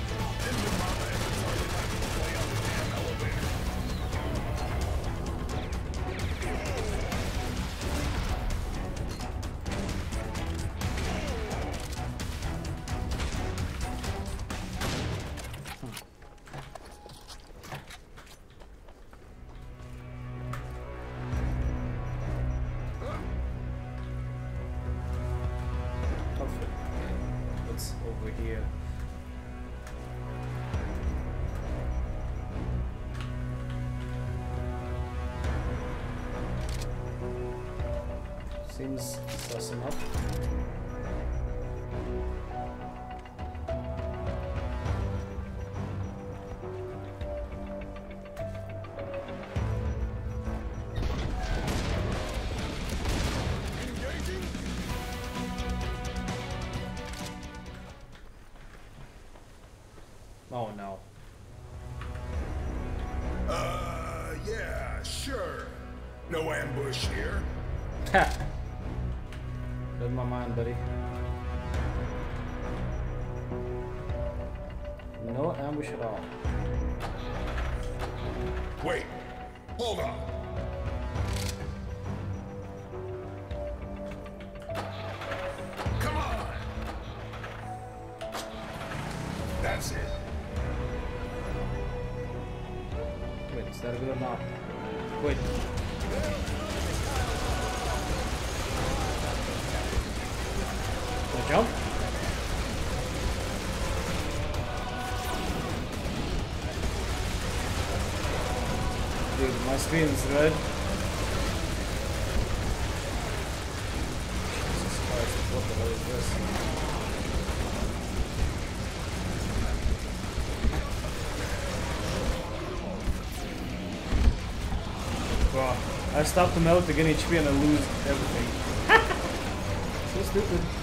Dude, my screen is red. Jesus Christ, what the hell is this? Bro, I stop the melt to get HP and I lose everything. [laughs] so stupid.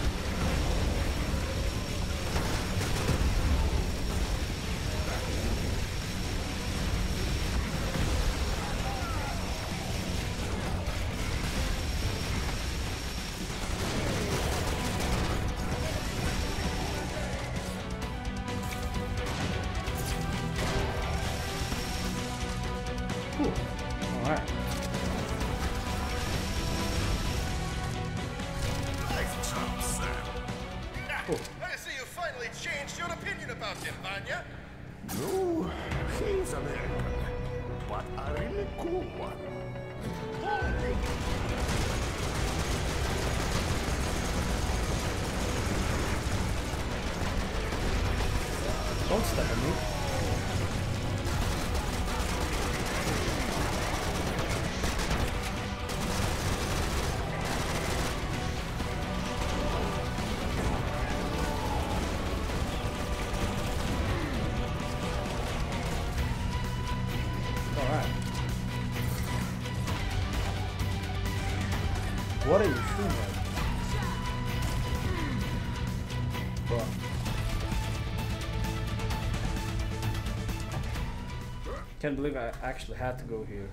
I can't believe I actually had to go here.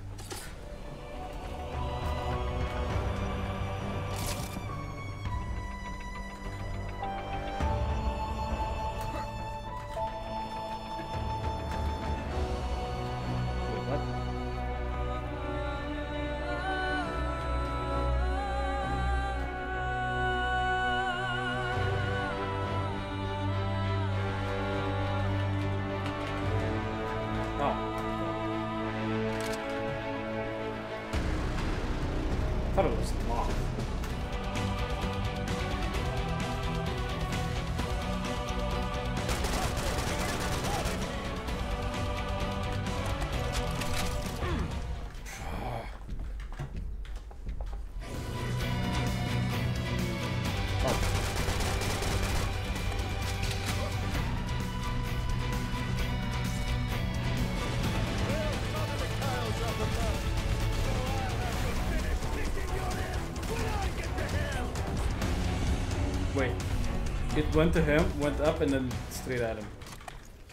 It went to him, went up, and then straight at him.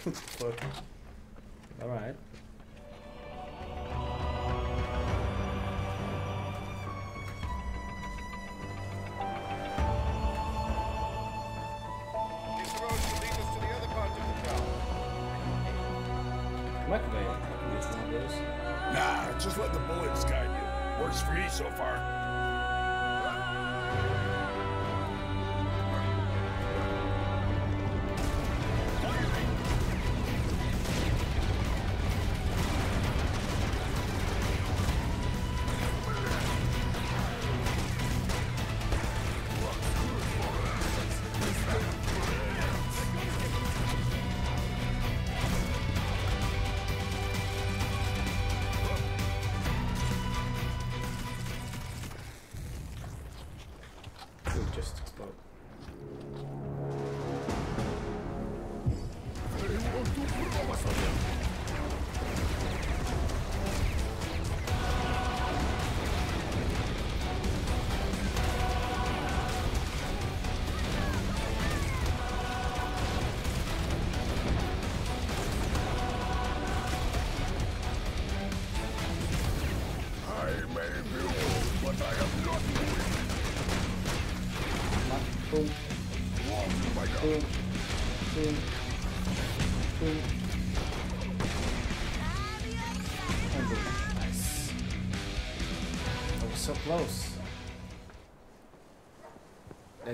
[laughs] Fuck.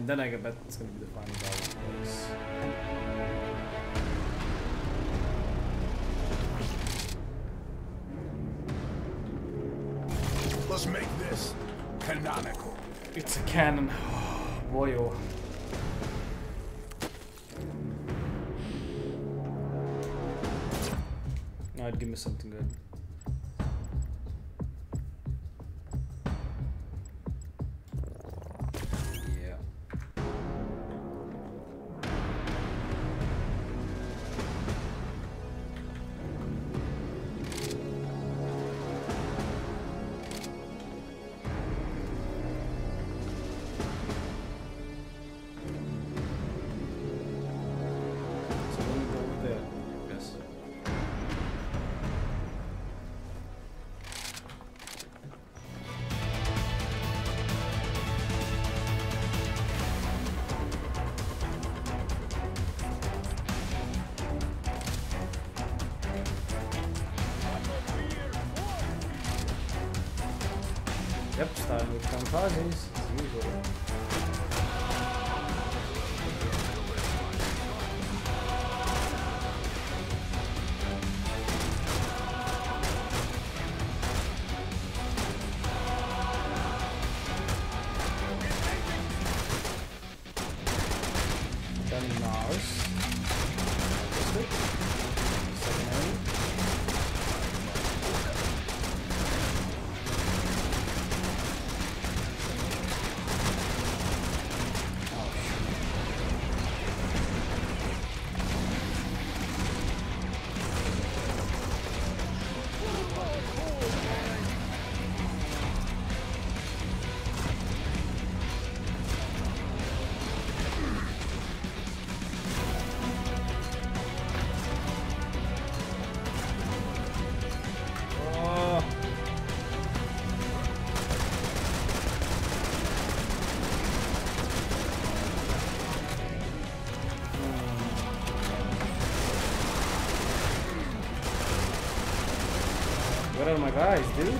And then I bet it's gonna be the final battle. Let's make this canonical. It's a cannon. [sighs] Boy, oh. No, it'd give me something good. Starting What are my guys, dude?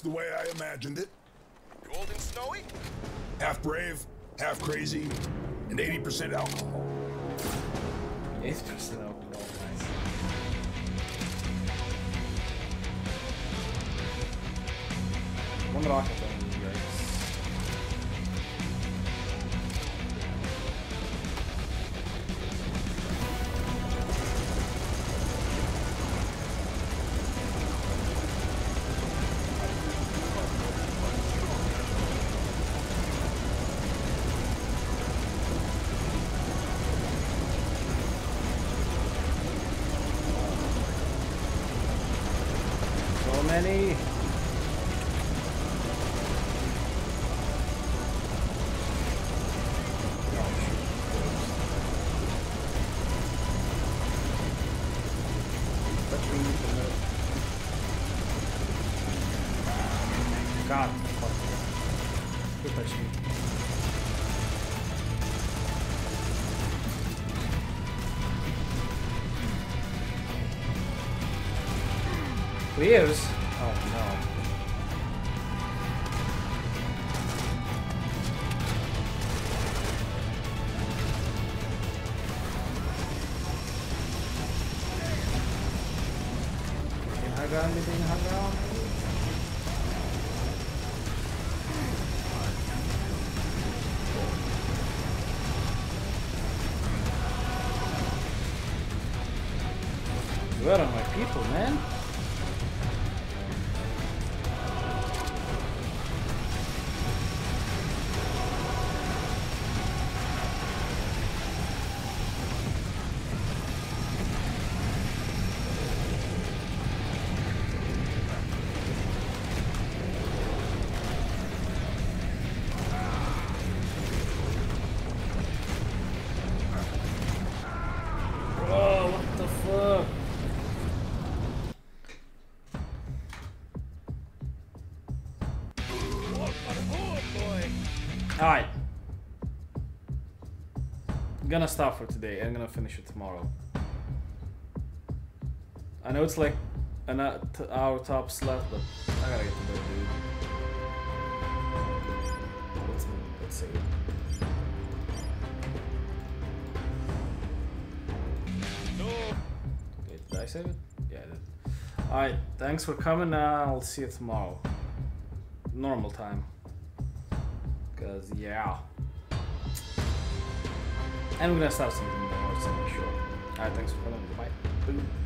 The way I imagined it. Cold and snowy? Half brave, half crazy, and 80% alcohol. Leaves? I'm gonna stop for today. I'm gonna finish it tomorrow. I know it's like an hour tops left, but I gotta get to bed, dude. Let's, let's save it. Wait, did I save it? Yeah, I did. Alright, thanks for coming. I'll see you tomorrow. Normal time. Cause yeah. And we're gonna start something more, something short. Alright, thanks for coming. Bye.